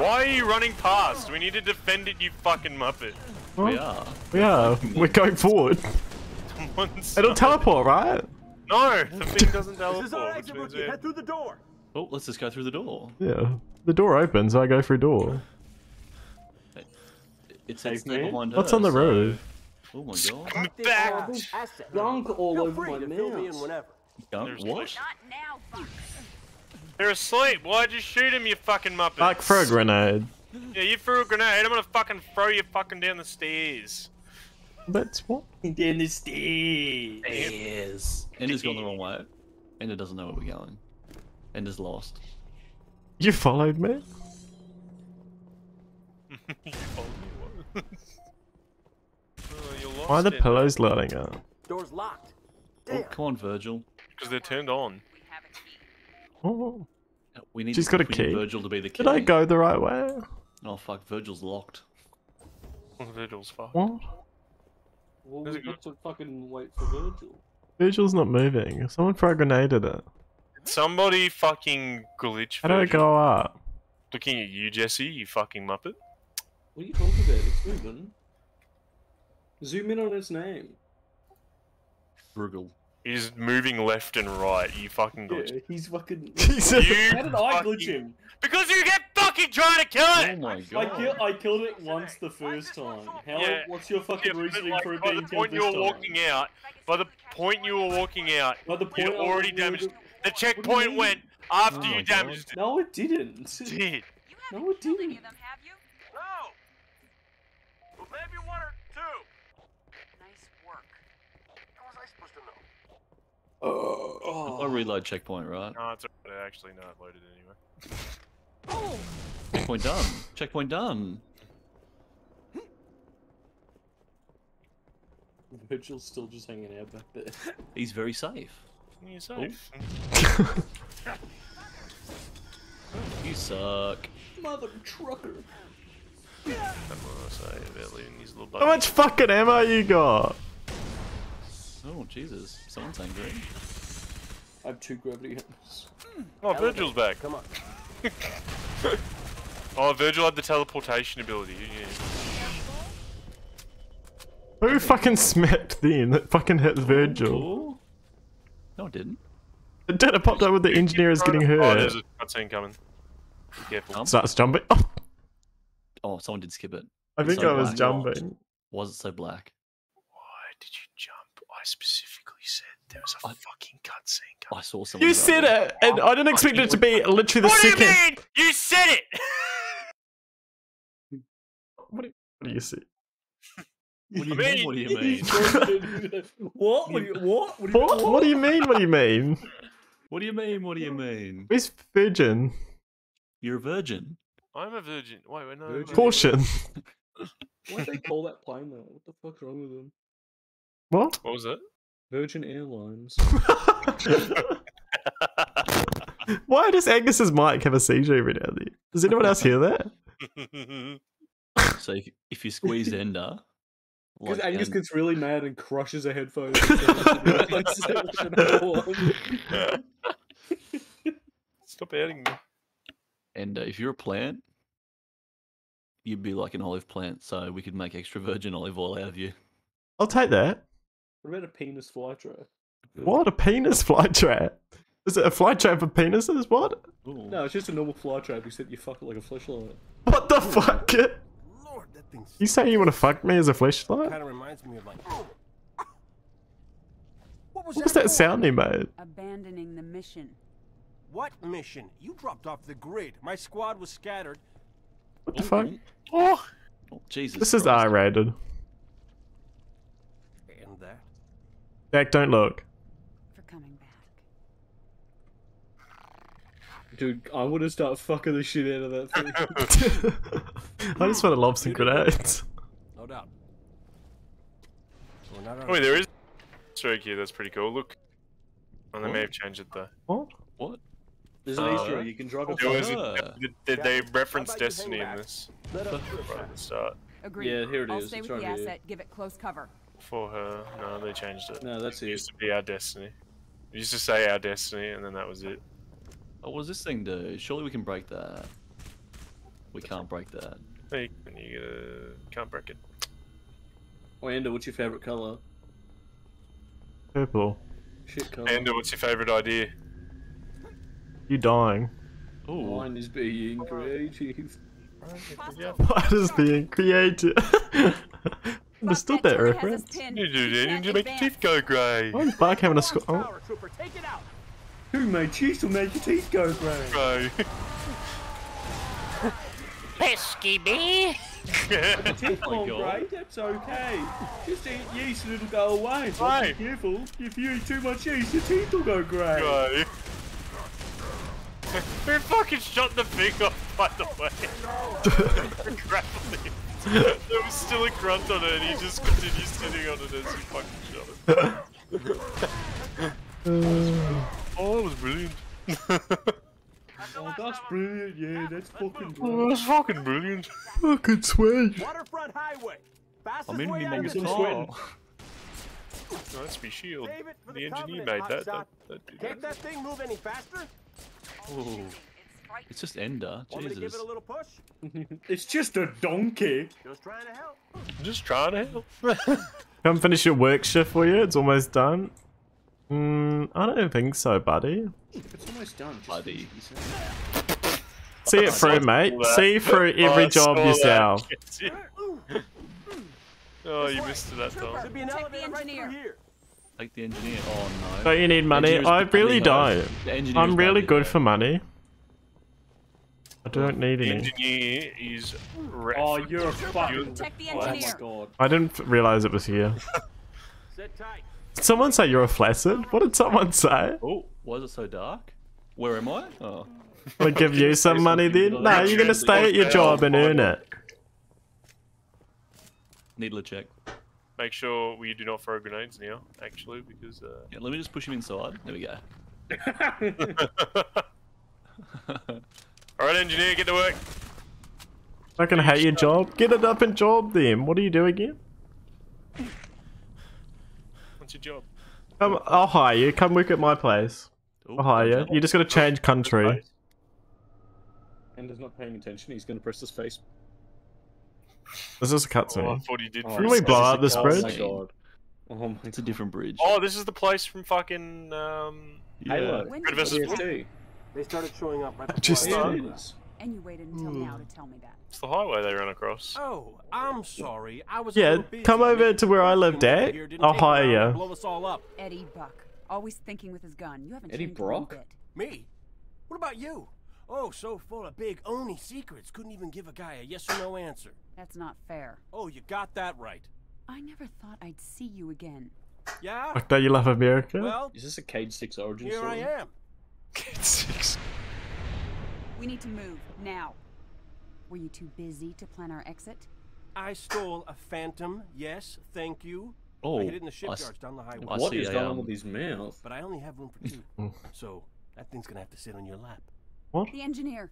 Why are you running past? We need to defend it, you fucking muppet. We are. Yeah, we're going forward. It'll teleport, right? No, the thing doesn't teleport. This is our teleport, exit, means Head through the door. Oh, let's just go through the door. Yeah. The door opens, I go through door. It says stay behind her. What's on the so- roof? Oh my god. back. Gunk all Feel over my to fill me in mouse. whenever. Gunk? What? Now. They're asleep. Why'd you shoot him, you fucking muppet? Fuck, throw a grenade. Yeah, you threw a grenade. I'm gonna fucking throw you fucking down the stairs. That's what? Down the stairs. Yes. Ender's gone the wrong way. Ender doesn't know where we're going. Ender's lost. You followed me? you followed me, what? Oh, Why are the in- pillows lighting up? Door's locked. Oh, come on, Virgil. Because they're turned on. Oh. We need She's to got a we need key. Virgil to be the key. Did I go the right way? Oh fuck, Virgil's locked. Virgil's fucked. What? Well, we it got to fucking wait for Virgil. Virgil's not moving. Someone throw a grenade at it. Somebody fucking glitch. How do I go up? Looking at you, Jesse, you fucking muppet. What are you talking about? It's moving. Zoom in on its name. Brugal. He's moving left and right, you fucking glitch. Yeah, he's fucking. You How did I glitch him? Because you get fucking trying to kill it. Oh it! my I, god. kill, I killed it once the first time. How? Yeah. What's your fucking Yeah, but reasoning like, for it by being the killed point you were time? walking out, by the point you were walking out, By the you point I was already walking- damaged. The checkpoint went after Oh my you God. damaged it. No, it didn't. Did. No, it didn't. them, have you? No! Well, man, reload checkpoint, right? No, it's alright. Actually, no, I've loaded anyway. Checkpoint done. Checkpoint done. Mitchell's still just hanging out back there. He's very safe. You're safe. You suck. Mother trucker. I'm gonna say about leaving his little How much fucking ammo you got? Oh Jesus! Someone's angry. I have two gravity hammers. Oh, Virgil's back. Come on. oh, Virgil had the teleportation ability. Yeah. Who fucking smacked then? That fucking hit Virgil. Oh. No, it didn't. It did. It popped up with the engineer is getting hurt. Oh, hurt. there's a cutscene coming. Be careful. Starts jumping. Oh, Oh, someone did skip it. I It's think so I was black. jumping. Was it so black? Why did you jump? I specifically said there was a fucking cutscene. I saw someone. You said it, and I didn't expect it to be literally the What do you mean? You said it. What do, what do you see? What do you I mean? mean- What do you mean? what? What do you, what? What do you, What? What do you mean? What do you mean? What do you mean? What do you mean? Where's Virgin? You're a virgin. I'm a virgin. Wait, wait, no. Virgin. no. Portion. Why'd they call that plane though? What the fuck's wrong with them? What? What was it? Virgin Airlines. Why does Angus's mic have a seizure every now and then? Does anyone else hear that? So if, if you squeeze Ender, Because like, Angus and- gets really mad and crushes a headphone. Stop adding me. and uh, if you're a plant, you'd be like an olive plant. So we could make extra virgin olive oil out of you. I'll take that. What about a penis flytrap? What a penis fly trap? Is it a fly trap for penises? What? No, it's just a normal flytrap, except you said you fuck it like a flashlight. What the fuck? Lord, that thing's You say you want to fuck me as a flashlight? kind of reminds me of like. What was What was that? that for? sound he made? Abandoning the mission. What mission? You dropped off the grid. My squad was scattered. What the fuck? Oh, Oh, Jesus. This is Christ. R-rated. And that. Jack, don't look. For coming back. Dude, I want to start fucking the shit out of that thing. I just want to lob some grenades. No doubt. So Oh, wait, there is a stroke here. That's pretty cool. Look. Oh, they What? may have changed it though. What? What? There's an Uh, Easter egg. You can drive a There was car. a, did, did they reference How about you hang Destiny in this? Let us Right at the start. Agreed. Yeah, here it I'll is. stay It's with the right here. asset. Give it close cover. For her. No, they changed it. No, that's It it. used to be our Destiny. It used to say our Destiny, and then that was it. Oh, what does this thing do? Surely we can break that. We can't break that. Hey, you uh, can't break it. Oh, Ender, what's your favourite colour? Purple. Shit colour. And what's your favourite idea? You dying? Oh, Mine is being creative. What is being creative? Understood that turret has us reference. pinned. You do She that can't to make your teeth go grey. Why is Bark having a score? Oh, take it out. Who made cheese will make your teeth go grey? Grey. Pesky me! Teeth oh my gone God. grey, that's okay. Just eat yeast and it'll go away. But Right. be careful. If you eat too much yeast, your teeth will go grey. Grey. Who fucking shot the thing off, by the way? Grappling. there was still a grunt on it, and he just continues sitting on it as he fucking shot it. oh, that was brilliant. Oh, that's brilliant. Yeah, that's fucking Oh, that's fucking brilliant. fucking sweet. Waterfront highway. Fastest I'm in way me out of the some city. sweating. Oh, that's me shield. Save it for The the engineer Covenant, made that. hotshot. that, that Can't that thing move any faster? Oh. It's just Ender. Want me to give Jesus. it a little push? It's just a donkey. Just trying to help. I'm just trying to help. Come finish your work shift for you. It's almost done. Mm, I don't think so, buddy. It's almost done. Just Buddy. See it through, mate. See through every I job saw that. yourself. oh, you missed it that time. Should be an Check the elevator right engineer. here. Take the engineer. Oh no. Don't you need money? I really badly hurt. don't. I'm really good hurt. for money. I don't need any. engineer is ref. Oh, you're a fucking. Protect the Oh my engineer. god. I didn't realize it was here. Sit tight. Did someone say you're a flaccid? What did someone say? Oh, Why is it so dark? Where am I? Oh. We'll give you some money then. No, you're gonna stay at your job and earn it. Needle check. Make sure we do not throw grenades now, actually, because uh, Yeah, let me just push him inside. There we go. Alright, engineer, get to work. Fucking hate your job. Get it up and job then. What do you do again? What's your job? Come, I'll hire you. Come work at my place. I'll hire you. You just gotta change country. And is not paying attention. He's going to press his face. This is a Oh, I cutscene. thought he did. Didn't we blow up this Oh bridge? my god. Oh my It's a different bridge. Oh, this is the place from fucking um. Halo. Red versus Blue. Happen? They started showing up right before Just- I started. And you waited until hmm. now to tell me that. It's the highway they run across. Oh, I'm sorry. I was a Yeah, come over to where I live, Came over Dad. I'll hire you. Blow us all up. Eddie Buck, always thinking with his gun. You haven't Eddie changed one Brock? bit. Me? What about you? Oh, so full of big Oni secrets. Couldn't even give a guy a yes or no answer. That's not fair. Oh, you got that right. I never thought I'd see you again. Yeah? I thought you love America? Well, Is this a Cage 6 origin here I story? Am. Six. We need to move now. Were you too busy to plan our exit? I stole a Phantom. Yes, thank you. Oh, I hid it in the I s- shipyards down the highway. I What see is going on um, with his mouth? But I only have room for two. so that thing's gonna have to sit on your lap. What? The engineer.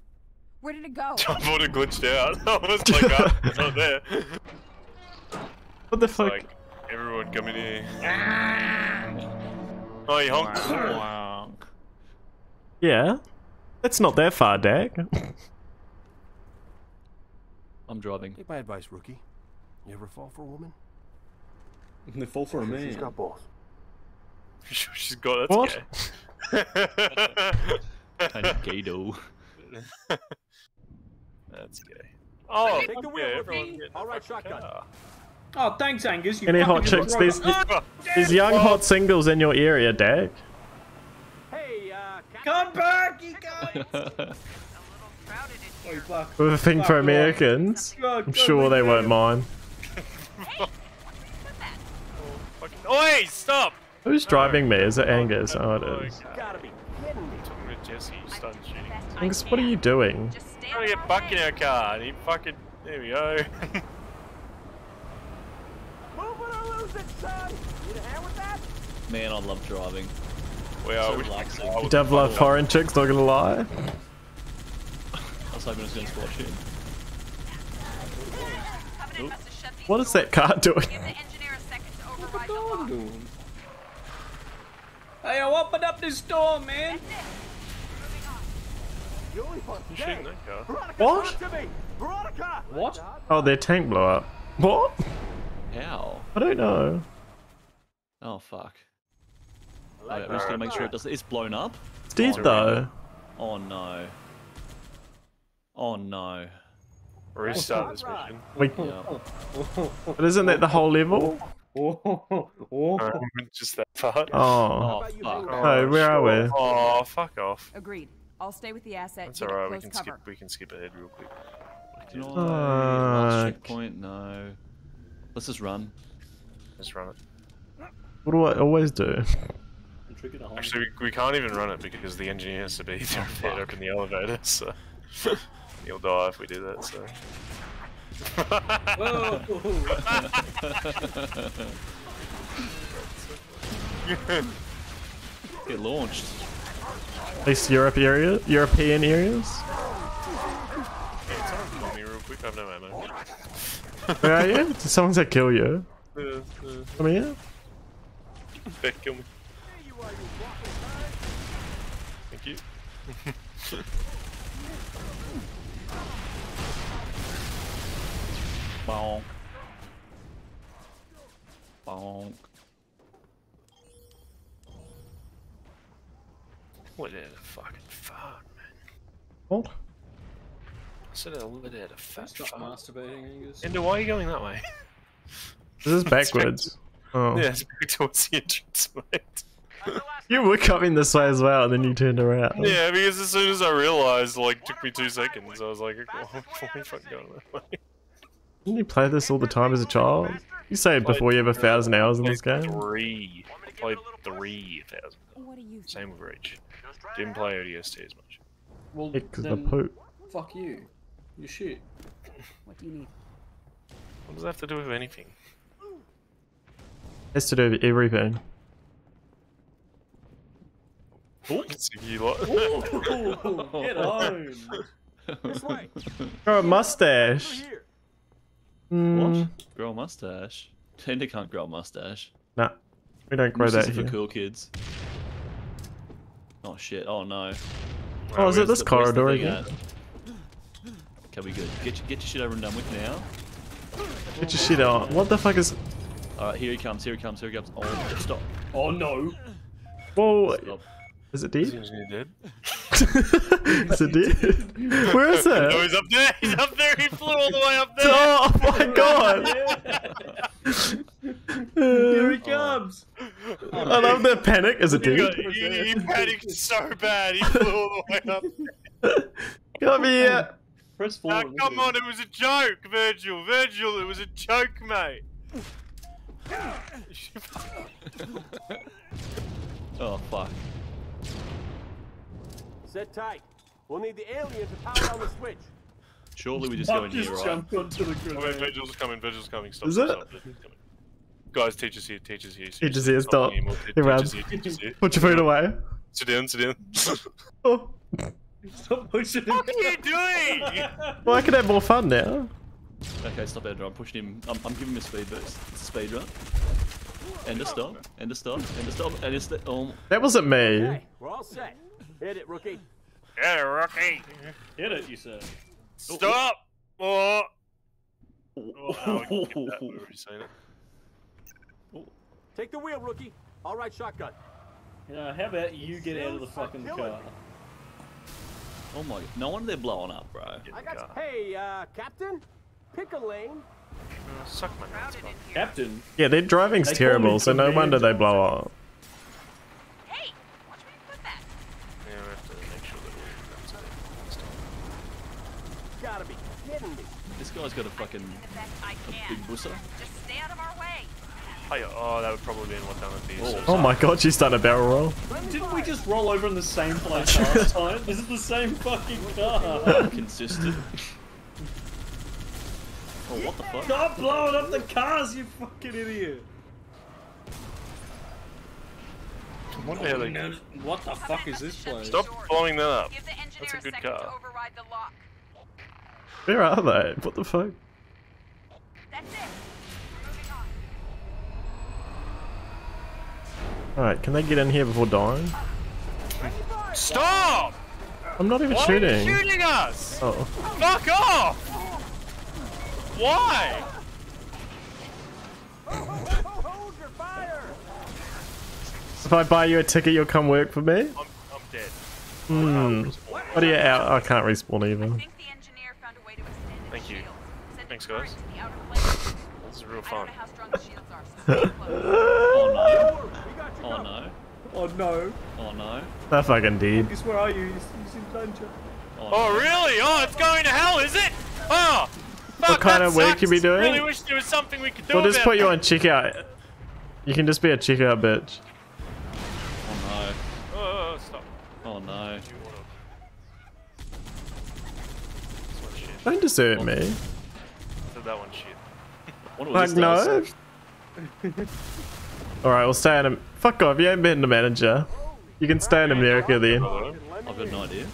Where did it go? I thought it glitched out. I was like, ah, it's not there. What the It's fuck? like, everyone coming in here. Oh, you honked. Yeah. That's not that far, Dag. I'm driving. Take my advice, rookie. You ever fall for a woman? They fall for a man. She's got balls. She's got that's What? gay. Kind of gay though. That's gay. Oh, Take the wheel, yeah, rookie. everyone get All the right, fucking shotgun. car. Oh, thanks, Angus. You Any fucking hot chicks? drove- There's, Ah, there's young hot singles in your area, Dag. Hey, Come back, you guys! A little crowded in Oh, fuck. With a thing for Fuck off. Americans. God, I'm sure they won't me. mind. Fucking, oi, stop! Who's driving me? Is it oh, Angus? Oh, it is. you gotta be kidding me. Talking to Jesse, you started. Angus, what are you doing? Just stay Trying on to our get Buck in our car, and he fucking. There we go. Move it or lose it, son. Need a hand with that? Man, I love driving. Well, So we relaxing. I You was- dev love foreign chicks, not gonna lie. I was hoping it was going to squash him. Covenant must have shut these What is that car doing? Give the engineer a second to override the lock. doing? Hey, I opened up this door, man. You only shooting that car? Veronica, What? to me. Veronica! What? Oh, their tank blew up. What? How? I don't know. Oh, fuck. Alright, we're just going to make sure it doesn't. It's blown up? It's dead Oh, though. Oh, no. Oh, no. Restart this mission. We, Yeah. but isn't that the whole level? Oh, oh. Um, just that part. Oh. Oh, fuck. Oh, where are we? Oh, fuck off. Agreed. I'll stay with the asset. That's alright. We can cover. skip. We can skip ahead real quick. No, last checkpoint, no. Let's just run. Just run it. What do I always do? I'm triggered Actually, we, we can't even run it because the engineer has to be there fuck. up in the elevator. So he'll die if we do that. So. Get launched. At least Europe area, European areas. Yeah, someone kill me real quick. I have no ammo. Where are you? Did someone say kill you? Uh, uh, Come here. Beck, kill me. Thank you. Bonk. Bonk. What a fucking fart, man. What? I said I let out a fat Stop fart. masturbating, Angus. Ender, why are you going that way? This is backwards. Oh. Yeah, it's back towards the entrance, mate. You were coming this way as well, and then you turned around. Yeah, because as soon as I realized, like, took me two seconds, I was like, oh, why are fucking going that way? Didn't you play this all the time as a child? You say before you have a thousand hours in this game. Three. played 3,000. What Same with Reach. Didn't play ODST as much. Well, Yeah, 'cause the then poop. fuck you. You shit. What do you need? What does that have to do with anything? It Has to do with everything. So you like- Ooh, get on. This way. Grow a mustache. Mm, What? Grow a mustache? Tender can't grow a mustache. Nah, we don't grow that that is for here. cool kids. Oh shit! Oh no. Oh, is it this the- corridor again? at? Okay, we good. Get your, get your shit over and done with now. Get your shit on. What the fuck is? Alright, here he comes, here he comes, here he comes. Oh, stop. Oh no. Whoa! Stop. Is it dead? he dead? is it dead? Where is No, it? Oh, he's up there. He's up there. He flew all the way up there. Oh, oh my god! Here he comes. I love the panic. Is it He, got, dead? he, he panicked so bad. He flew all the way up. Come here! Press forward. come on, it was a joke, Virgil. Virgil, it was a joke, mate. Oh fuck. Sit tight. We'll need the alien to power on the switch. Surely we just go Buck in here, just right? jumped onto the Oh, wait, grenade. Virgil's coming. Virgil's coming. Stop. Is stop, it? Stop, Virgil's coming. Guys, teachers here. Teachers here. Teachers seriously, here, stop. anymore. Te- He Teachers runs. here. Teachers here. Put your food away. Sit down. Sit down. Oh. Stop pushing what are you doing? Well, I can have more fun now. Okay, stop Andrew. I'm pushing him. I'm, I'm giving him a speed boost. It's a speed run. End a stop. End a stop. End a stop. And it's the. Oh, That wasn't me. Hey, we're all set. Hit it, rookie. Yeah, Rocky. Hit it, you said. Stop. Oh. Oh, no, I can get that. We've already seen it. Take the wheel, rookie. All right, shotgun. Yeah, how about you get out of the fucking car? oh my. No wonder they're blowing up, bro. I got. Hey, uh, Captain, pick a lane. Uh, suck my nuts. Captain. Yeah, their driving's They terrible, so no wonder they blow up. Hey, watch me put that. Yeah, we have to make sure that we're that's it. That's it. Gotta be kidding me. This guy's got a fucking In effect, I a can. big busser. Just stay out of our way. Oh, yeah. oh, that would probably be in what done would be. Oh. Oh my god, she's done a barrel roll. Didn't we just roll over in the same place last time? This is the same fucking car. Consistent. Oh, what the fuck? Stop blowing up the cars, you fucking idiot. I wonder how they. What the fuck is this place? Stop blowing that up. Give That's a good second car. override the lock. Where are they? What the fuck? That's it. Moving on. Alright, can they get in here before dying? Stop! I'm not even Why shooting. are you shooting us? Oh. Fuck off! Why? Hold your fire. If I buy you a ticket, you'll come work for me? I'm, I'm dead. Hmm. What are you out? I can't respawn either. I think the engineer found a way to extend its Thank you. Thanks, guys. to the outer plane. This is real I fun. know how strong the shields are, so stay close. Oh no. We got you Oh no. Oh no. Oh no. They're fucking dead. Guess where are you? He's, he's in danger. Oh, Oh no. really? Oh, it's going to hell, is it? Oh! Fuck, What kind that of work sucks. you be doing? Really wish there was something we could do We'll just put you that. on checkout. You can just be a checkout bitch. Oh Oh, oh, stop. no. Oh no. You wanna... This one shit. Don't desert me. I said that one shit. Wonder what Fuck this no. Alright, we'll stay in a. Fuck off, you ain't been the manager. You can stay in America then. I've got an idea.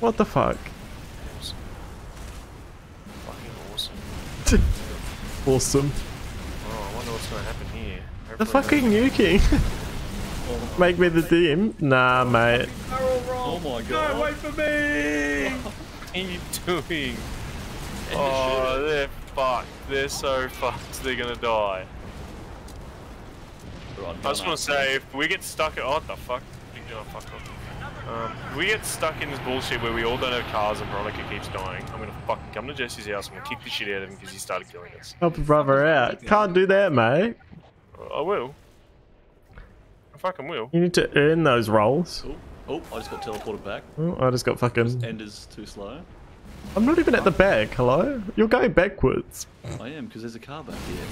What the fuck? Fucking awesome. Awesome. Oh, I wonder what's gonna happen here. The Hopefully fucking nuking. Make me the DM. Nah, mate. Oh my god. No, wait for me! What are you doing? Oh, they're fucked. They're so fucked. They're gonna die. I just want to say, if we get stuck at oh, what the fuck, Big John, fuck off. Um, we get stuck in this bullshit where we all don't have cars and Veronica keeps dying, I'm gonna fucking come to Jesse's house. I'm gonna kick the shit out of him because he started killing us. Help a brother out. Can't do that, mate. I will. I fucking will. You need to earn those rolls. Oh, oh, I just got teleported back. Oh, I just got fucking. Ender's too slow. I'm not even at the back. Hello? You're going backwards. I am, because there's a car back here.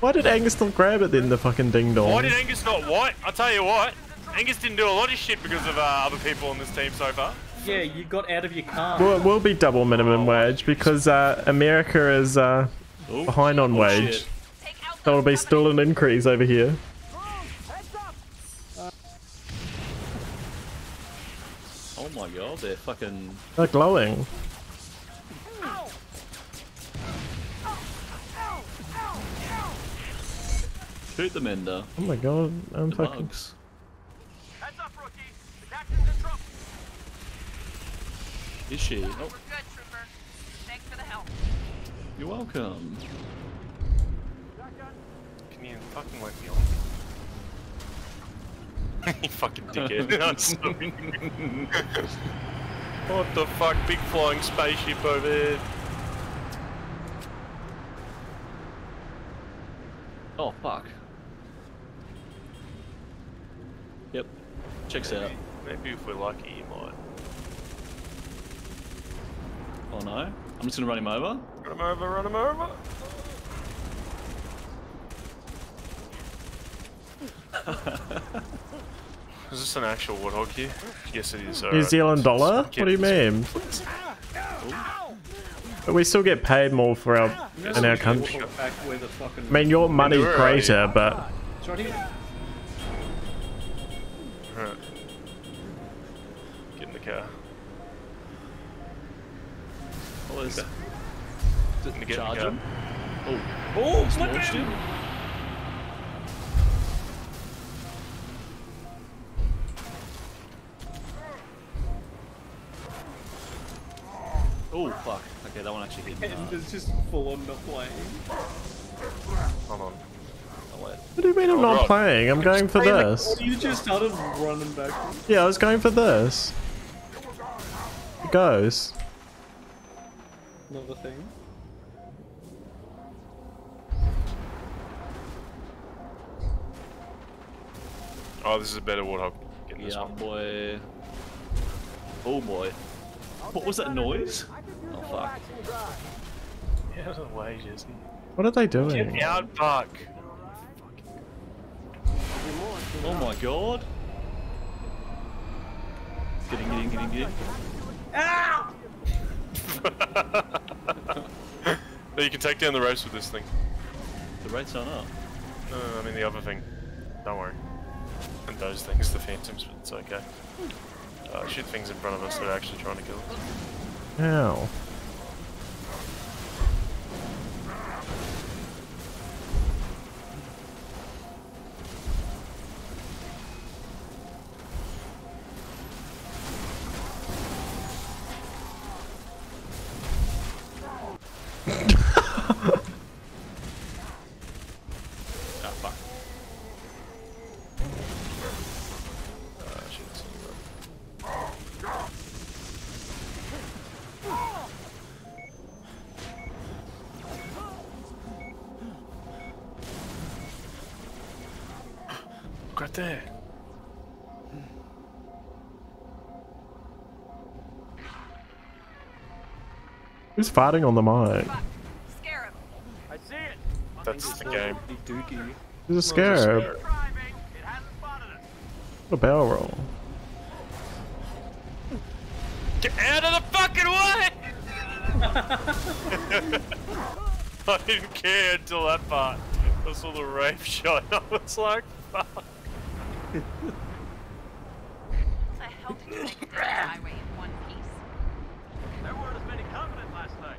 Why did Angus not grab it then, the fucking ding dong? Why did Angus not what? I'll tell you what. Angus didn't do a lot of shit because of uh, other people on this team so far. Yeah, you got out of your car. Well, it will be double minimum wage because uh, America is uh, behind on Oh, wage. shit. So it'll be still an increase over here. Oh my god, they're fucking. They're glowing. Shoot them, Ender. Oh my god, I'm The fucking. bugs. Heads up, rookie. The captain's in trouble. Is she? We're Oh, good, Trooper. Thanks for the help. you're welcome. Can you fucking let me on? you fucking dickhead. I'm sorry. what the fuck? Big flying spaceship over there. Oh, fuck. Yep. Checks out. Maybe if we're lucky, you might. Oh no. I'm just gonna run him over. Run him over, run him over. Is this an actual warthog here? Yes, it is. New alright. Zealand dollar? What do you mean? But we still get paid more for our in our country. Back where the fucking. I mean, your money's Right. greater, but Oh, there's. Gonna get Charge him. Oh. Oh, Just flip launched him! him. Oh fuck. Okay, that one actually hit me. And it's just full on not playing. Hold on. Oh what do you mean I'm Oh, not right. playing? I'm going for this. You just started running backwards. Yeah, I was going for this. It goes. Another thing. Oh, this is a better warthog. Get this Yeah, one. boy. Oh boy. What was that noise? Oh fuck. Get out of the way, Jesse. What are they doing? Get out, fuck. Oh my god. Get in, get in, get in, get in. No, you can take down the wraiths with this thing. The rates aren't up. No, no, I mean the other thing. Don't worry. And those things, the phantoms, but it's okay. Uh, shoot things in front of us that are actually trying to kill us. Ow. Who's fighting on the mic? Scarab. I see it. That's the game. Dookie. Who's a scarab? Driving. It hasn't spotted us. What a barrel roll. Get out of the fucking way! I didn't care until that part. I saw the rape shot. I was like, fuck. What the hell did you think of that highway in one piece? There weren't as many coming in last night.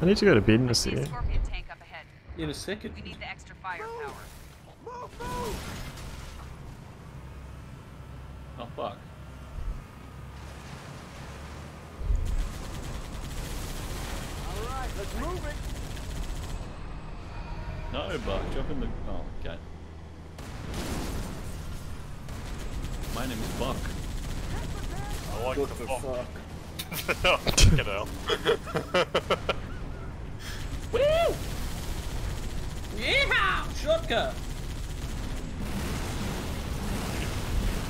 I need to go to bed in a See second. scorpion tank up ahead. In a second. We need the extra firepower. Oh fuck. All right, let's move it. No, Buck, jump in the. Oh, okay. My name is Buck. I like What the the fuck. fuck? oh, fucking hell. Woo! Yeehaw! Shotgun!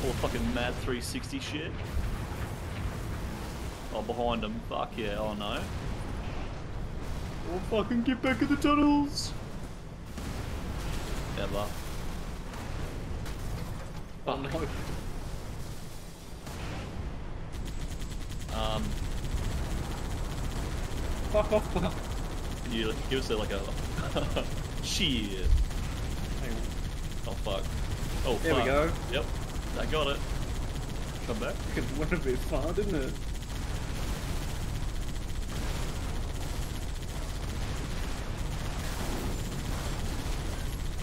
All fucking mad 360 shit. Oh, behind him. Fuck yeah. Oh no. Oh, fucking get back in the tunnels! Ever. Oh no. Um, Fuck off, Buck. can you give us a, like a shit? Oh fuck. Oh There we go. Yep. I got it. Come back. It would have been fun, didn't it?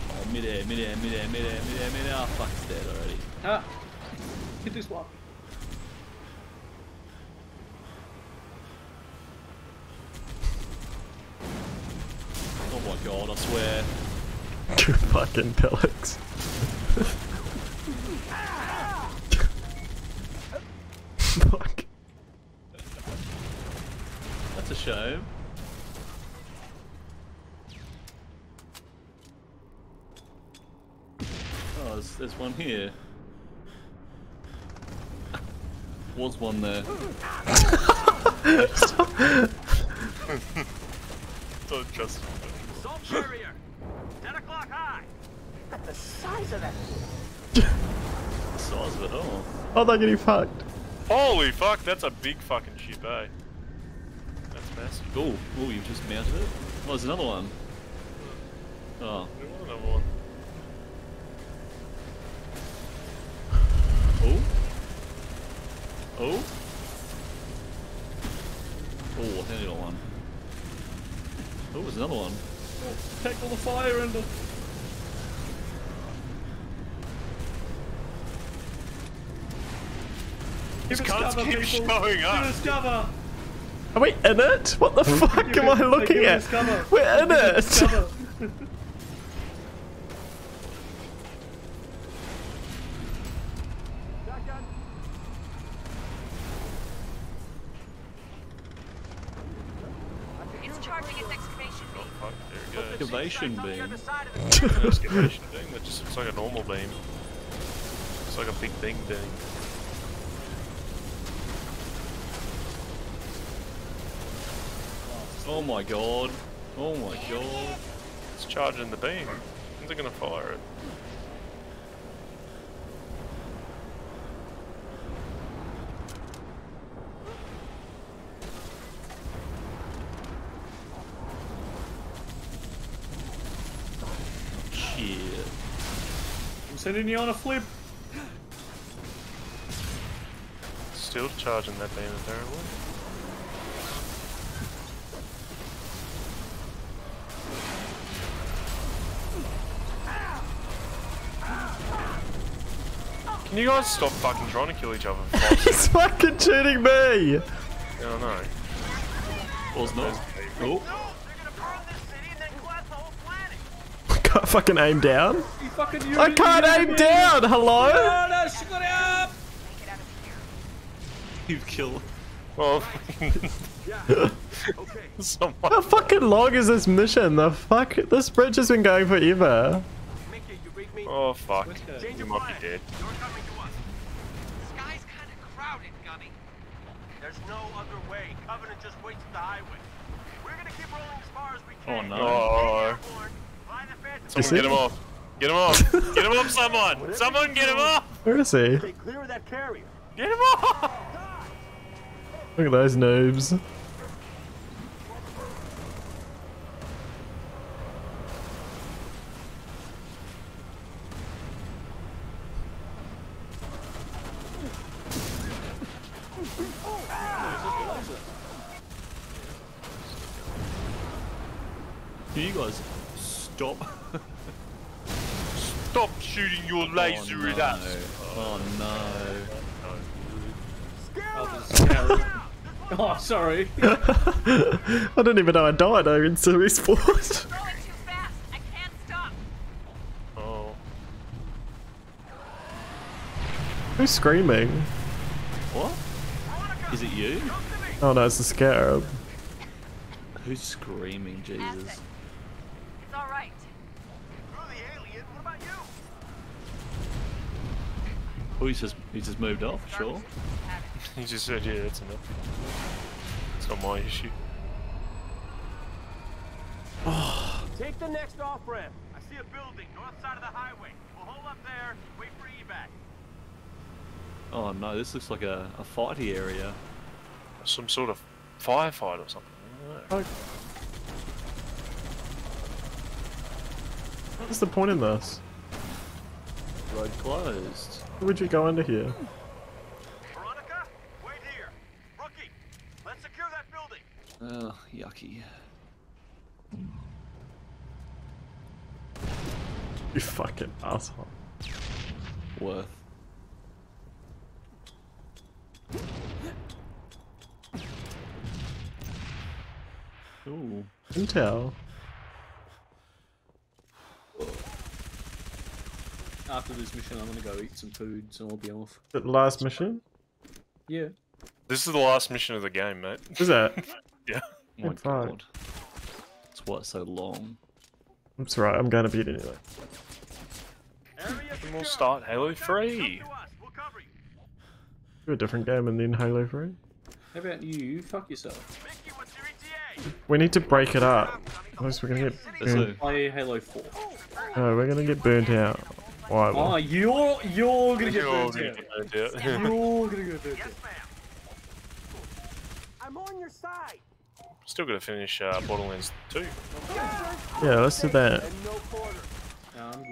Oh, mid-air, mid-air, mid-air, mid-air, mid-air, mid-air. Oh fuck, it's dead already. Ah! Hit this one. Oh my god, I swear. You fucking pellets. Fuck. That's a shame. Oh, there's, there's one here. Was one there. Don't trust him. Assault carrier. 10 o'clock high. At the size of that. The size of it all. Oh, they're getting fucked. Holy fuck, that's a big fucking ship, eh? That's massive. Oh, oh, you've just mounted it. Oh, there's another one. Oh. There was another one. Oh. Oh. Oh, I handed one. Oh, there's another one. Take all the fire and the... These Give us cunts cover, keep people. showing Give us cover! Are we in it? What the fuck Give am us- I looking at? We're in Give it! It's charging its excavation beam. Oh, fuck, there it goes. Excavation beam. An excavation thing that just looks like a normal beam. It's like a big bing thing. Oh my god. Oh my god. It's charging the beam. When's it gonna fire it? Shit. I'm sending you on a flip. Still charging that beam apparently. Can you guys stop fucking trying to kill each other? He's fucking cheating me! I don't know. Was not. Oh. Can't fucking aim down. Fucking I can't aim down! Hello? No, no, shut it up! You've killed. Well, How fucking long is this mission? The fuck? This bridge has been going forever. Oh fuck. You might be dead. Sky's kind of crowded, Gunny. There's no other way. Covenant just waits at the highway. We're gonna keep rolling as far as we Oh no. Oh, Fly the fence. someone get him off. Get him off. Get him off, someone. Someone get him off. Where is he? Stay clear of that carrier. Get him off. Oh, Look at those noobs. Guys stop? Stop shooting your oh, laser oh, at us. Oh no. Oh, sorry. I didn't even know I died. I instantly respawned. Going too fast. I can't stop. Oh. Who's screaming? What? Is it you? Oh no, it's the scarab. Who's screaming, Jesus? Oh, he's just he's just moved off. Sure. He just said, yeah, that's enough. It's not my issue. Take the next off ramp. I see a building north side of the highway. We'll hold up there. Wait for evac. Oh no, this looks like a, a fighty area. Some sort of firefight or something. I. What's the point in this? Road closed. Why would you go under here? Veronica, wait here. Rookie, let's secure that building. Oh, yucky. You fucking asshole. Worth. Ooh. Intel. After this mission, I'm gonna go eat some food, so I'll be off. The last mission? Yeah. This is the last mission of the game, mate. Is that? yeah. Oh my It's god. That's why it's so long. That's right, I'm gonna beat it anyway. And we'll start Halo 3. Do a different game and then Halo 3. How about you? Fuck yourself. We need to break it up. Otherwise we're gonna get burned. Play Halo 4. No, we're gonna get burnt out. Why? Oh, you're you're gonna get You're gonna out. get burnt out. You're gonna get burnt out. I'm on your side. Still gotta finish uh, Borderlands 2. Yeah, let's do that. No. No, I'm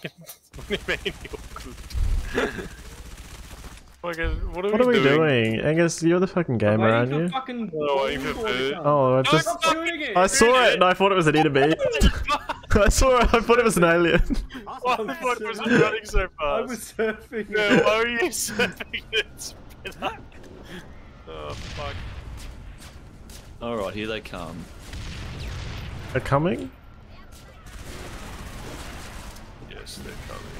good. what do you mean you're good? Like, uh, what are What are we we doing? Angus, you're the fucking gamer, aren't Waiting you? fucking Oh, waiting for. Oh, I just Stop shooting it! I saw it and I thought it was an enemy. I saw it. I thought it was an alien. Why the fuck was it running so fast? I was surfing. Yeah, why were you surfing it? Spin up. Oh, fuck. Alright, here they come. They're coming. Yes, they're coming.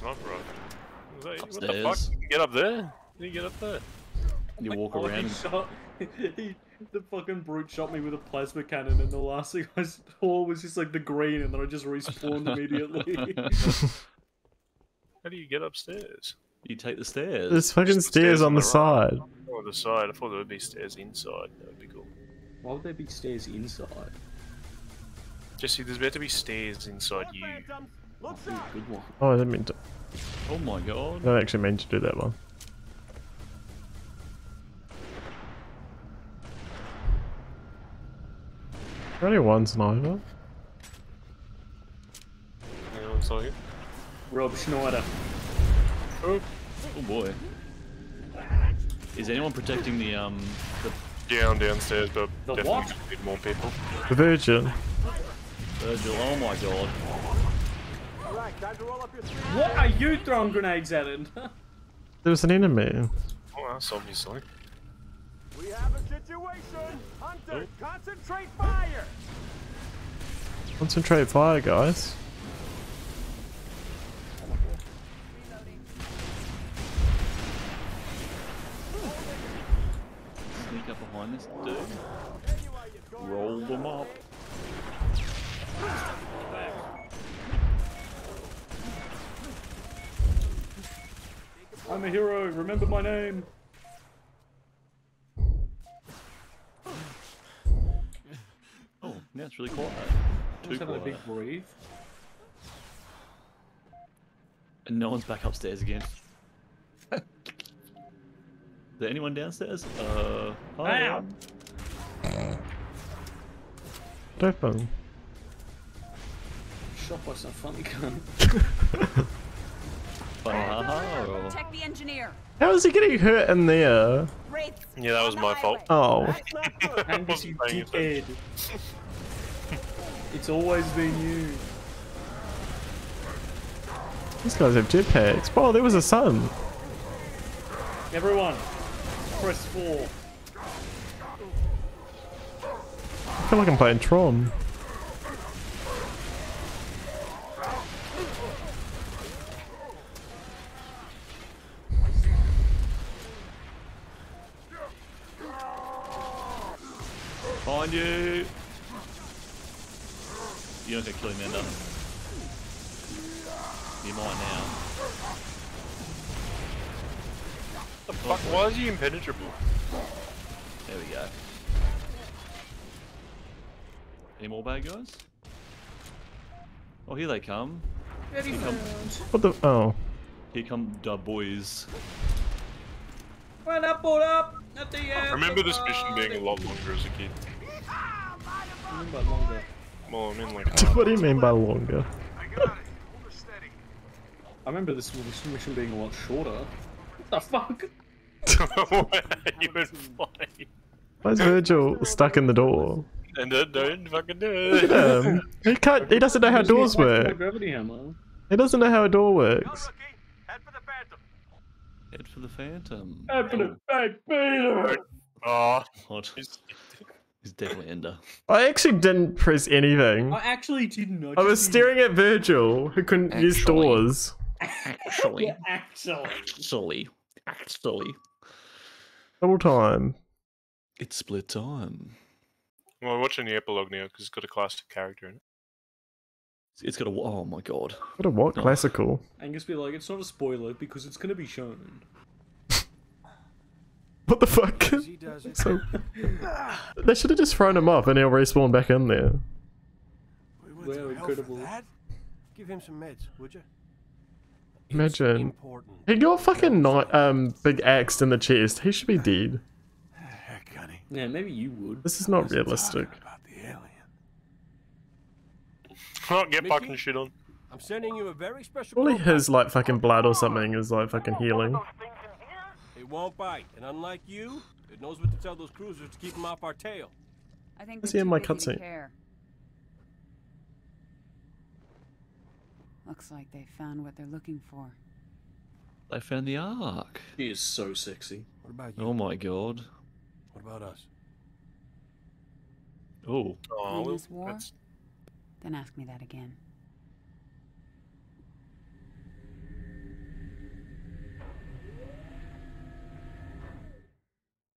There's a sniper rifle. Was that- What the fuck? Upstairs. You can get up there? How do you get up there? You walk Oh, around. he shot, he, the fucking brute shot me with a plasma cannon, and the last thing I saw was just like the green, and then I just respawned immediately. How do you get upstairs? You take the stairs. There's fucking Just stairs on the right. side. On the side. I thought there would be stairs inside. That would be cool. Why would there be stairs inside? Jesse, there's about to be stairs inside you. Good one. Oh, I didn't mean to. Oh my god. I don't actually mean to do that one. Only one sniper. Yeah, looks like it. Rob Schneider. Oh, oh boy. Is anyone protecting the um the Down downstairs, but The definitely what? need more people. The Virgin. Virgil? Oh my god. What are you throwing grenades at it? There was an enemy. Oh, that's obviously. We have a situation. Hunter, oh. concentrate fire. Concentrate fire, guys. sneak up behind this dude? Roll them up. I'm a hero. Remember my name. Oh, now it's really quiet. Too Just having a quiet. big breathe. And no one's back upstairs again. Is there anyone downstairs? Uh, hi. Ow! What happened? Shot by some funny cunt. Funny haha. Protect the engineer. How is he getting hurt in there? Yeah, that was my fault. Oh. Angus, you dickhead. It's always been you. These guys have jetpacks. Wow, there was a sun. Everyone, press 4. I feel like I'm playing Tron. Find you! You're not gonna kill him, Ender. You might now. The fuck? Oh, Why is he impenetrable? There we go. Any more bad guys? Oh, here they come. Here come, What the? Oh. here come the boys. Run up, pull up, at the I end. remember this mission being a lot longer as a kid. I remember longer. Well, I mean like. what do you uh, mean by longer? I remember this this mission being a lot shorter. What the fuck? you would fly. Why is Virgil stuck in the door? And then don't fucking do Look it. at him. Um, he can't. He doesn't know how doors to fight for my work. Gravity hammer. He doesn't know how a door works. Head for the Phantom. Open it back, Peter. Oh, What? He's definitely Ender. I actually didn't press anything. I actually didn't know. I was staring at Virgil, who couldn't use doors. Actually. Actually. Actually. Actually. Double time. It's split time. Well, we're watching the epilogue now because it's got a classic character in it. It's got a. Oh my god. What a what? Classical. Angus be like, it's not a spoiler because it's gonna be shown. What the fuck? so they should have just thrown him up and he'll respawn back in there. Well, incredible. Give him some meds, would you? Imagine. He got fucking not um big axed in the chest. He should be dead. Yeah, maybe you would. This is not realistic. Oh, get Mickey? fucking shit on. I'm sending you a very special. Surely program. his like fucking blood or something is like fucking healing. It won't bite, and unlike you, it knows what to tell those cruisers to keep them off our tail. I think Is they're he in my cutscene? Looks like they found what they're looking for. They found the Ark. He is so sexy. What about you? Oh my god. What about us? Oh. Oh, In well, this war? that's- Then ask me that again.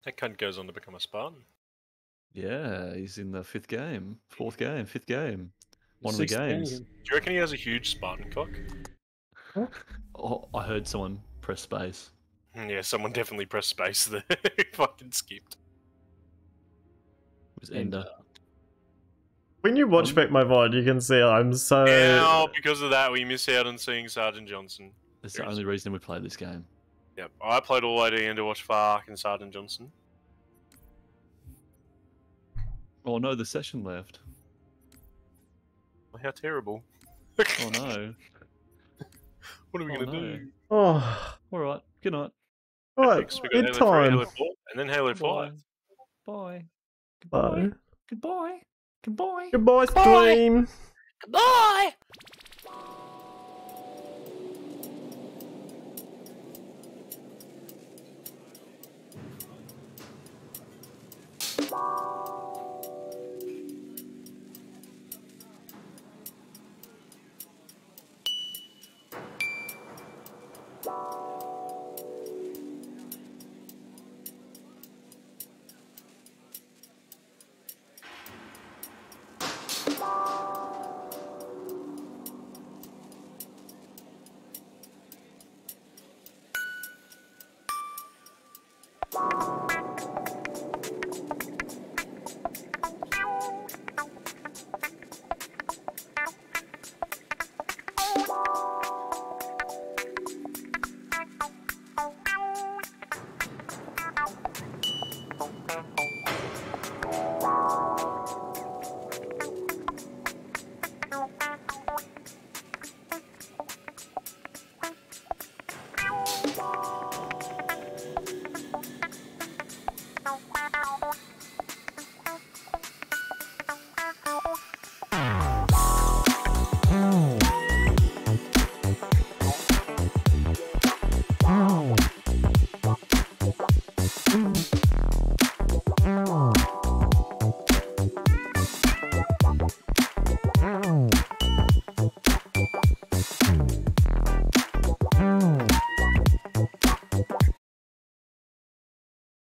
That cunt goes on to become a Spartan. Yeah, he's in the fifth game. Fourth game. Fifth game. One of the games. game. Do you reckon he has a huge Spartan cock? Oh, I heard someone press space. Mm, Yeah, someone definitely pressed space there. fucking skipped. It was Ender. When you watch back my VOD, you can see I'm so. Now, because of that, we miss out on seeing Sergeant Johnson. That's the only reason we play this game. Yep, I played all the way to the end to watch fucking Sergeant Johnson. Oh no, the session left. Well, How terrible. Oh no. What are we Oh, gonna no. do? Oh, Alright, good night. alright. Next, we got Good Halo 3, time. Halo 4, and then Halo 5. Bye. Bye. Goodbye. Goodbye. Goodbye, stream. Goodbye!